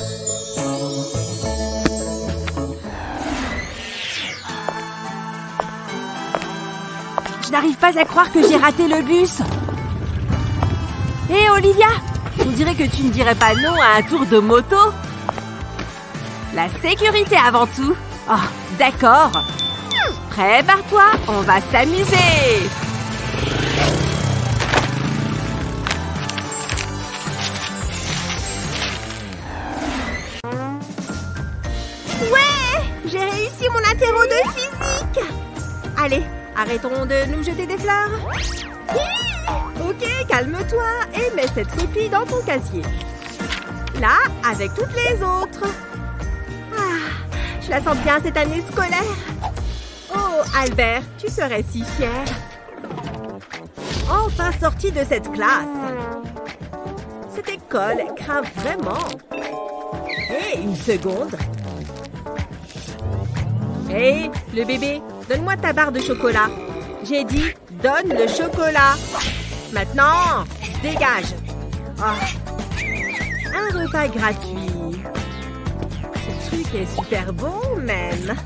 Je n'arrive pas à croire que j'ai raté le bus. Hé Olivia On dirait que tu ne dirais pas non à un tour de moto. La sécurité avant tout. Oh, d'accord. Prépare-toi, on va s'amuser. mon interro de physique Allez, arrêtons de nous jeter des fleurs. Ok, calme-toi et mets cette copie dans ton casier. Là, avec toutes les autres. Ah, je la sens bien cette année scolaire. Oh, Albert, tu serais si fier. Enfin sorti de cette classe. Cette école craint vraiment. Et une seconde. Hé, le bébé, donne-moi ta barre de chocolat. J'ai dit, donne le chocolat. Maintenant, dégage. Oh. Un repas gratuit. Ce truc est super bon, même.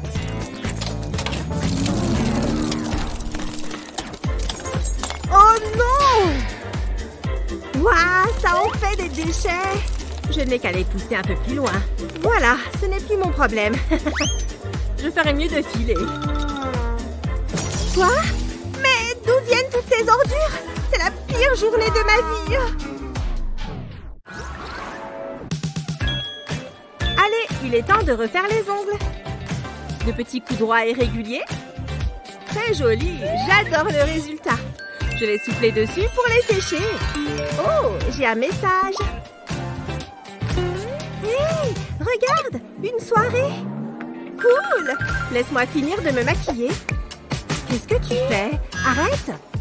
Oh non Waouh, ça en fait des déchets Je n'ai qu'à les pousser un peu plus loin. Voilà, ce n'est plus mon problème. [laughs] Je ferais mieux de filer. Quoi? Mais d'où viennent toutes ces ordures? C'est la pire journée de ma vie Allez, il est temps de refaire les ongles. De petits coups droits et réguliers. Très joli, j'adore le résultat. Je vais souffler dessus pour les sécher. Oh, j'ai un message. Hé, regarde, une soirée. Cool Laisse-moi finir de me maquiller. Qu'est-ce que tu fais? Arrête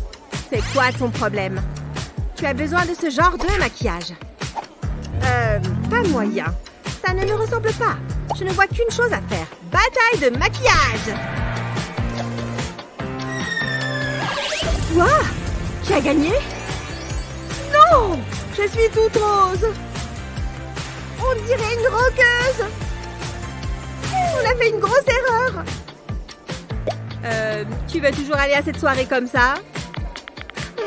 C'est quoi ton problème? Tu as besoin de ce genre de maquillage. Euh, pas moyen. Ça ne me ressemble pas. Je ne vois qu'une chose à faire. Bataille de maquillage Quoi Qui a gagné? Non Je suis toute rose On dirait une roqueuse on a fait une grosse erreur Euh, tu veux toujours aller à cette soirée comme ça?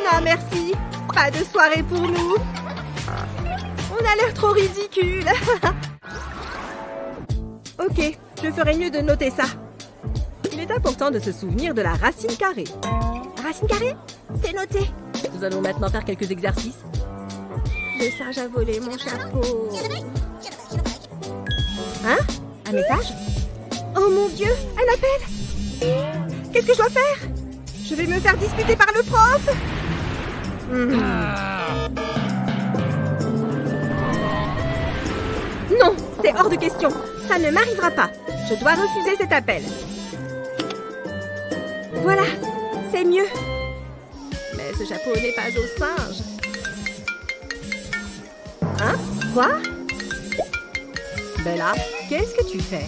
Non, merci. Pas de soirée pour nous. On a l'air trop ridicule. [laughs] ok, je ferais mieux de noter ça. Il est important de se souvenir de la racine carrée. Racine carrée? C'est noté. Nous allons maintenant faire quelques exercices. Le singe a volé mon chapeau. Hein? Un message? Oh mon Dieu, elle appelle Qu'est-ce que je dois faire? Je vais me faire disputer par le prof Hmm. Non, c'est hors de question. Ça ne m'arrivera pas. Je dois refuser cet appel. Voilà, c'est mieux. Mais ce chapeau n'est pas au singe. Hein? Quoi? Bella, qu'est-ce que tu fais?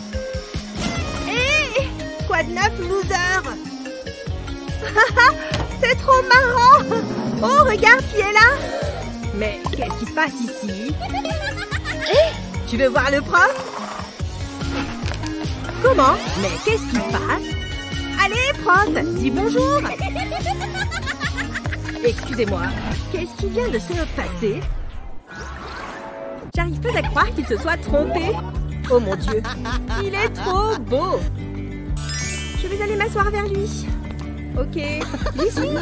Hé Quoi de neuf, loser [laughs] C'est trop marrant Oh, regarde qui est là. Mais qu'est-ce qui se passe ici? Hé [laughs] Tu veux voir le prof? Comment? Mais qu'est-ce qui se passe? Allez, prof, dis bonjour. [laughs] Excusez-moi, qu'est-ce qui vient de se passer? J'arrive pas à croire qu'il se soit trompé. Oh mon Dieu, il est trop beau. Je vais aller m'asseoir vers lui. Ok, j'y.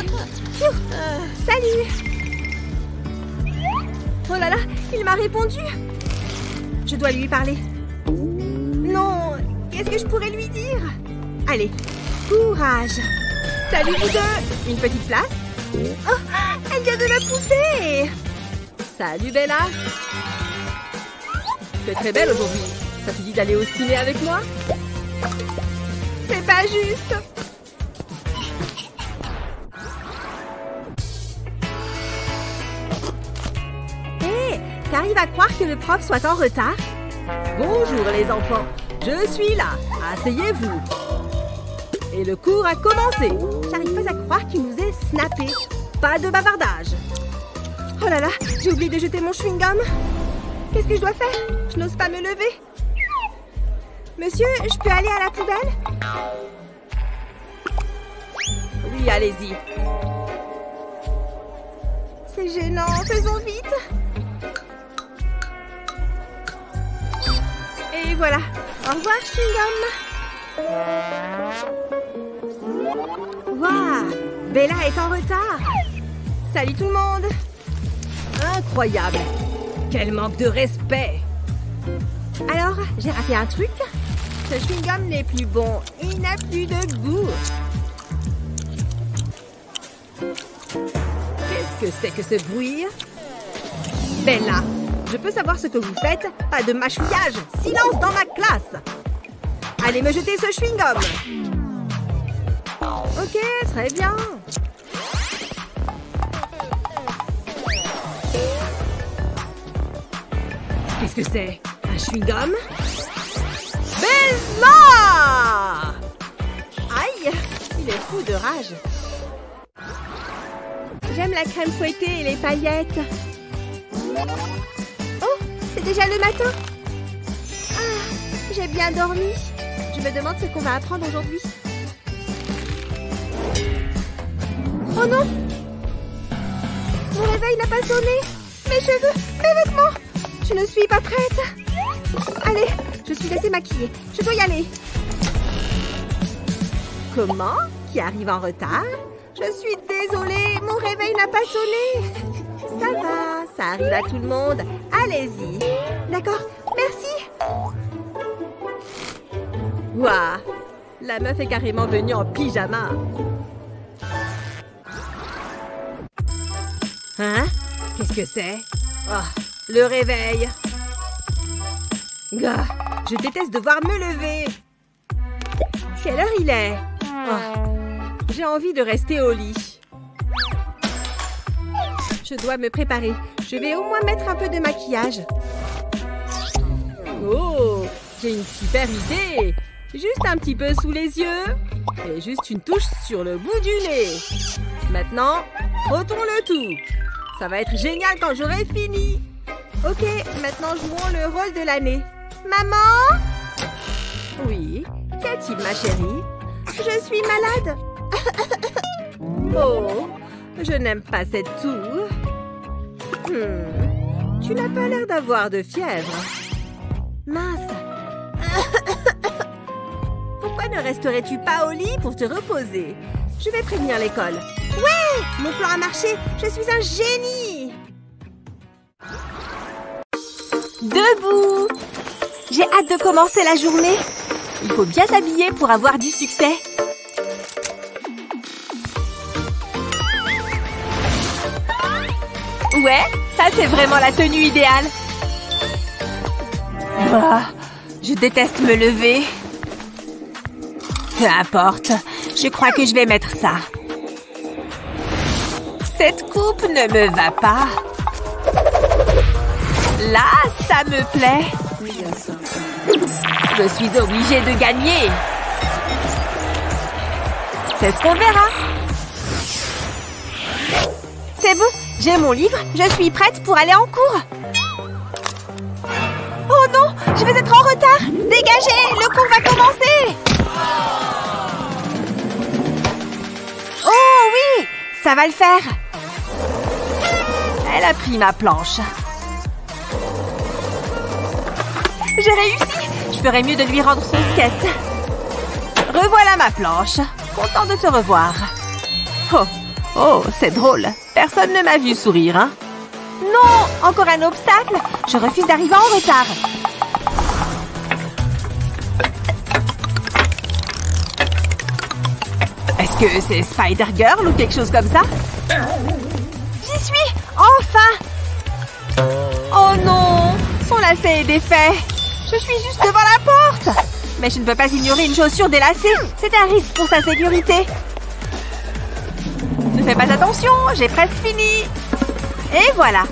Salut. Oh là là, il m'a répondu. Je dois lui parler. Non, qu'est-ce que je pourrais lui dire? Allez, courage. Salut vous deux. Une petite place Oh, elle vient de me pousser. Salut Bella. Tu es très belle aujourd'hui. Ça te dit d'aller au ciné avec moi? C'est pas juste. T'arrives à croire que le prof soit en retard Bonjour les enfants, je suis là. Asseyez-vous. Et le cours a commencé. J'arrive pas à croire qu'il nous ait snappé. Pas de bavardage. Oh là là, j'ai oublié de jeter mon chewing-gum. Qu'est-ce que je dois faire? Je n'ose pas me lever. Monsieur, je peux aller à la poubelle? Oui, allez-y. C'est gênant, faisons vite. Et voilà. Au revoir, chewing-gum. Waouh Bella est en retard. Salut tout le monde. Incroyable. Quel manque de respect Alors, j'ai raté un truc Ce chewing-gum n'est plus bon. Il n'a plus de goût. Qu'est-ce que c'est que ce bruit? Bella, je peux savoir ce que vous faites? Pas de mâchouillage. Silence dans ma classe. Allez me jeter ce chewing-gum. Ok, très bien. Qu'est-ce que c'est? Un chewing-gum? Bella! Aïe Il est fou de rage. J'aime la crème fouettée et les paillettes. Oh, c'est déjà le matin Ah, j'ai bien dormi. Je me demande ce qu'on va apprendre aujourd'hui. Oh non Mon réveil n'a pas sonné Mes cheveux, mes vêtements Je ne suis pas prête Allez, je suis assez maquillée. Je dois y aller. Comment? Qui arrive en retard? Je suis désolée, mon réveil n'a pas sonné. Ça va, ça arrive à tout le monde. Allez-y. D'accord, merci. Waouh La meuf est carrément venue en pyjama. Hein? Qu'est-ce que c'est? Oh, le réveil. Gah, je déteste devoir me lever. Quelle heure il est? Oh, J'ai envie de rester au lit. Je dois me préparer. Je vais au moins mettre un peu de maquillage. Oh, j'ai une super idée. Juste un petit peu sous les yeux. Et juste une touche sur le bout du nez. Maintenant, frottons le tout. Ça va être génial quand j'aurai fini. Ok, maintenant jouons le rôle de l'année. Maman? Oui, qu'y a-t-il ma chérie? Je suis malade. [laughs] oh, je n'aime pas cette toux. Hmm, tu n'as pas l'air d'avoir de fièvre. Mince. [coughs] Pourquoi ne resterais-tu pas au lit pour te reposer? Je vais prévenir l'école. Ouais Mon plan a marché Je suis un génie Debout J'ai hâte de commencer la journée. Il faut bien s'habiller pour avoir du succès. Ouais, ça c'est vraiment la tenue idéale. Ah, je déteste me lever. Peu importe, je crois que je vais mettre ça. Cette coupe ne me va pas. Là, ça me plaît. Je suis obligée de gagner. C'est ce qu'on verra. C'est bon, j'ai mon livre, je suis prête pour aller en cours. Oh non, je vais être en retard. Dégagez, le cours va commencer. Oh oui, ça va le faire. Elle a pris ma planche. J'ai réussi Je ferais mieux de lui rendre son skate. Revoilà ma planche. Content de te revoir. Oh, oh, c'est drôle. Personne ne m'a vu sourire, hein. Non Encore un obstacle. Je refuse d'arriver en retard. Est-ce que c'est Spider-Girl ou quelque chose comme ça? J'y suis Enfin. Oh non Son lacet est défait Je suis juste devant la porte. Mais je ne peux pas ignorer une chaussure délacée. C'est un risque pour sa sécurité fais pas attention, j'ai presque fini Et voilà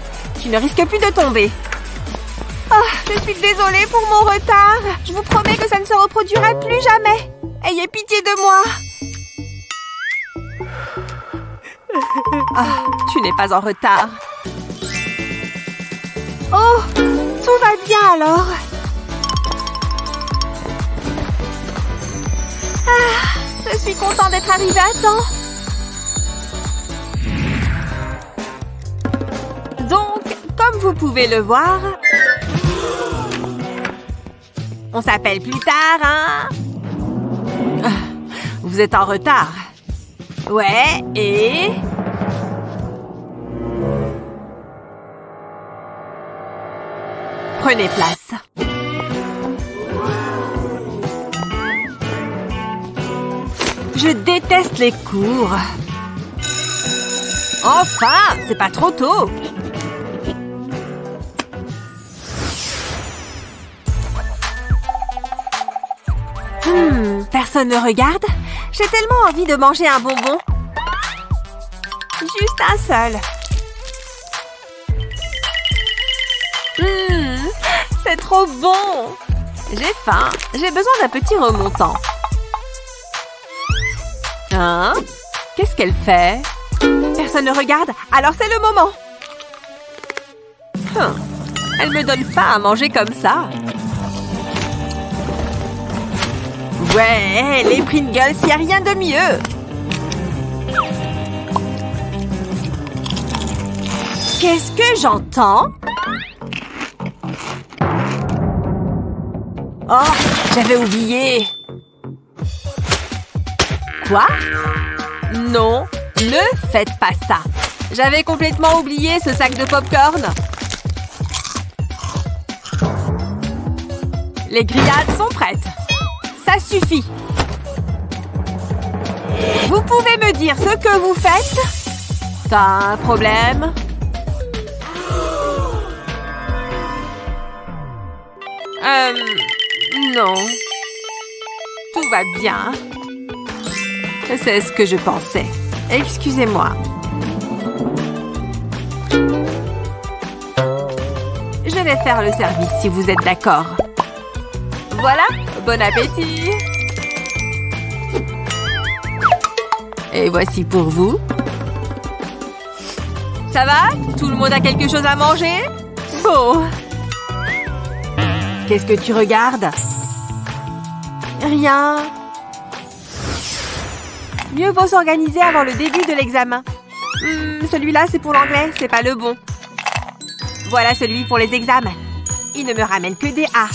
Tu ne risques plus de tomber Oh, je suis désolée pour mon retard Je vous promets que ça ne se reproduira plus jamais Ayez pitié de moi Ah, tu n'es pas en retard. Oh, tout va bien alors. Ah, je suis content d'être arrivée à temps. Donc, comme vous pouvez le voir, on s'appelle plus tard, hein? Ah, Vous êtes en retard. Ouais, et... Prenez place. Je déteste les cours. Enfin, c'est pas trop tôt. Hmm, personne ne regarde? J'ai tellement envie de manger un bonbon. Juste un seul. Hmm, c'est trop bon. J'ai faim. J'ai besoin d'un petit remontant. Hein? Qu'est-ce qu'elle fait? Personne ne regarde, alors c'est le moment. Hum, Elle me donne pas à manger comme ça. Ouais, les Pringles, y a rien de mieux. Qu'est-ce que j'entends? Oh, j'avais oublié. Quoi? Non, ne faites pas ça. J'avais complètement oublié ce sac de popcorn. Les grillades sont prêtes. Ça suffit. Vous pouvez me dire ce que vous faites? T'as un problème? Euh... Non. Tout va bien. C'est ce que je pensais. Excusez-moi. Je vais faire le service si vous êtes d'accord. Voilà, bon appétit Et voici pour vous. Ça va? Tout le monde a quelque chose à manger? Bon. Qu'est-ce que tu regardes? Rien. Mieux vaut s'organiser avant le début de l'examen. Hmm, celui-là, c'est pour l'anglais, c'est pas le bon. Voilà celui pour les examens. Il ne me ramène que des A.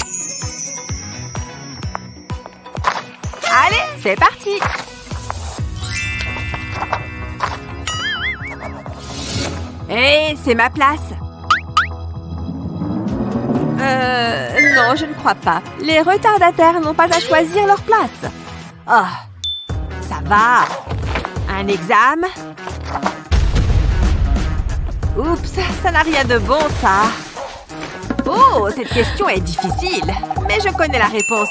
Allez, c'est parti Hé, c'est ma place Euh... Non, je ne crois pas. Les retardataires n'ont pas à choisir leur place. Oh, ça va. Un examen? Oups, ça n'a rien de bon, ça. Oh, cette question est difficile, mais je connais la réponse.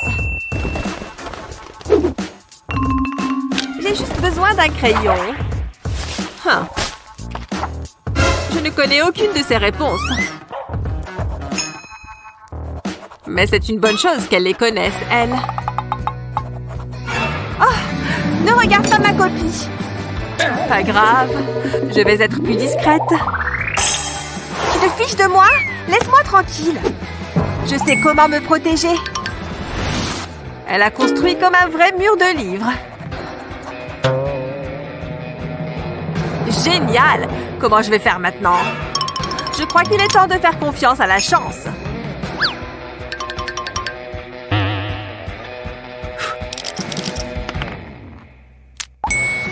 J'ai juste besoin d'un crayon. Je ne connais aucune de ces réponses. Mais c'est une bonne chose qu'elle les connaisse, elle. Oh Ne regarde pas ma copie Pas grave, je vais être plus discrète. Tu te fiches de moi? Laisse-moi tranquille. Je sais comment me protéger. Elle a construit comme un vrai mur de livres. Génial Comment je vais faire maintenant? Je crois qu'il est temps de faire confiance à la chance.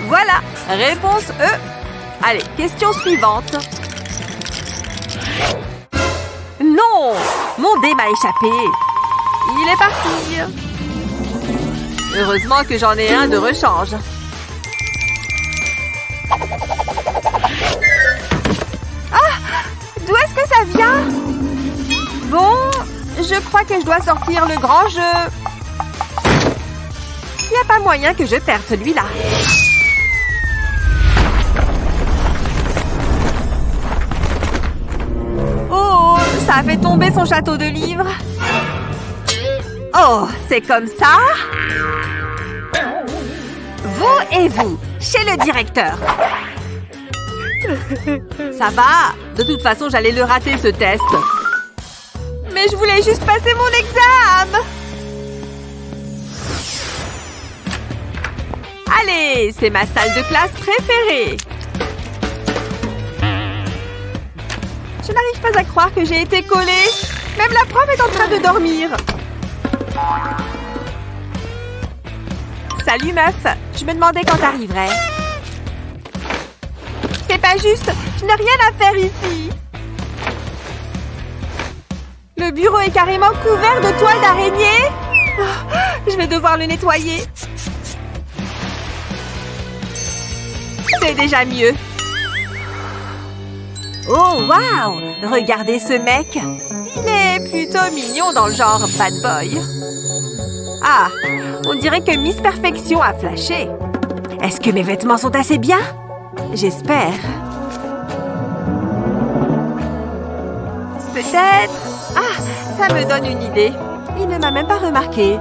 Voilà Réponse E. Allez, question suivante. Non Mon dé m'a échappé. Il est parti. Heureusement que j'en ai un de rechange. Ah D'où est-ce que ça vient? Bon, je crois que je dois sortir le grand jeu. Il n'y a pas moyen que je perde celui-là. Oh, ça a fait tomber son château de livres. Oh, c'est comme ça? Et vous, chez le directeur. Ça va De toute façon, j'allais le rater, ce test. Mais je voulais juste passer mon examen Allez, c'est ma salle de classe préférée Je n'arrive pas à croire que j'ai été collée. Même la prof est en train de dormir. Salut meuf, je me demandais quand t'arriverais. C'est pas juste, je n'ai rien à faire ici. Le bureau est carrément couvert de toiles d'araignée. Oh, je vais devoir le nettoyer. C'est déjà mieux. Oh, waouh Regardez ce mec Il est plutôt mignon dans le genre bad boy. Ah, on dirait que Miss Perfection a flashé. Est-ce que mes vêtements sont assez bien? J'espère. Peut-être... Ah, ça me donne une idée. Il ne m'a même pas remarqué.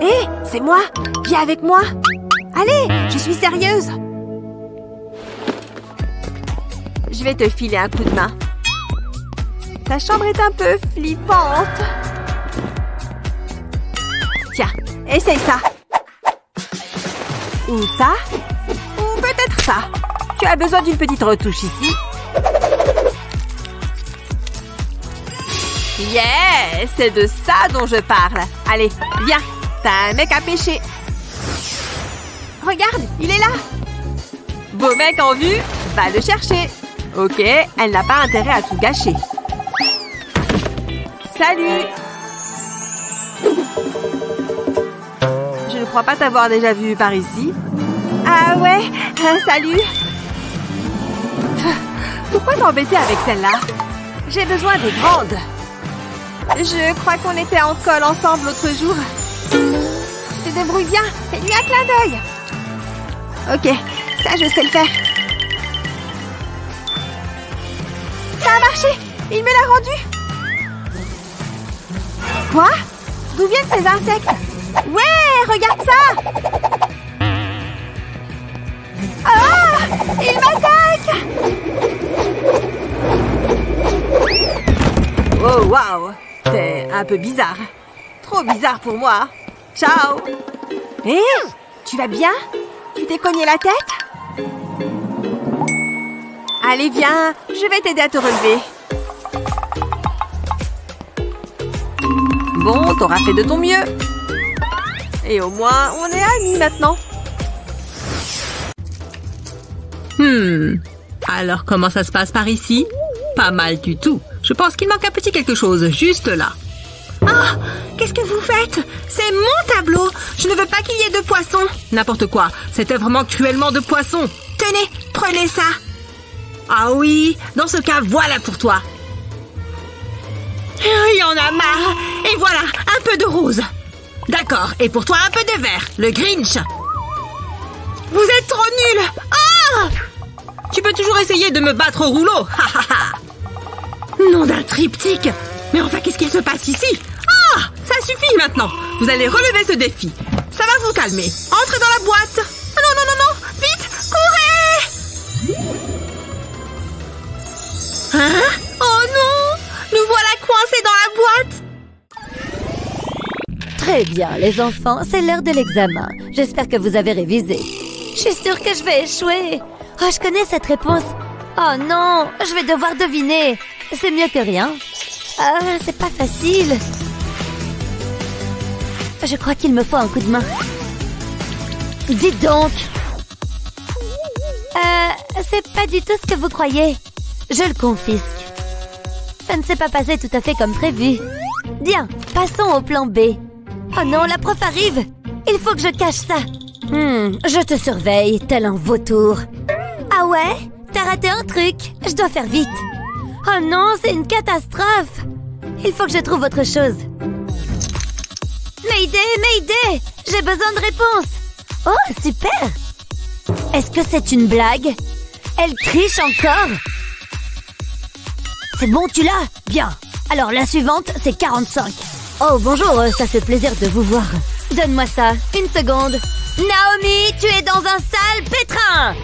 Hé, c'est moi Viens avec moi Allez, je suis sérieuse Je vais te filer un coup de main. Ta chambre est un peu flippante. Tiens, essaye ça. Ou ça. Ou peut-être ça. Tu as besoin d'une petite retouche ici. Yeah C'est de ça dont je parle. Allez, viens. T'as un mec à pêcher. Regarde, il est là. Beau mec en vue, va le chercher. Ok, elle n'a pas intérêt à tout gâcher. Salut crois pas t'avoir déjà vu par ici. Ah ouais euh, Salut Pourquoi t'embêter avec celle-là? J'ai besoin des grandes. Je crois qu'on était en colle ensemble l'autre jour. Tu te débrouilles bien. Fais-lui un clin d'œil. Ok, ça je sais le faire. Ça a marché Il me l'a rendu Quoi? D'où viennent ces insectes? Ouais, regarde ça Ah Il m'attaque Oh, waouh T'es un peu bizarre. Trop bizarre pour moi. Ciao Hé Tu vas bien? Tu t'es cogné la tête? Allez, viens, je vais t'aider à te relever. Bon, t'auras fait de ton mieux. Et au moins, on est amis maintenant. Hmm. Alors, comment ça se passe par ici? Pas mal du tout. Je pense qu'il manque un petit quelque chose, juste là. Ah Qu'est-ce que vous faites? C'est mon tableau Je ne veux pas qu'il y ait de poissons N'importe quoi. Cette œuvre manque cruellement de poissons. Tenez, prenez ça Ah oui, dans ce cas, voilà pour toi. Il y en a marre. Et voilà, un peu de rose. D'accord, et pour toi un peu de vert, le Grinch. Vous êtes trop nul. Ah Tu peux toujours essayer de me battre au rouleau. Nom d'un triptyque. Mais enfin, qu'est-ce qu'il se passe ici Ah Ça suffit maintenant. Vous allez relever ce défi. Ça va vous calmer. Entrez dans la boîte. Ah Non, non, non, non. Vite, courez Hein Oh non Nous voilà coincés dans la boîte Très bien, les enfants, c'est l'heure de l'examen. J'espère que vous avez révisé. Je suis sûre que je vais échouer. Oh, je connais cette réponse. Oh non, je vais devoir deviner. C'est mieux que rien. Ah, c'est pas facile. Je crois qu'il me faut un coup de main. Dites donc. Euh, c'est pas du tout ce que vous croyez. Je le confisque. Ça ne s'est pas passé tout à fait comme prévu. Bien, passons au plan B. Oh non, la prof arrive. Il faut que je cache ça. Hmm, je te surveille, tel un vautour. Ah ouais? T'as raté un truc. Je dois faire vite. Oh non, c'est une catastrophe. Il faut que je trouve autre chose. Mayday, Mayday! J'ai besoin de réponse. Oh, super! Est-ce que c'est une blague? Elle triche encore. C'est bon, tu l'as. Bien. Alors la suivante, c'est 45. Oh, bonjour, euh, ça fait plaisir de vous voir. Donne-moi ça, une seconde. Naomi, tu es dans un sale pétrin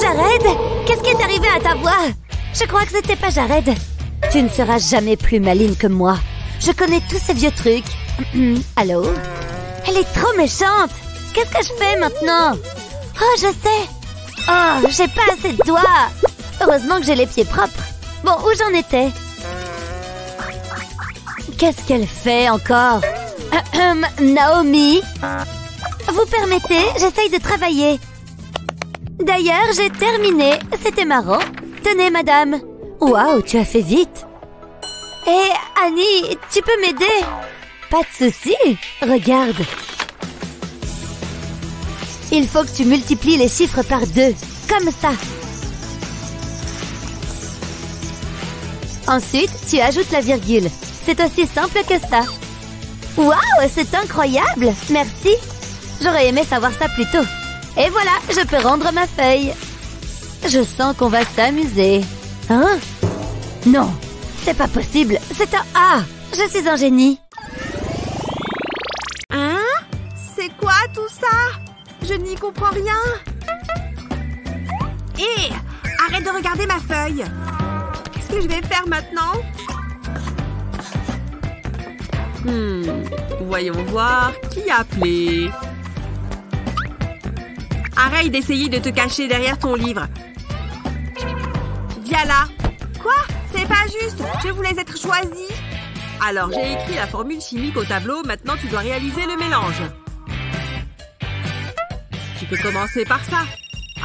Jared Qu'est-ce qui est arrivé à ta voix? Je crois que c'était pas Jared. Tu ne seras jamais plus maline que moi. Je connais tous ces vieux trucs. [clears throat] Allô? Elle est trop méchante Qu'est-ce que je fais maintenant? Oh, je sais Oh, j'ai pas assez de doigts Heureusement que j'ai les pieds propres. Bon, où j'en étais? Qu'est-ce qu'elle fait encore [clears throat] Naomi Vous permettez J'essaye de travailler. D'ailleurs, j'ai terminé. C'était marrant. Tenez, madame. Waouh, tu as fait vite. Hé, Annie, tu peux m'aider? Pas de souci. Regarde. Il faut que tu multiplies les chiffres par deux. Comme ça. Ensuite, tu ajoutes la virgule. C'est aussi simple que ça. Waouh, c'est incroyable Merci J'aurais aimé savoir ça plus tôt. Et voilà, je peux rendre ma feuille. Je sens qu'on va s'amuser. Hein? Non, c'est pas possible. C'est un A. Je suis un génie. Hein? C'est quoi tout ça? Je n'y comprends rien. Hé Arrête de regarder ma feuille. Qu'est-ce que je vais faire maintenant? Hmm, voyons voir qui a appelé. Arrête d'essayer de te cacher derrière ton livre. Viens là. Quoi? C'est pas juste. Je voulais être choisie. Alors, j'ai écrit la formule chimique au tableau. Maintenant, tu dois réaliser le mélange. Tu peux commencer par ça.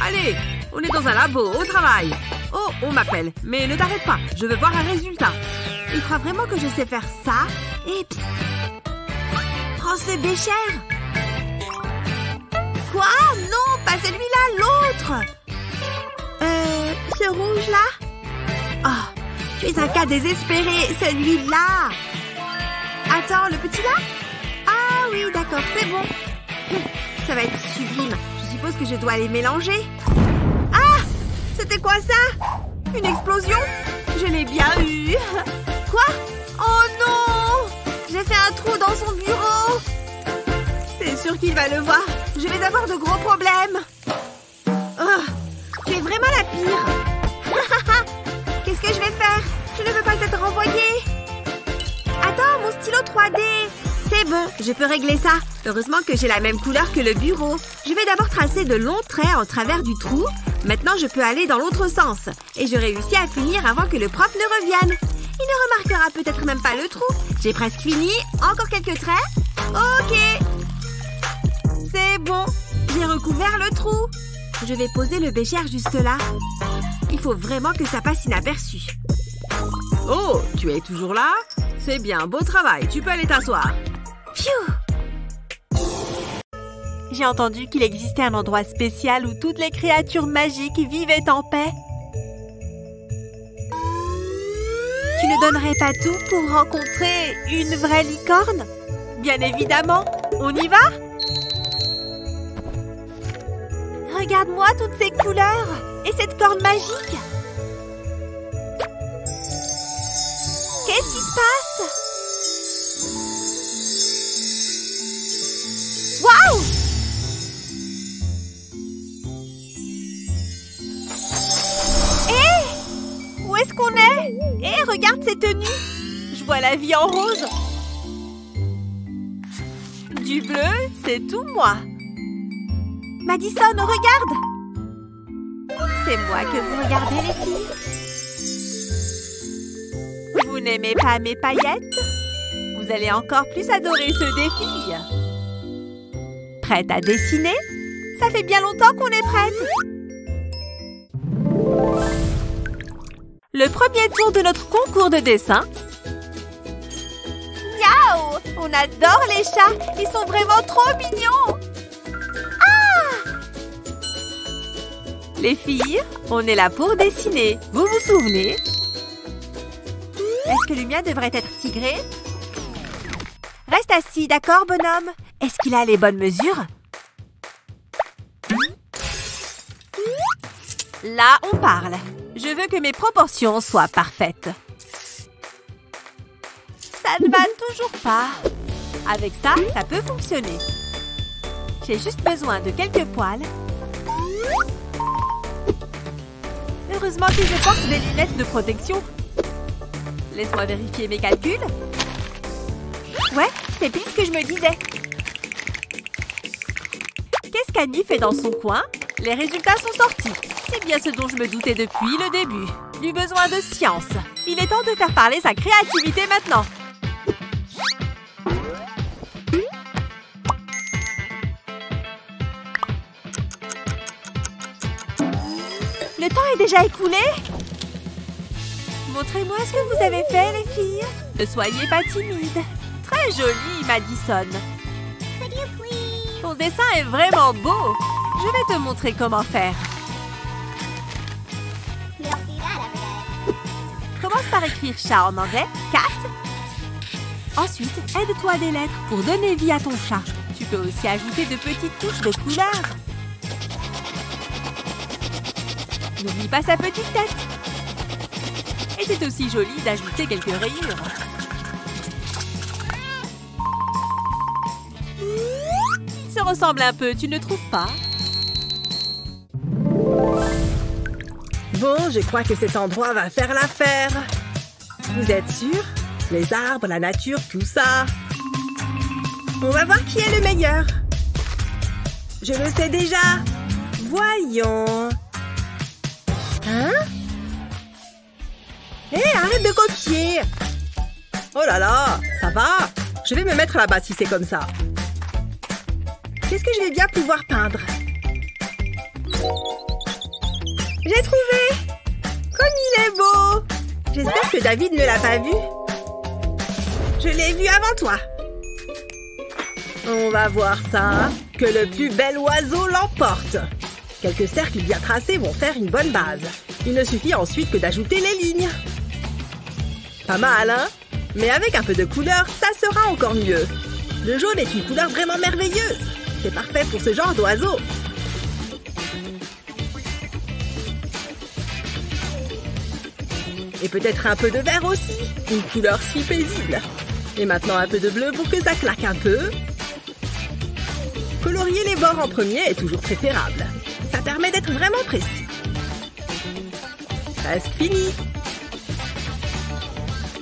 Allez, on est dans un labo, au travail. Oh, on m'appelle. Mais ne t'arrête pas. Je veux voir un résultat. Il croit vraiment que je sais faire ça? Et psst. Oh, c'est Bécher. Quoi? Non, pas celui-là, l'autre. Euh, ce rouge-là? Oh, tu es un cas désespéré, celui-là. Attends, le petit là Ah oui, d'accord, c'est bon. Ça va être sublime. Je suppose que je dois les mélanger. Ah! C'était quoi ça? Une explosion? Je l'ai bien eu Quoi? Oh non J'ai fait un trou dans son bureau C'est sûr qu'il va le voir. Je vais avoir de gros problèmes. Oh, tu es vraiment la pire. [laughs] Qu'est-ce que je vais faire? Je ne veux pas être renvoyée. Attends, mon stylo 3D. C'est bon, je peux régler ça. Heureusement que j'ai la même couleur que le bureau. Je vais d'abord tracer de longs traits en travers du trou. Maintenant, je peux aller dans l'autre sens. Et je réussis à finir avant que le prof ne revienne. Il ne remarquera peut-être même pas le trou. J'ai presque fini. Encore quelques traits. Ok. C'est bon. J'ai recouvert le trou. Je vais poser le bécher juste là. Il faut vraiment que ça passe inaperçu. Oh, tu es toujours là? C'est bien, beau travail, tu peux aller t'asseoir. Phew! J'ai entendu qu'il existait un endroit spécial où toutes les créatures magiques vivaient en paix. Tu ne donnerais pas tout pour rencontrer une vraie licorne? Bien évidemment, on y va! Regarde-moi toutes ces couleurs et cette corne magique! Qu'est-ce qui se passe? Waouh Hé! Où est-ce qu'on est? Hé, regarde ces tenues Je vois la vie en rose. Du bleu, c'est tout moi. Madison, regarde. C'est moi que vous regardez, les filles Vous n'aimez pas mes paillettes? Vous allez encore plus adorer ce défi. Prête à dessiner? Ça fait bien longtemps qu'on est prête. Le premier tour de notre concours de dessin. Miaou! On adore les chats. Ils sont vraiment trop mignons. Les filles, on est là pour dessiner. Vous vous souvenez? Est-ce que le mien devrait être tigré Reste assis, d'accord, bonhomme? Est-ce qu'il a les bonnes mesures? Là, on parle. Je veux que mes proportions soient parfaites. Ça ne va toujours pas. Avec ça, ça peut fonctionner. J'ai juste besoin de quelques poils Heureusement que je porte des lunettes de protection. Laisse-moi vérifier mes calculs. Ouais, c'est pile ce que je me disais. Qu'est-ce qu'Annie fait dans son coin? Les résultats sont sortis. C'est bien ce dont je me doutais depuis le début. Du besoin de science. Il est temps de faire parler sa créativité maintenant. Le temps est déjà écoulé Montrez-moi ce que vous avez fait, les filles. Ne soyez pas timide. Très joli, Madison. Ton dessin est vraiment beau. Je vais te montrer comment faire. Commence par écrire chat en anglais, cat. Ensuite, aide-toi des lettres pour donner vie à ton chat. Tu peux aussi ajouter de petites touches de couleur. N'oublie pas sa petite tête. C'est aussi joli d'ajouter quelques rayures. Ils se ressemblent un peu, tu ne trouves pas? Bon, je crois que cet endroit va faire l'affaire. Vous êtes sûr? Les arbres, la nature, tout ça. On va voir qui est le meilleur. Je le sais déjà. Voyons. Hein? Hé, arrête de copier Oh là là, ça va? Je vais me mettre là-bas si c'est comme ça. Qu'est-ce que je vais bien pouvoir peindre? J'ai trouvé Comme il est beau J'espère que David ne l'a pas vu. Je l'ai vu avant toi. On va voir ça. Que le plus bel oiseau l'emporte. Quelques cercles bien tracés vont faire une bonne base. Il ne suffit ensuite que d'ajouter les lignes. Pas mal, hein? Mais avec un peu de couleur, ça sera encore mieux. Le jaune est une couleur vraiment merveilleuse. C'est parfait pour ce genre d'oiseau. Et peut-être un peu de vert aussi. Une couleur si paisible. Et maintenant un peu de bleu pour que ça claque un peu. Colorier les bords en premier est toujours préférable. Ça permet d'être vraiment précis. Presque fini.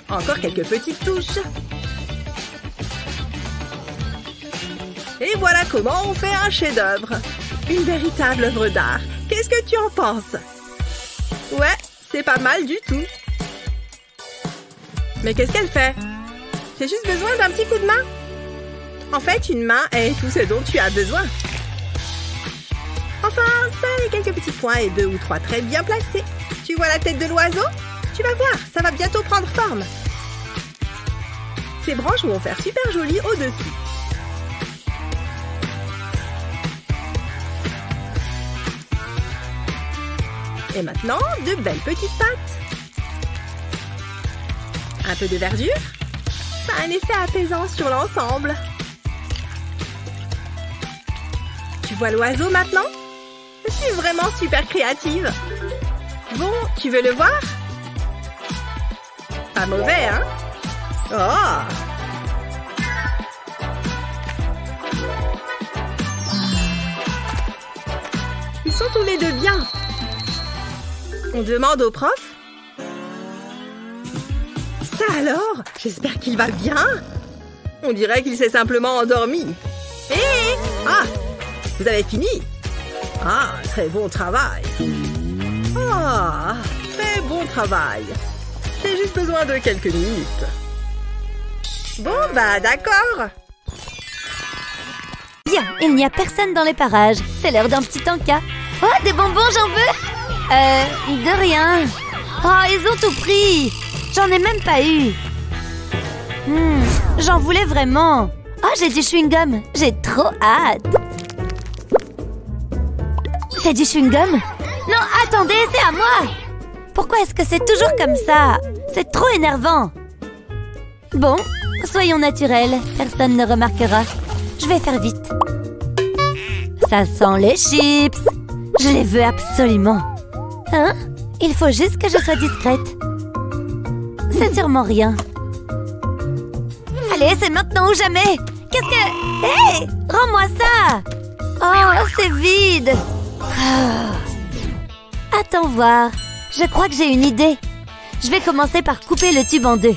Encore quelques petites touches. Et voilà comment on fait un chef-d'œuvre. Une véritable œuvre d'art. Qu'est-ce que tu en penses? Ouais, c'est pas mal du tout. Mais qu'est-ce qu'elle fait? J'ai juste besoin d'un petit coup de main. En fait, une main est tout ce dont tu as besoin. Enfin, ça et quelques petits points et deux ou trois traits bien placés. Tu vois la tête de l'oiseau? Tu vas voir, ça va bientôt prendre forme. Ces branches vont faire super joli au-dessus. Et maintenant, de belles petites pattes. Un peu de verdure Ça a un effet apaisant sur l'ensemble. Tu vois l'oiseau maintenant? Je suis vraiment super créative. Bon, tu veux le voir? Pas mauvais, hein Oh Ils sont tous les deux bien. On demande au prof Ça alors J'espère qu'il va bien. On dirait qu'il s'est simplement endormi. Hé Ah Vous avez fini Ah, très bon travail. Ah, très bon travail. J'ai juste besoin de quelques minutes. Bon, bah d'accord. Bien, il n'y a personne dans les parages. C'est l'heure d'un petit encas. Oh, des bonbons, j'en veux Euh, de rien. Oh, ils ont tout pris. J'en ai même pas eu. Hmm, j'en voulais vraiment. Oh, j'ai du chewing-gum. J'ai trop hâte. C'est du chewing-gum Non, attendez, c'est à moi Pourquoi est-ce que c'est toujours comme ça? C'est trop énervant. Bon, soyons naturels. Personne ne remarquera. Je vais faire vite. Ça sent les chips. Je les veux absolument. Hein? Il faut juste que je sois discrète. C'est sûrement rien. Allez, c'est maintenant ou jamais. Qu'est-ce que... Hé Rends-moi ça Oh, c'est vide. Ah. Attends voir. Je crois que j'ai une idée. Je vais commencer par couper le tube en deux.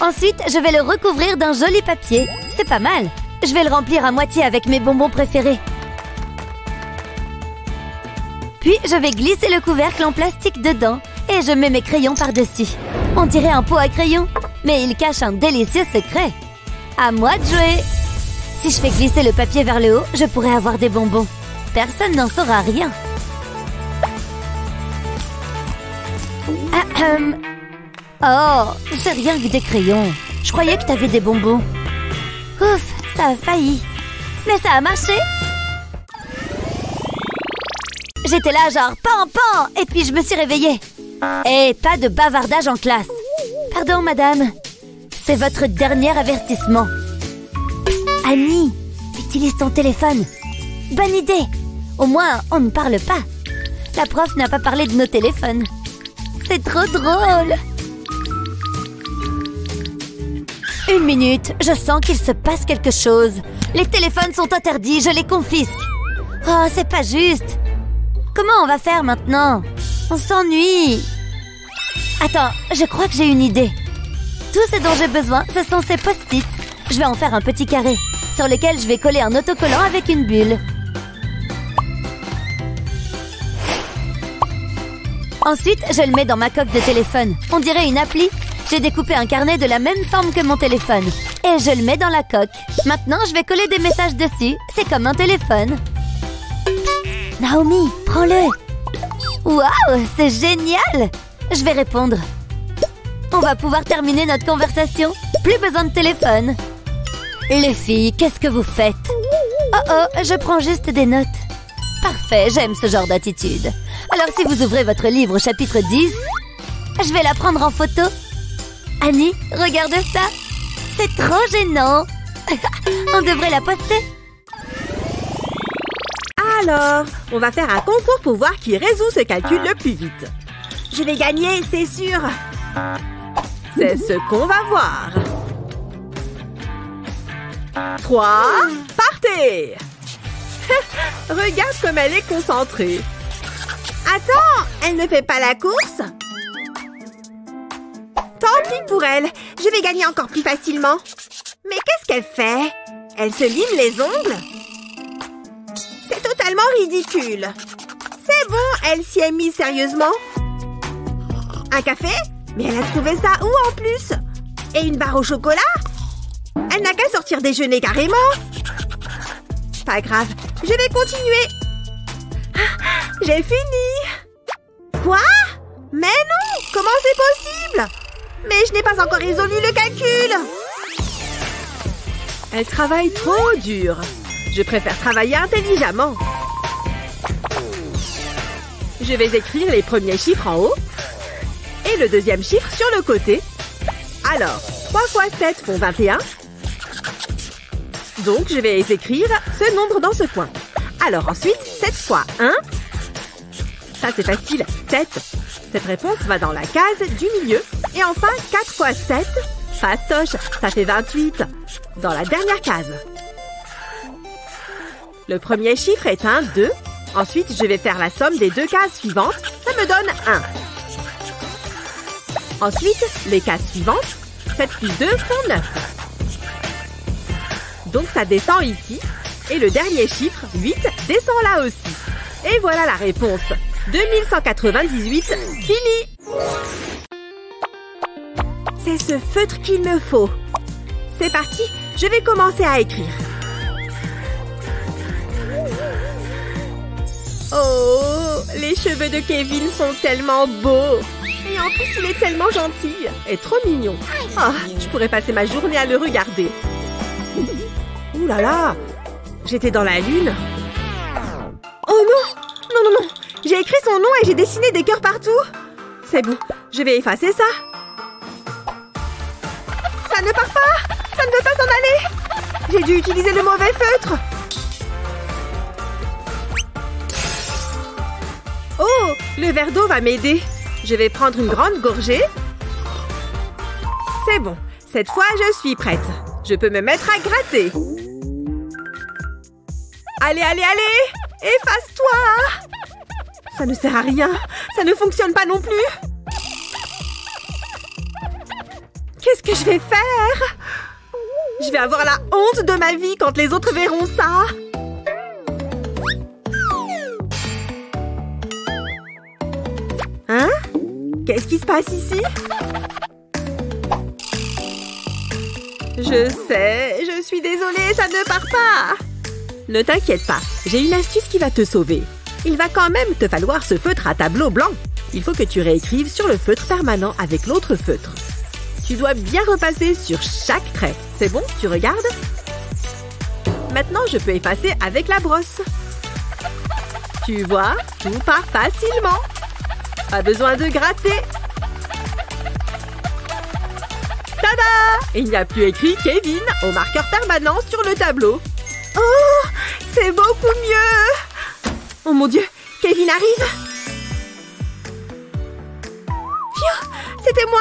Ensuite, je vais le recouvrir d'un joli papier. C'est pas mal. Je vais le remplir à moitié avec mes bonbons préférés. Puis, je vais glisser le couvercle en plastique dedans et je mets mes crayons par-dessus. On dirait un pot à crayons, mais il cache un délicieux secret. À moi de jouer Si je fais glisser le papier vers le haut, je pourrais avoir des bonbons. Personne n'en saura rien. Ahem. Oh, c'est rien que des crayons. Je croyais que t'avais des bonbons. Ouf, ça a failli. Mais ça a marché. J'étais là genre pan pan et puis je me suis réveillée. Et pas de bavardage en classe. Pardon madame. C'est votre dernier avertissement. Annie, utilise ton téléphone. Bonne idée. Au moins, on ne parle pas. La prof n'a pas parlé de nos téléphones. C'est trop drôle. Une minute, je sens qu'il se passe quelque chose. Les téléphones sont interdits, je les confisque. Oh, c'est pas juste. Comment on va faire maintenant? On s'ennuie. Attends, je crois que j'ai une idée. Tout ce dont j'ai besoin, ce sont ces post-it. Je vais en faire un petit carré, sur lequel je vais coller un autocollant avec une bulle. Ensuite, je le mets dans ma coque de téléphone. On dirait une appli. J'ai découpé un carnet de la même forme que mon téléphone. Et je le mets dans la coque. Maintenant, je vais coller des messages dessus. C'est comme un téléphone. Naomi, prends-le. Waouh, c'est génial. Je vais répondre. On va pouvoir terminer notre conversation. Plus besoin de téléphone. Les filles, qu'est-ce que vous faites? Oh oh, je prends juste des notes. Parfait, j'aime ce genre d'attitude. Alors si vous ouvrez votre livre au chapitre 10, je vais la prendre en photo. Annie, regarde ça. C'est trop gênant. [laughs] On devrait la poster. Alors, on va faire un concours pour voir qui résout ce calcul le plus vite. Je vais gagner, c'est sûr. C'est ce qu'on va voir. 3, partez [laughs] Regarde comme elle est concentrée. Attends, elle ne fait pas la course? Tant pour elle, je vais gagner encore plus facilement. Mais qu'est-ce qu'elle fait? Elle se lime les ongles? C'est totalement ridicule. C'est bon, elle s'y est mise sérieusement. Un café? Mais elle a trouvé ça où en plus? Et une barre au chocolat? Elle n'a qu'à sortir déjeuner carrément. Pas grave, je vais continuer. Ah, J'ai fini. Quoi? Mais non Comment c'est possible? Mais je n'ai pas encore résolu le calcul. Elle travaille trop dur. Je préfère travailler intelligemment. Je vais écrire les premiers chiffres en haut et le deuxième chiffre sur le côté. Alors, 3 fois 7 font 21. Donc, je vais écrire ce nombre dans ce coin. Alors ensuite, 7 fois 1. Ça, c'est facile. 7. Cette réponse va dans la case du milieu. Et enfin, 4 fois 7. Fastoche, ça fait 28. Dans la dernière case. Le premier chiffre est un 2. Ensuite, je vais faire la somme des deux cases suivantes. Ça me donne 1. Ensuite, les cases suivantes. 7 plus 2 font 9. Donc ça descend ici. Et le dernier chiffre, 8, descend là aussi. Et voilà la réponse. 2198, fini C'est ce feutre qu'il me faut. C'est parti, je vais commencer à écrire. Oh, les cheveux de Kevin sont tellement beaux. Et en plus, il est tellement gentil et trop mignon. Ah, je pourrais passer ma journée à le regarder. Ouh là là, j'étais dans la lune. Oh non, non, non, non. J'ai écrit son nom et j'ai dessiné des cœurs partout. C'est bon, je vais effacer ça. Ça ne part pas Ça ne veut pas s'en aller J'ai dû utiliser le mauvais feutre Oh Le verre d'eau va m'aider. Je vais prendre une grande gorgée. C'est bon. Cette fois, je suis prête. Je peux me mettre à gratter. Allez, allez, allez Efface-toi Ça ne sert à rien. Ça ne fonctionne pas non plus. Qu'est-ce que je vais faire? Je vais avoir la honte de ma vie quand les autres verront ça. Hein? Qu'est-ce qui se passe ici? Je sais, je suis désolée, ça ne part pas Ne t'inquiète pas, j'ai une astuce qui va te sauver. Il va quand même te falloir ce feutre à tableau blanc. Il faut que tu réécrives sur le feutre permanent avec l'autre feutre. Tu dois bien repasser sur chaque trait. C'est bon Tu regardes? Maintenant, je peux effacer avec la brosse. Tu vois, tout part facilement. Pas besoin de gratter. Tada Il n'y a plus écrit Kevin au marqueur permanent sur le tableau. Oh C'est beaucoup mieux Oh mon Dieu Kevin arrive Phew C'était moins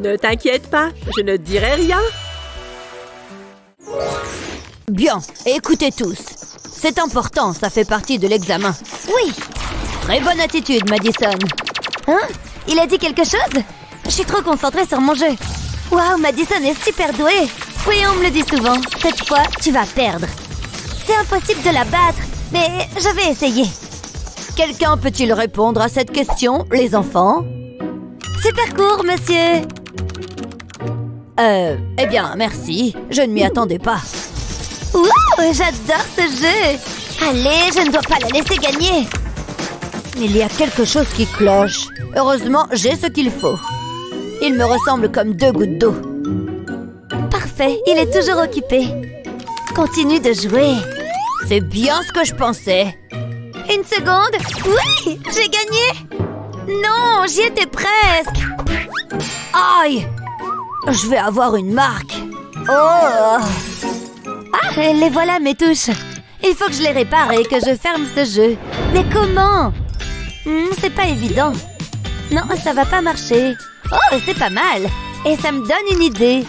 une Ne t'inquiète pas, je ne dirai rien. Bien, écoutez tous. C'est important, ça fait partie de l'examen. Oui. Très bonne attitude, Madison. Hein? Il a dit quelque chose? Je suis trop concentrée sur mon jeu. Waouh, Madison est super douée. Oui, on me le dit souvent. Cette fois, tu vas perdre. C'est impossible de la battre, mais je vais essayer. Quelqu'un peut-il répondre à cette question, les enfants? Super court, monsieur. Euh, eh bien, merci. Je ne m'y attendais pas. Ouh, j'adore ce jeu Allez, je ne dois pas la laisser gagner Il y a quelque chose qui cloche. Heureusement, j'ai ce qu'il faut. Il me ressemble comme deux gouttes d'eau. Parfait, il est toujours occupé. Continue de jouer. C'est bien ce que je pensais. Une seconde Oui J'ai gagné Non, j'y étais presque Aïe Je vais avoir une marque. Oh ah, les voilà mes touches. Il faut que je les répare et que je ferme ce jeu. Mais comment? Hmm, C'est pas évident. Non, ça va pas marcher. Oh, c'est pas mal. Et ça me donne une idée.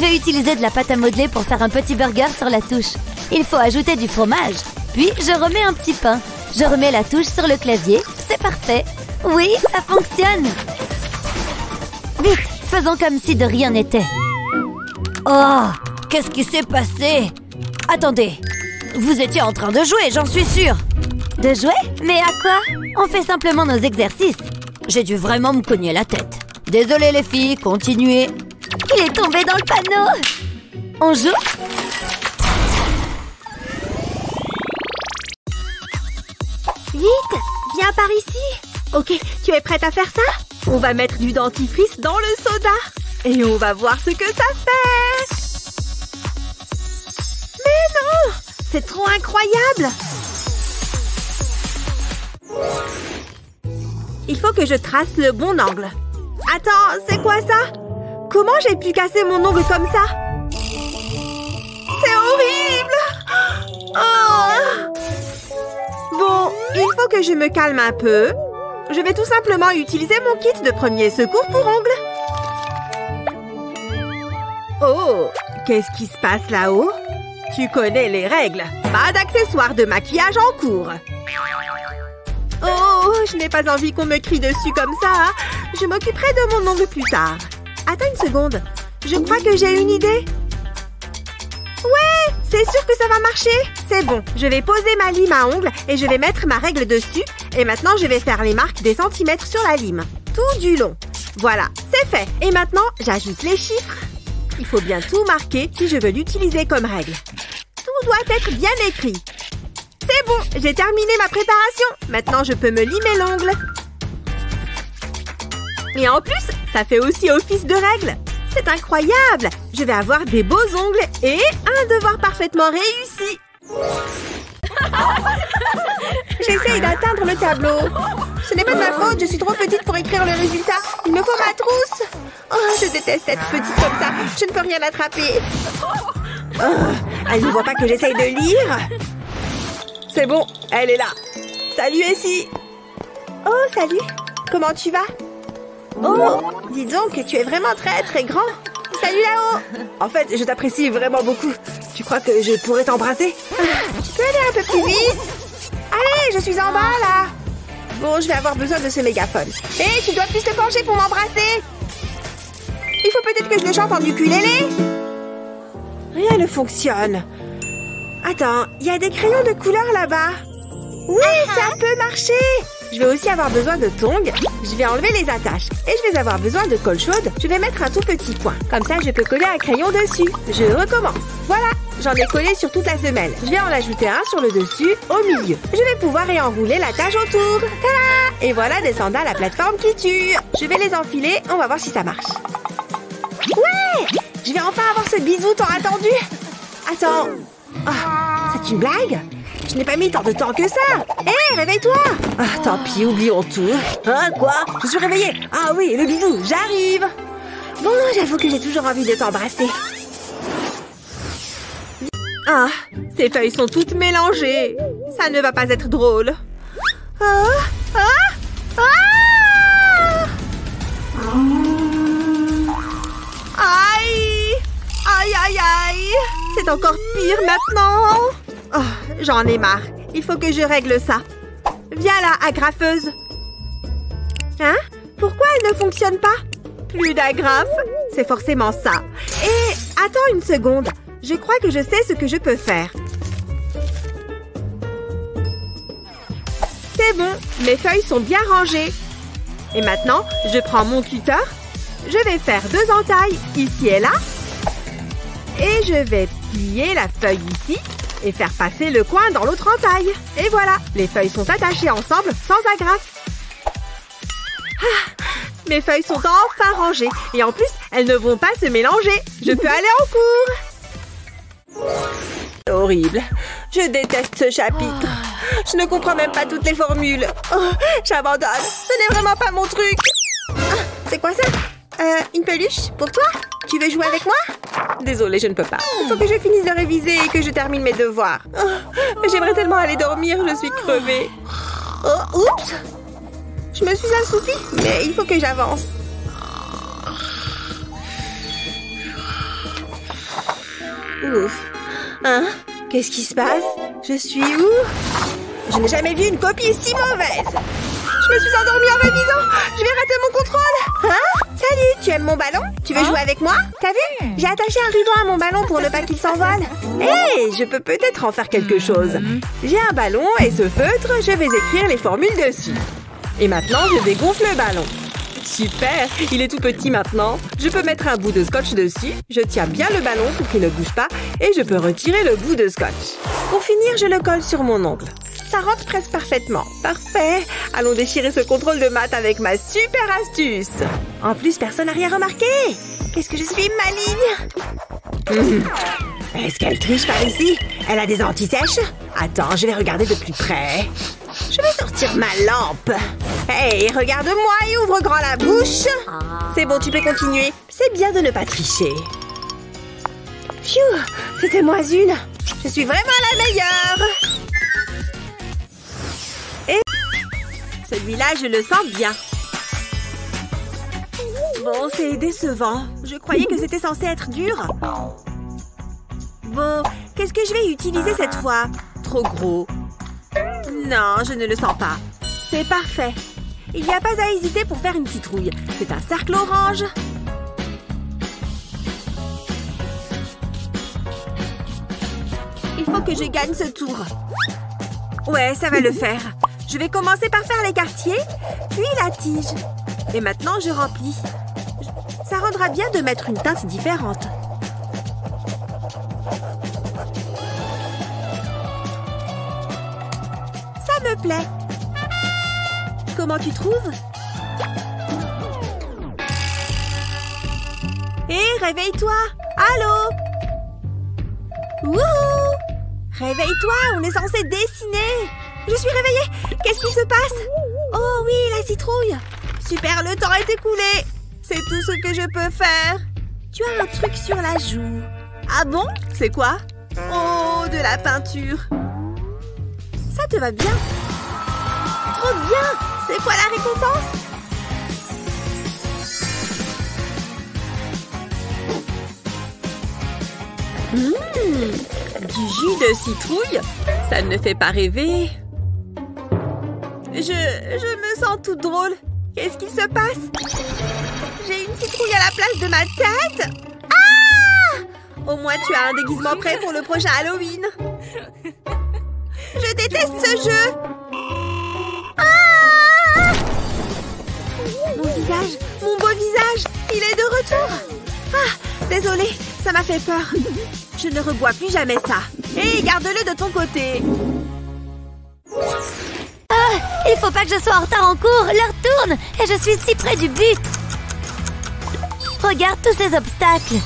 Je vais utiliser de la pâte à modeler pour faire un petit burger sur la touche. Il faut ajouter du fromage. Puis, je remets un petit pain. Je remets la touche sur le clavier. C'est parfait. Oui, ça fonctionne. Vite, faisons comme si de rien n'était. Oh Qu'est-ce qui s'est passé? Attendez, vous étiez en train de jouer, j'en suis sûre De jouer? Mais à quoi? On fait simplement nos exercices J'ai dû vraiment me cogner la tête Désolée les filles, continuez Est tombé dans le panneau. On joue. Vite Viens par ici. Ok, tu es prête à faire ça? On va mettre du dentifrice dans le soda. Et on va voir ce que ça fait. Mais non C'est trop incroyable. Il faut que je trace le bon angle. Attends, c'est quoi ça? Comment j'ai pu casser mon ongle comme ça C'est horrible oh Bon, il faut que je me calme un peu. Je vais tout simplement utiliser mon kit de premier secours pour ongles. Oh, qu'est-ce qui se passe là-haut Tu connais les règles. Pas d'accessoires de maquillage en cours. Oh, je n'ai pas envie qu'on me crie dessus comme ça. hein. Je m'occuperai de mon ongle plus tard. Attends une seconde. Je crois que j'ai une idée. Ouais, c'est sûr que ça va marcher. C'est bon, je vais poser ma lime à ongles et je vais mettre ma règle dessus. Et maintenant, je vais faire les marques des centimètres sur la lime. Tout du long. Voilà, c'est fait. Et maintenant, j'ajoute les chiffres. Il faut bien tout marquer si je veux l'utiliser comme règle. Tout doit être bien écrit. C'est bon, j'ai terminé ma préparation. Maintenant, je peux me limer l'ongle. Et en plus, ça fait aussi office de règle. C'est incroyable Je vais avoir des beaux ongles et un devoir parfaitement réussi. [laughs] J'essaye d'atteindre le tableau. Ce n'est pas de ma faute, je suis trop petite pour écrire le résultat. Il me faut ma trousse. Oh, je déteste être petite comme ça. Je ne peux rien attraper. Oh, elle ne voit pas que j'essaye de lire. C'est bon, elle est là. Salut, Essie Oh, salut. Comment tu vas? Oh, dis donc que tu es vraiment très très grand. Salut là-haut. En fait, je t'apprécie vraiment beaucoup. Tu crois que je pourrais t'embrasser? Tu peux aller un peu plus vite Allez, je suis en bas là. Bon, je vais avoir besoin de ce mégaphone. Hé, tu dois plus te pencher pour m'embrasser. Il faut peut-être que je le chante en ukulélé. Rien ne fonctionne. Attends, il y a des crayons de couleur là-bas. Oui, ça peut marcher. Je vais aussi avoir besoin de tongs. Je vais enlever les attaches. Et je vais avoir besoin de colle chaude. Je vais mettre un tout petit point. Comme ça, je peux coller un crayon dessus. Je recommence. Voilà, j'en ai collé sur toute la semelle. Je vais en ajouter un sur le dessus, au milieu. Je vais pouvoir y enrouler l'attache autour. Et voilà des sandales à plateforme qui tuent. Je vais les enfiler. On va voir si ça marche. Ouais Je vais enfin avoir ce bisou tant attendu. Attends. Ah, c'est une blague? Je n'ai pas mis tant de temps que ça. Hé, réveille-toi Ah, tant pis, oublions tout. Hein, quoi? Je suis réveillée. Ah oui, le bisou, j'arrive. Bon, j'avoue que j'ai toujours envie de t'embrasser. Ah, ces feuilles sont toutes mélangées. Ça ne va pas être drôle. Ah, ah, ah Aïe Aïe, aïe, aïe C'est encore pire maintenant Oh, j'en ai marre. Il faut que je règle ça. Viens là, agrafeuse. Hein? Pourquoi elle ne fonctionne pas? Plus d'agrafe C'est forcément ça. Et attends une seconde. Je crois que je sais ce que je peux faire. C'est bon, mes feuilles sont bien rangées. Et maintenant, je prends mon cutter. Je vais faire deux entailles ici et là. Et je vais plier la feuille ici et faire passer le coin dans l'autre entaille. Et voilà, les feuilles sont attachées ensemble sans agrafe. Ah, mes feuilles sont enfin rangées et en plus, elles ne vont pas se mélanger. Je peux aller en cours. Horrible. Je déteste ce chapitre. Je ne comprends même pas toutes les formules. Oh, J'abandonne. Ce n'est vraiment pas mon truc. Ah, c'est quoi ça? Euh, Une peluche Pour toi Tu veux jouer avec moi Désolée, je ne peux pas. Il faut que je finisse de réviser et que je termine mes devoirs. Oh, J'aimerais tellement aller dormir, je suis crevée. Oh, oups Je me suis assoupie, mais il faut que j'avance. Ouf. Hein? Qu'est-ce qui se passe? Je suis où? Je n'ai jamais vu une copie si mauvaise. Je me suis endormie en révisant. Je vais rater mon contrôle. Hein? Salut, tu aimes mon ballon? Tu veux jouer avec moi? T'as vu? J'ai attaché un ruban à mon ballon pour ne pas qu'il s'envole. Hé, je peux peut-être en faire quelque chose. J'ai un ballon et ce feutre, je vais écrire les formules dessus. Et maintenant, je dégonfle le ballon. Super, il est tout petit maintenant. Je peux mettre un bout de scotch dessus. Je tiens bien le ballon pour qu'il ne bouge pas et je peux retirer le bout de scotch. Pour finir, je le colle sur mon ongle. Ça rentre presque parfaitement. Parfait. Allons déchirer ce contrôle de maths avec ma super astuce. En plus, personne n'a rien remarqué. Qu'est-ce que je suis maligne? [laughs] Est-ce qu'elle triche par ici? Elle a des antisèches? Attends, je vais regarder de plus près. Je vais sortir ma lampe. Hey, regarde-moi et ouvre grand la bouche. C'est bon, tu peux continuer. C'est bien de ne pas tricher. Phew, c'était moi une. Je suis vraiment la meilleure. Celui-là, je le sens bien. Bon, c'est décevant. Je croyais que c'était censé être dur. Bon, qu'est-ce que je vais utiliser cette fois? Trop gros. Non, je ne le sens pas. C'est parfait. Il n'y a pas à hésiter pour faire une citrouille. C'est un cercle orange. Il faut que je gagne ce tour. Ouais, ça va le faire. Je vais commencer par faire les quartiers, puis la tige. Et maintenant, je remplis. Ça rendra bien de mettre une teinte différente. Ça me plaît. Comment tu trouves? Hé, réveille-toi Allô? Wouhou Réveille-toi, on est censé dessiner Je suis réveillée Qu'est-ce qui se passe Oh oui, la citrouille. Super, le temps est écoulé. C'est tout ce que je peux faire. Tu as un truc sur la joue. Ah bon? C'est quoi? Oh, de la peinture. Ça te va bien? Trop bien! C'est quoi la récompense? Mmh, du jus de citrouille. Ça ne fait pas rêver. Je, je me sens toute drôle. Qu'est-ce qui se passe? J'ai une citrouille à la place de ma tête Ah Au moins tu as un déguisement prêt pour le prochain Halloween. Je déteste ce jeu Ah Mon visage Mon beau visage Il est de retour Ah Désolée, ça m'a fait peur. Je ne rebois plus jamais ça. Hé, garde-le de ton côté. Il faut pas que je sois en retard en cours. L'heure tourne et je suis si près du but. Regarde tous ces obstacles.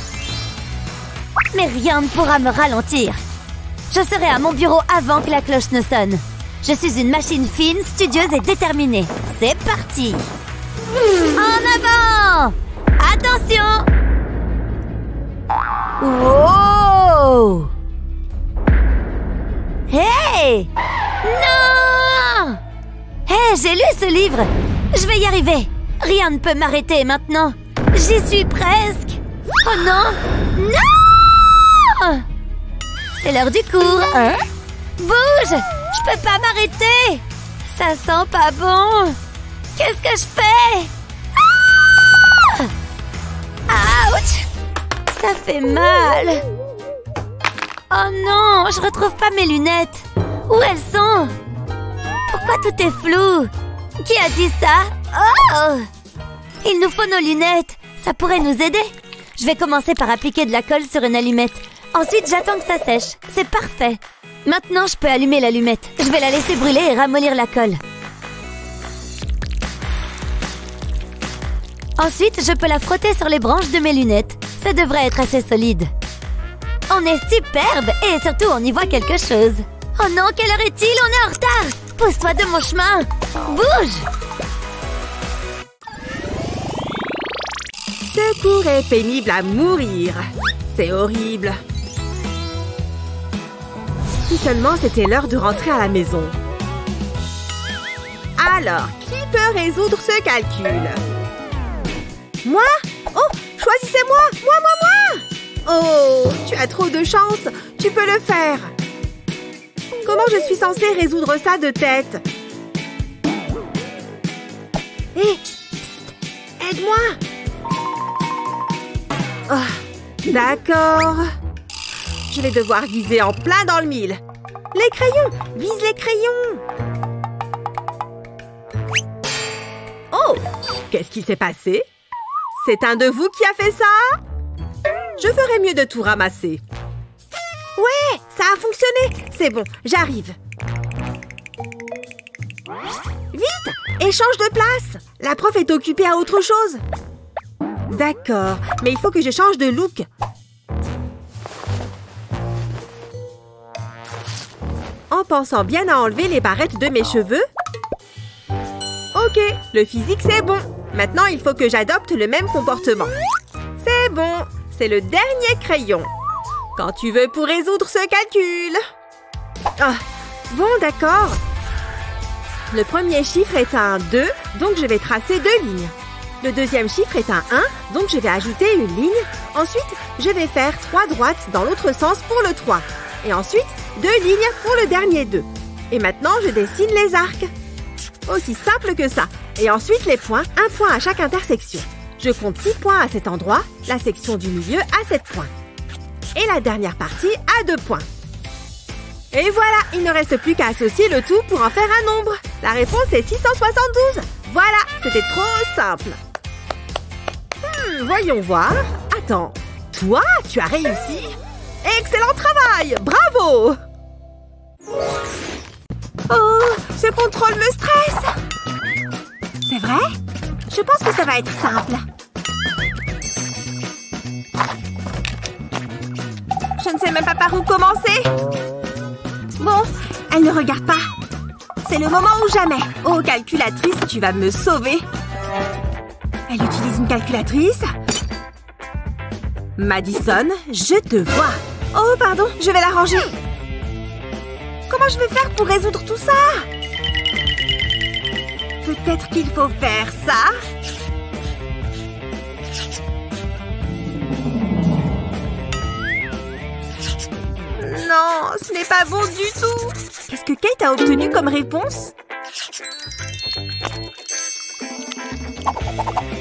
Mais rien ne pourra me ralentir. Je serai à mon bureau avant que la cloche ne sonne. Je suis une machine fine, studieuse et déterminée. C'est parti. En avant Attention Wow Hey Non Hey, j'ai lu ce livre. Je vais y arriver. Rien ne peut m'arrêter maintenant. J'y suis presque. Oh non. Non. C'est l'heure du cours, hein. Bouge. Je peux pas m'arrêter. Ça sent pas bon. Qu'est-ce que je fais? Ah! Ouch. Ça fait mal. Oh non, je retrouve pas mes lunettes. Où elles sont? Pourquoi tout est flou Qui a dit ça Oh Il nous faut nos lunettes Ça pourrait nous aider Je vais commencer par appliquer de la colle sur une allumette. Ensuite, j'attends que ça sèche. C'est parfait Maintenant, je peux allumer l'allumette. Je vais la laisser brûler et ramollir la colle. Ensuite, je peux la frotter sur les branches de mes lunettes. Ça devrait être assez solide. On est superbe et surtout on y voit quelque chose. Oh non, quelle heure est-il? On est en retard Pousse-toi de mon chemin. Bouge. Ce cours est pénible à mourir. C'est horrible. Si seulement c'était l'heure de rentrer à la maison. Alors, qui peut résoudre ce calcul? Moi? Oh Choisissez-moi. Moi, moi, moi. Oh, tu as trop de chance. Tu peux le faire Comment je suis censée résoudre ça de tête Hé Aide-moi oh, D'accord. Je vais devoir viser en plein dans le mille. Les crayons Vise les crayons Oh Qu'est-ce qui s'est passé? C'est un de vous qui a fait ça? Je ferais mieux de tout ramasser. Ouais, ça a fonctionné. C'est bon, j'arrive. Vite Échange de place La prof est occupée à autre chose. D'accord, mais il faut que je change de look. En en pensant bien à enlever les barrettes de mes cheveux. Ok, le physique c'est bon. Maintenant, il faut que j'adopte le même comportement. C'est bon, c'est le dernier crayon. Quand tu veux pour résoudre ce calcul. Ah, bon, d'accord. Le premier chiffre est un 2, donc je vais tracer deux lignes. Le deuxième chiffre est un 1, donc je vais ajouter une ligne. Ensuite, je vais faire trois droites dans l'autre sens pour le 3. Et ensuite, deux lignes pour le dernier 2. Et maintenant, je dessine les arcs. Aussi simple que ça. Et ensuite, les points, un point à chaque intersection. Je compte 6 points à cet endroit, la section du milieu à 7 points. Et la dernière partie à 2 points. Et voilà, il ne reste plus qu'à associer le tout pour en faire un nombre. La réponse est 672. Voilà, c'était trop simple. Hmm, voyons voir. Attends, toi, tu as réussi Excellent travail Bravo Oh, ce contrôle me stresse C'est vrai? Je pense que ça va être simple. Je ne sais même pas par où commencer. Bon, elle ne regarde pas. C'est le moment ou jamais. Oh, calculatrice, tu vas me sauver. Elle utilise une calculatrice. Madison, je te vois. Oh, pardon, je vais la ranger. Comment je vais faire pour résoudre tout ça? Peut-être qu'il faut faire ça n'est pas bon du tout. Qu'est-ce que Kate a obtenu comme réponse?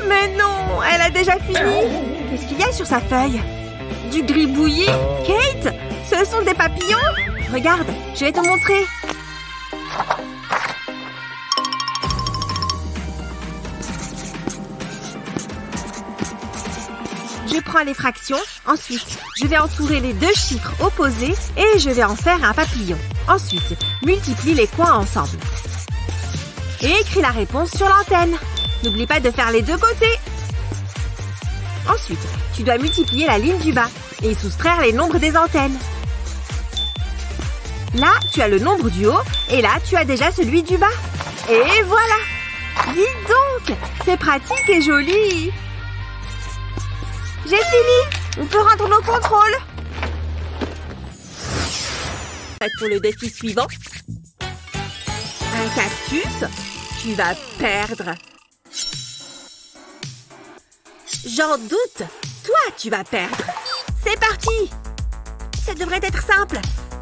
Mais non, elle a déjà fini. Qu'est-ce qu'il y a sur sa feuille? Du gribouillis. Kate Ce sont des papillons. Regarde, je vais te montrer Les fractions. Ensuite, je vais entourer les deux chiffres opposés et je vais en faire un papillon. Ensuite, multiplie les coins ensemble. Et écris la réponse sur l'antenne. N'oublie pas de faire les deux côtés. Ensuite, tu dois multiplier la ligne du bas et soustraire les nombres des antennes. Là, tu as le nombre du haut et là, tu as déjà celui du bas. Et voilà Dis donc C'est pratique et joli J'ai fini. On peut rendre nos contrôles. Prête pour le défi suivant. Un cactus Tu vas perdre. J'en doute. Toi, tu vas perdre. C'est parti. Ça devrait être simple.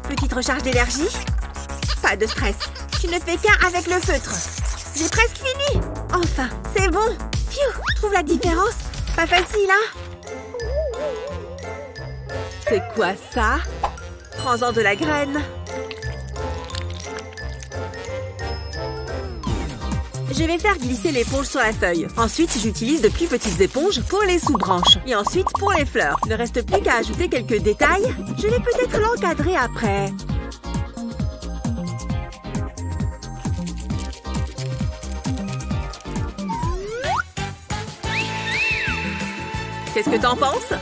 Petite recharge d'énergie. Pas de stress. Tu ne fais qu'un avec le feutre. J'ai presque fini. Enfin, c'est bon. Pfiou Trouve la différence. Pas facile, hein C'est quoi ça? Prends-en de la graine Je vais faire glisser l'éponge sur la feuille. Ensuite, j'utilise de plus petites éponges pour les sous-branches. Et ensuite, pour les fleurs. Ne reste plus qu'à ajouter quelques détails. Je vais peut-être l'encadrer après. Qu'est-ce que t'en penses?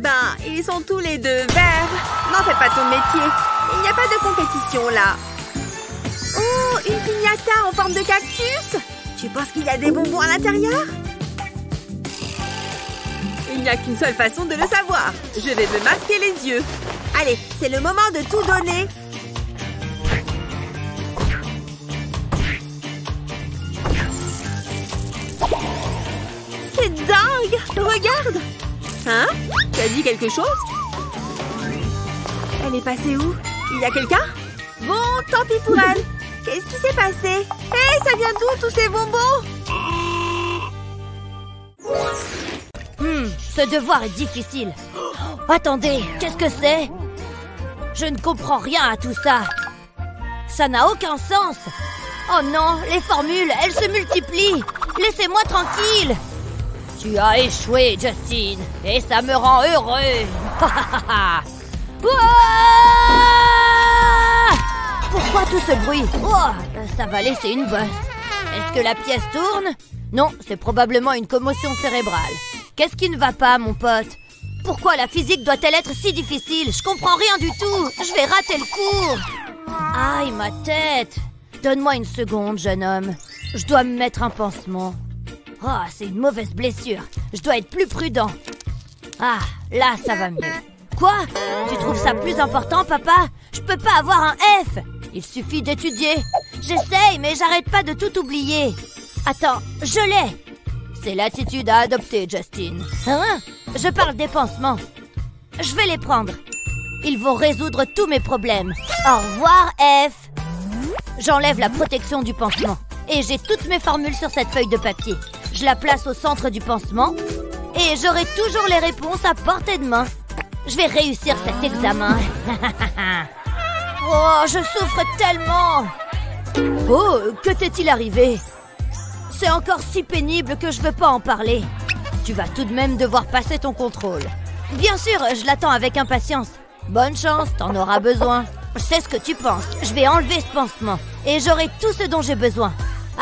Ben, ils sont tous les deux verts. N'en fais pas ton métier. Il n'y a pas de compétition là. Oh, une piñata en forme de cactus Tu penses qu'il y a des bonbons à l'intérieur? Il n'y a qu'une seule façon de le savoir. Je vais me masquer les yeux. Allez, c'est le moment de tout donner. C'est dingue Regarde Hein? Tu as dit quelque chose? Elle est passée où? Il y a quelqu'un? Bon, tant pis pour elle [laughs] Qu'est-ce qui s'est passé? Hé, ça vient d'où tous ces bonbons? Hmm, ce devoir est difficile. Oh, attendez, qu'est-ce que c'est? Je ne comprends rien à tout ça. Ça n'a aucun sens. Oh non, les formules, elles se multiplient. Laissez-moi tranquille. Tu as échoué, Justine, et ça me rend heureux. [laughs] Pourquoi tout ce bruit Ça va laisser une bosse. Est-ce que la pièce tourne Non, c'est probablement une commotion cérébrale. Qu'est-ce qui ne va pas, mon pote Pourquoi la physique doit-elle être si difficile Je comprends rien du tout. Je vais rater le cours. Aïe, ma tête Donne-moi une seconde, jeune homme. Je dois me mettre un pansement. Ah, c'est une mauvaise blessure. Je dois être plus prudent. Ah, là, ça va mieux. Quoi? Tu trouves ça plus important, papa? Je peux pas avoir un F Il suffit d'étudier. J'essaye, mais j'arrête pas de tout oublier. Attends, je l'ai C'est l'attitude à adopter, Justin. Hein? Je parle des pansements. Je vais les prendre. Ils vont résoudre tous mes problèmes. Au revoir, F. J'enlève la protection du pansement. Et j'ai toutes mes formules sur cette feuille de papier. Je la place au centre du pansement. Et j'aurai toujours les réponses à portée de main. Je vais réussir cet examen. [laughs] oh, je souffre tellement. Oh, que t'est-il arrivé? C'est encore si pénible que je veux pas en parler. Tu vas tout de même devoir passer ton contrôle. Bien sûr, je l'attends avec impatience. Bonne chance, t'en auras besoin. Je sais ce que tu penses. Je vais enlever ce pansement. Et j'aurai tout ce dont j'ai besoin.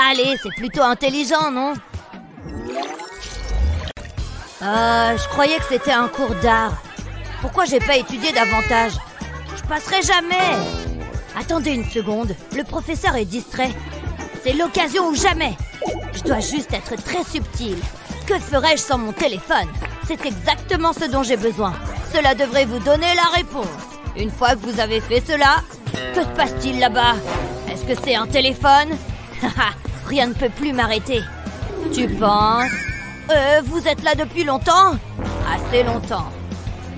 Allez, c'est plutôt intelligent, non Ah, je croyais que c'était un cours d'art. Pourquoi j'ai pas étudié davantage Je passerai jamais Attendez une seconde, le professeur est distrait. C'est l'occasion ou jamais Je dois juste être très subtil. Que ferais-je sans mon téléphone C'est exactement ce dont j'ai besoin. Cela devrait vous donner la réponse. Une fois que vous avez fait cela, que se passe-t-il là-bas? Est-ce que c'est un téléphone? [laughs] Rien ne peut plus m'arrêter. Tu penses? Euh, vous êtes là depuis longtemps? Assez longtemps.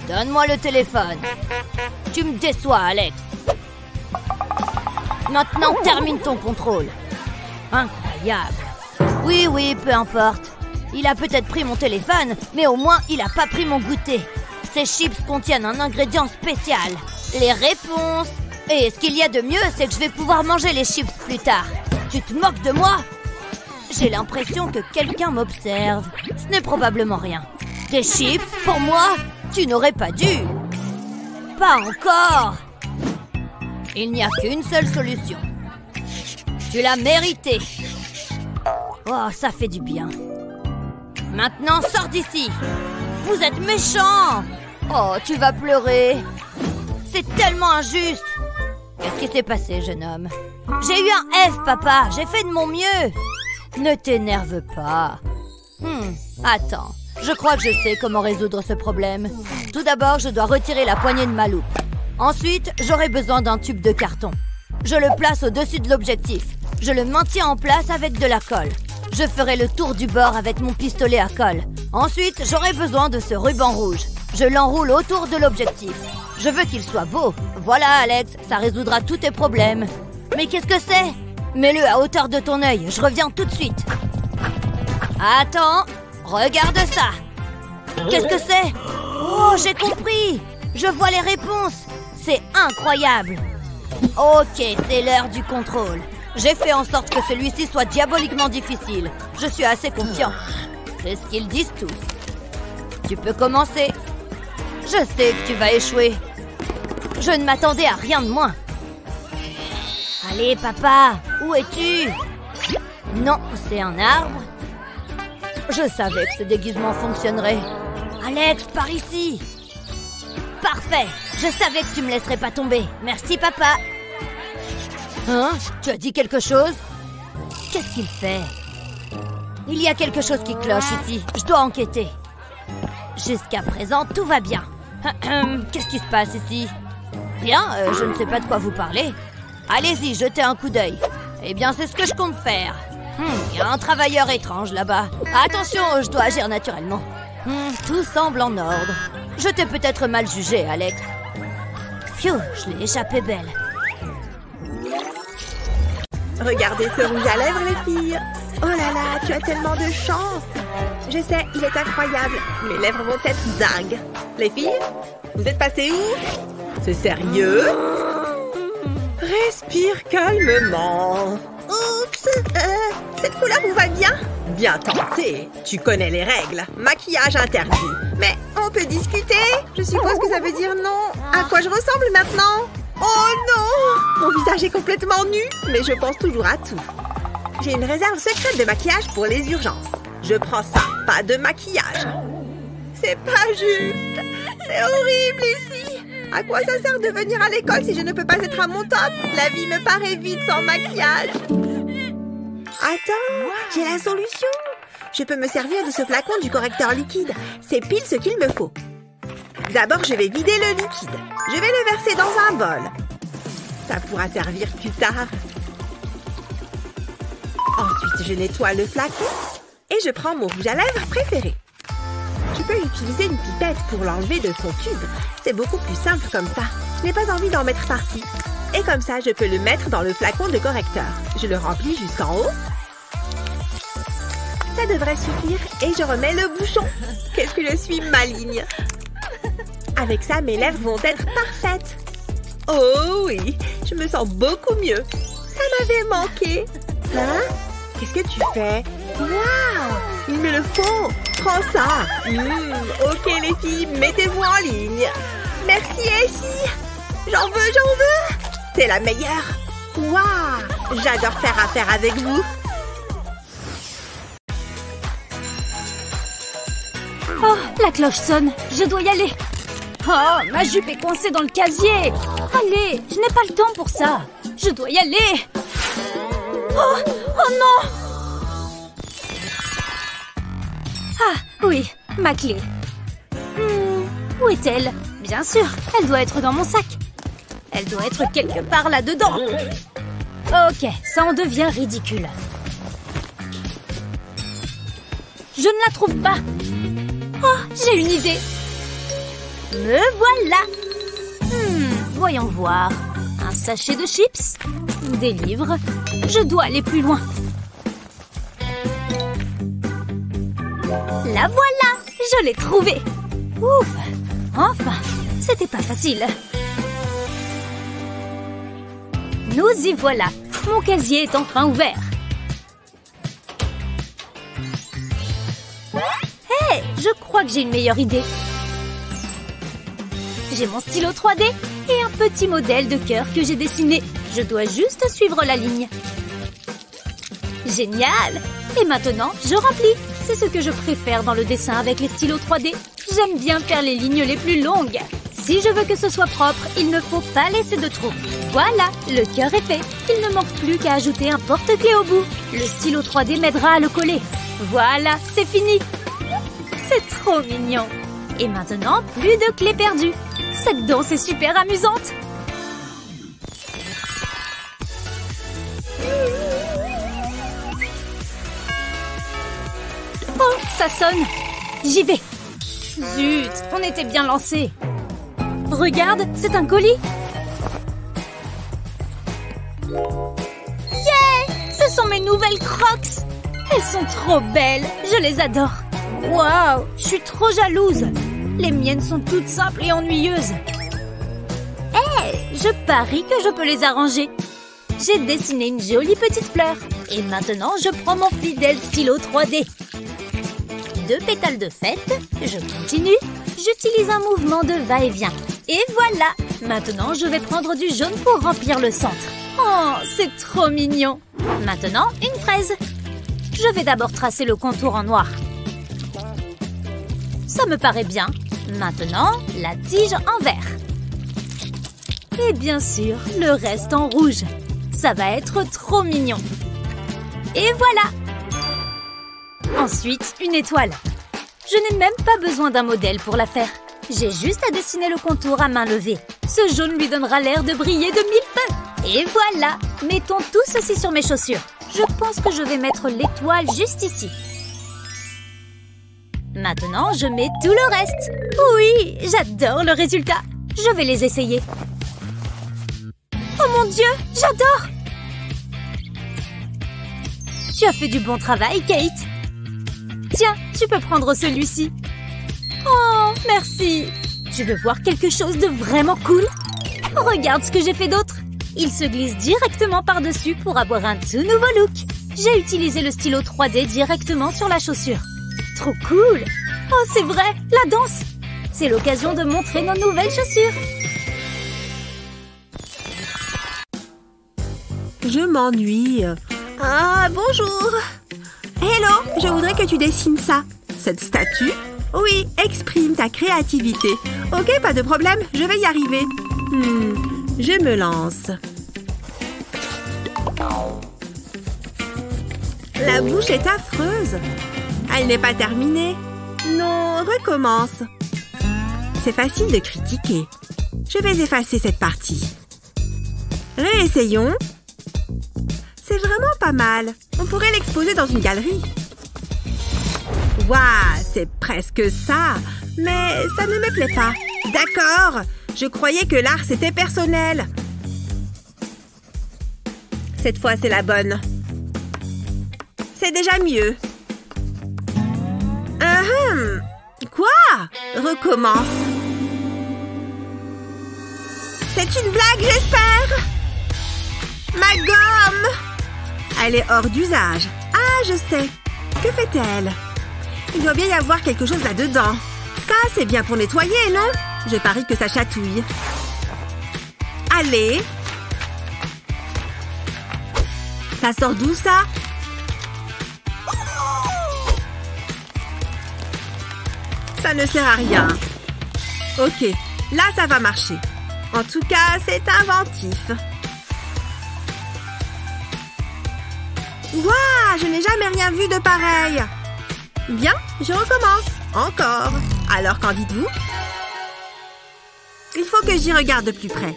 Donne-moi le téléphone. Tu me déçois, Alex. Maintenant, termine ton contrôle. Incroyable. Oui, oui, peu importe. Il a peut-être pris mon téléphone, mais au moins il a pas pris mon goûter. Ces chips contiennent un ingrédient spécial. Les réponses. Et ce qu'il y a de mieux, c'est que je vais pouvoir manger les chips plus tard. Tu te moques de moi J'ai l'impression que quelqu'un m'observe. Ce n'est probablement rien. Des chips pour moi Tu n'aurais pas dû. Pas encore. Il n'y a qu'une seule solution. Tu l'as mérité. Oh, ça fait du bien. Maintenant, sors d'ici. Vous êtes méchant. Oh, tu vas pleurer. C'est tellement injuste. Qu'est-ce qui s'est passé, jeune homme? J'ai eu un F, papa. J'ai fait de mon mieux. Ne t'énerve pas. Hmm, attends. Je crois que je sais comment résoudre ce problème. Tout d'abord, je dois retirer la poignée de ma loupe. Ensuite, j'aurai besoin d'un tube de carton. Je le place au-dessus de l'objectif. Je le maintiens en place avec de la colle. Je ferai le tour du bord avec mon pistolet à colle. Ensuite, j'aurai besoin de ce ruban rouge. Je l'enroule autour de l'objectif. Je veux qu'il soit beau. Voilà, Alex, ça résoudra tous tes problèmes. Mais qu'est-ce que c'est? Mets-le à hauteur de ton œil. Je reviens tout de suite. Attends, regarde ça. Qu'est-ce que c'est? Oh, j'ai compris. Je vois les réponses. C'est incroyable. Ok, c'est l'heure du contrôle. J'ai fait en sorte que celui-ci soit diaboliquement difficile. Je suis assez confiant. C'est ce qu'ils disent tous. Tu peux commencer. Je sais que tu vas échouer. Je ne m'attendais à rien de moins. Allez, papa, où es-tu? Non, c'est un arbre. Je savais que ce déguisement fonctionnerait. Alex, par ici. Parfait. Je savais que tu me laisserais pas tomber. Merci, papa. Hein? Tu as dit quelque chose? Qu'est-ce qu'il fait? Il y a quelque chose qui cloche ici. Je dois enquêter. Jusqu'à présent, tout va bien. [clears throat] Qu'est-ce qui se passe ici? Rien, euh, je ne sais pas de quoi vous parlez. Allez-y, jetez un coup d'œil. Eh bien, c'est ce que je compte faire. Hmm, Il y a un travailleur étrange là-bas. Attention, je dois agir naturellement. Hmm, tout semble en ordre. Je t'ai peut-être mal jugé, Alex. Phew, je l'ai échappé belle. Regardez ce rouge à lèvres, les filles. Oh là là, tu as tellement de chance. Je sais, il est incroyable. Mes lèvres vont être dingues. Les filles, vous êtes passées où? C'est sérieux? Respire calmement. Oups, euh, cette couleur vous va bien? Bien tenté. Tu connais les règles. Maquillage interdit. Mais on peut discuter? Je suppose que ça veut dire non. À quoi je ressemble maintenant? Oh non Mon visage est complètement nu, mais je pense toujours à tout. J'ai une réserve secrète de maquillage pour les urgences. Je prends ça, pas de maquillage. C'est pas juste. C'est horrible ici. À quoi ça sert de venir à l'école si je ne peux pas être à mon top? La vie me paraît vide sans maquillage. Attends, j'ai la solution. Je peux me servir de ce flacon du correcteur liquide. C'est pile ce qu'il me faut. D'abord, je vais vider le liquide. Je vais le verser dans un bol. Ça pourra servir plus tard. Ensuite, je nettoie le flacon et je prends mon rouge à lèvres préféré. Tu peux utiliser une pipette pour l'enlever de son tube. C'est beaucoup plus simple comme ça. Je n'ai pas envie d'en mettre partout. Et comme ça, je peux le mettre dans le flacon de correcteur. Je le remplis jusqu'en haut. Ça devrait suffire et je remets le bouchon. Qu'est-ce que je suis maligne. Avec ça, mes lèvres vont être parfaites. Oh oui, je me sens beaucoup mieux. Ça m'avait manqué. Hein? Qu'est-ce que tu fais? Waouh Il me le faut Prends ça Mmh, Ok les filles, mettez-vous en ligne. Merci Effie J'en veux, j'en veux T'es la meilleure Waouh J'adore faire affaire avec vous. Oh, la cloche sonne. Je dois y aller. Oh, ma jupe est coincée dans le casier. Allez, je n'ai pas le temps pour ça. Je dois y aller. Oh, oh non Ah, oui, ma clé. Hmm, où est-elle? Bien sûr, elle doit être dans mon sac. Elle doit être quelque part là-dedans. Ok, ça en devient ridicule. Je ne la trouve pas. Oh, j'ai une idée. Me voilà. Hmm, voyons voir. Un sachet de chips Des livres Je dois aller plus loin. La voilà Je l'ai trouvée Ouf Enfin C'était pas facile. Nous y voilà Mon casier est enfin ouvert. Hé Je crois que j'ai une meilleure idée. J'ai mon stylo 3D et un petit modèle de cœur que j'ai dessiné. Je dois juste suivre la ligne. Génial Et maintenant, je remplis. C'est ce que je préfère dans le dessin avec les stylos 3D. J'aime bien faire les lignes les plus longues. Si je veux que ce soit propre, il ne faut pas laisser de trous. Voilà, le cœur est fait. Il ne manque plus qu'à ajouter un porte-clés au bout. Le stylo 3D m'aidera à le coller. Voilà, c'est fini. C'est trop mignon. Et maintenant, plus de clés perdues. Cette danse est super amusante. Ça sonne. J'y vais. Zut, on était bien lancé. Regarde, c'est un colis. Yeah Ce sont mes nouvelles crocs. Elles sont trop belles. Je les adore. Waouh, je suis trop jalouse. Les miennes sont toutes simples et ennuyeuses. Hé, je parie que je peux les arranger. J'ai dessiné une jolie petite fleur. Et maintenant, je prends mon fidèle stylo 3D. Pétales de fête. Je continue. J'utilise un mouvement de va-et-vient. Et voilà Maintenant, je vais prendre du jaune pour remplir le centre. Oh, c'est trop mignon Maintenant, une fraise. Je vais d'abord tracer le contour en noir. Ça me paraît bien. Maintenant, la tige en vert. Et bien sûr, le reste en rouge. Ça va être trop mignon. Et voilà Ensuite, une étoile. Je n'ai même pas besoin d'un modèle pour la faire. J'ai juste à dessiner le contour à main levée. Ce jaune lui donnera l'air de briller de mille feux. Et voilà Mettons tout ceci sur mes chaussures. Je pense que je vais mettre l'étoile juste ici. Maintenant, je mets tout le reste. Oui, j'adore le résultat. Je vais les essayer. Oh mon Dieu, j'adore Tu as fait du bon travail, Kate. Tiens, tu peux prendre celui-ci. Oh, merci. Tu veux voir quelque chose de vraiment cool? Regarde ce que j'ai fait d'autre. Il se glisse directement par-dessus pour avoir un tout nouveau look. J'ai utilisé le stylo 3D directement sur la chaussure. Trop cool Oh, c'est vrai, la danse C'est l'occasion de montrer nos nouvelles chaussures. Je m'ennuie. Ah, bonjour Hello, je voudrais que tu dessines ça. Cette statue? Oui, exprime ta créativité. Ok, pas de problème, je vais y arriver. Hmm, je me lance. La bouche est affreuse. Elle n'est pas terminée. Non, recommence. C'est facile de critiquer. Je vais effacer cette partie. Réessayons. C'est vraiment pas mal. On pourrait l'exposer dans une galerie. Waouh, c'est presque ça. Mais ça ne me plaît pas. D'accord. Je croyais que l'art c'était personnel. Cette fois, c'est la bonne. C'est déjà mieux. Quoi? Recommence. C'est une blague, j'espère Ma gomme Elle est hors d'usage. Ah, je sais. Que fait-elle? Il doit bien y avoir quelque chose là-dedans. Ça, c'est bien pour nettoyer, non? Je parie que ça chatouille. Allez Ça sort d'où, ça? Ça ne sert à rien. Ok, là, ça va marcher. En tout cas, c'est inventif. Waouh, je n'ai jamais rien vu de pareil. Bien, je recommence. Encore. Alors, qu'en dites-vous? Il faut que j'y regarde de plus près.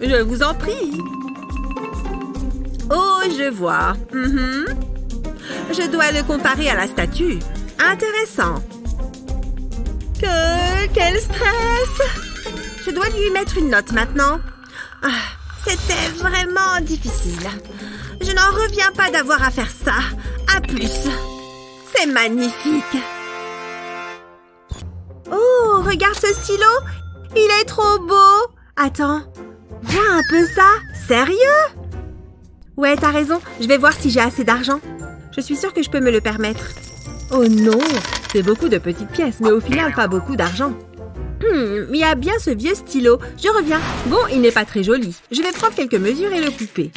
Je vous en prie. Oh, je vois. Mhm. Je dois le comparer à la statue. Intéressant. Que... Quel stress Je dois lui mettre une note maintenant. Ah, C'était vraiment difficile. Je n'en reviens pas d'avoir à faire ça. À plus. C'est magnifique. Oh, regarde ce stylo. Il est trop beau. Attends. Vois un peu ça. Sérieux? Ouais, t'as raison. Je vais voir si j'ai assez d'argent. Je suis sûre que je peux me le permettre. Oh non C'est beaucoup de petites pièces, mais au final, pas beaucoup d'argent. Hmm, il y a bien ce vieux stylo. Je reviens. Bon, il n'est pas très joli. Je vais prendre quelques mesures et le couper.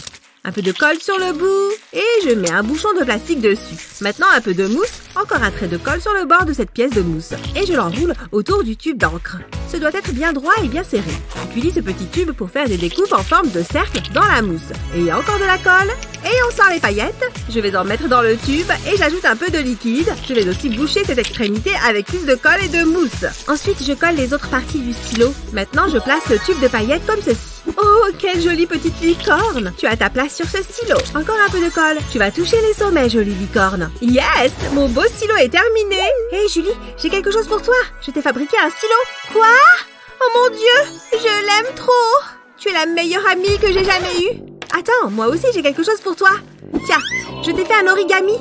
Un peu de colle sur le bout et je mets un bouchon de plastique dessus. Maintenant un peu de mousse, encore un trait de colle sur le bord de cette pièce de mousse et je l'enroule autour du tube d'encre. Ce doit être bien droit et bien serré. J'utilise ce petit tube pour faire des découpes en forme de cercle dans la mousse. Et encore de la colle et on sort les paillettes. Je vais en mettre dans le tube et j'ajoute un peu de liquide. Je vais aussi boucher cette extrémité avec plus de colle et de mousse. Ensuite je colle les autres parties du stylo. Maintenant je place le tube de paillettes comme ceci. Oh, quelle jolie petite licorne Tu as ta place sur ce stylo. Encore un peu de colle. Tu vas toucher les sommets, jolie licorne. Yes Mon beau stylo est terminé Hé, Julie, j'ai quelque chose pour toi. Je t'ai fabriqué un stylo. Quoi? Oh mon Dieu Je l'aime trop Tu es la meilleure amie que j'ai jamais eue. Attends, moi aussi j'ai quelque chose pour toi. Tiens, je t'ai fait un origami.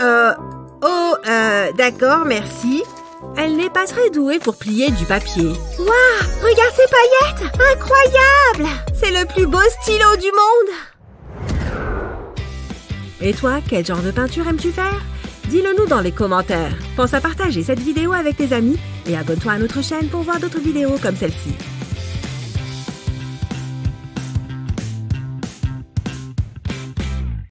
Euh... Oh, euh... D'accord, merci. Elle n'est pas très douée pour plier du papier. Waouh Regarde ces paillettes Incroyable C'est le plus beau stylo du monde Et toi, quel genre de peinture aimes-tu faire? Dis-le nous dans les commentaires. Pense à partager cette vidéo avec tes amis et abonne-toi à notre chaîne pour voir d'autres vidéos comme celle-ci.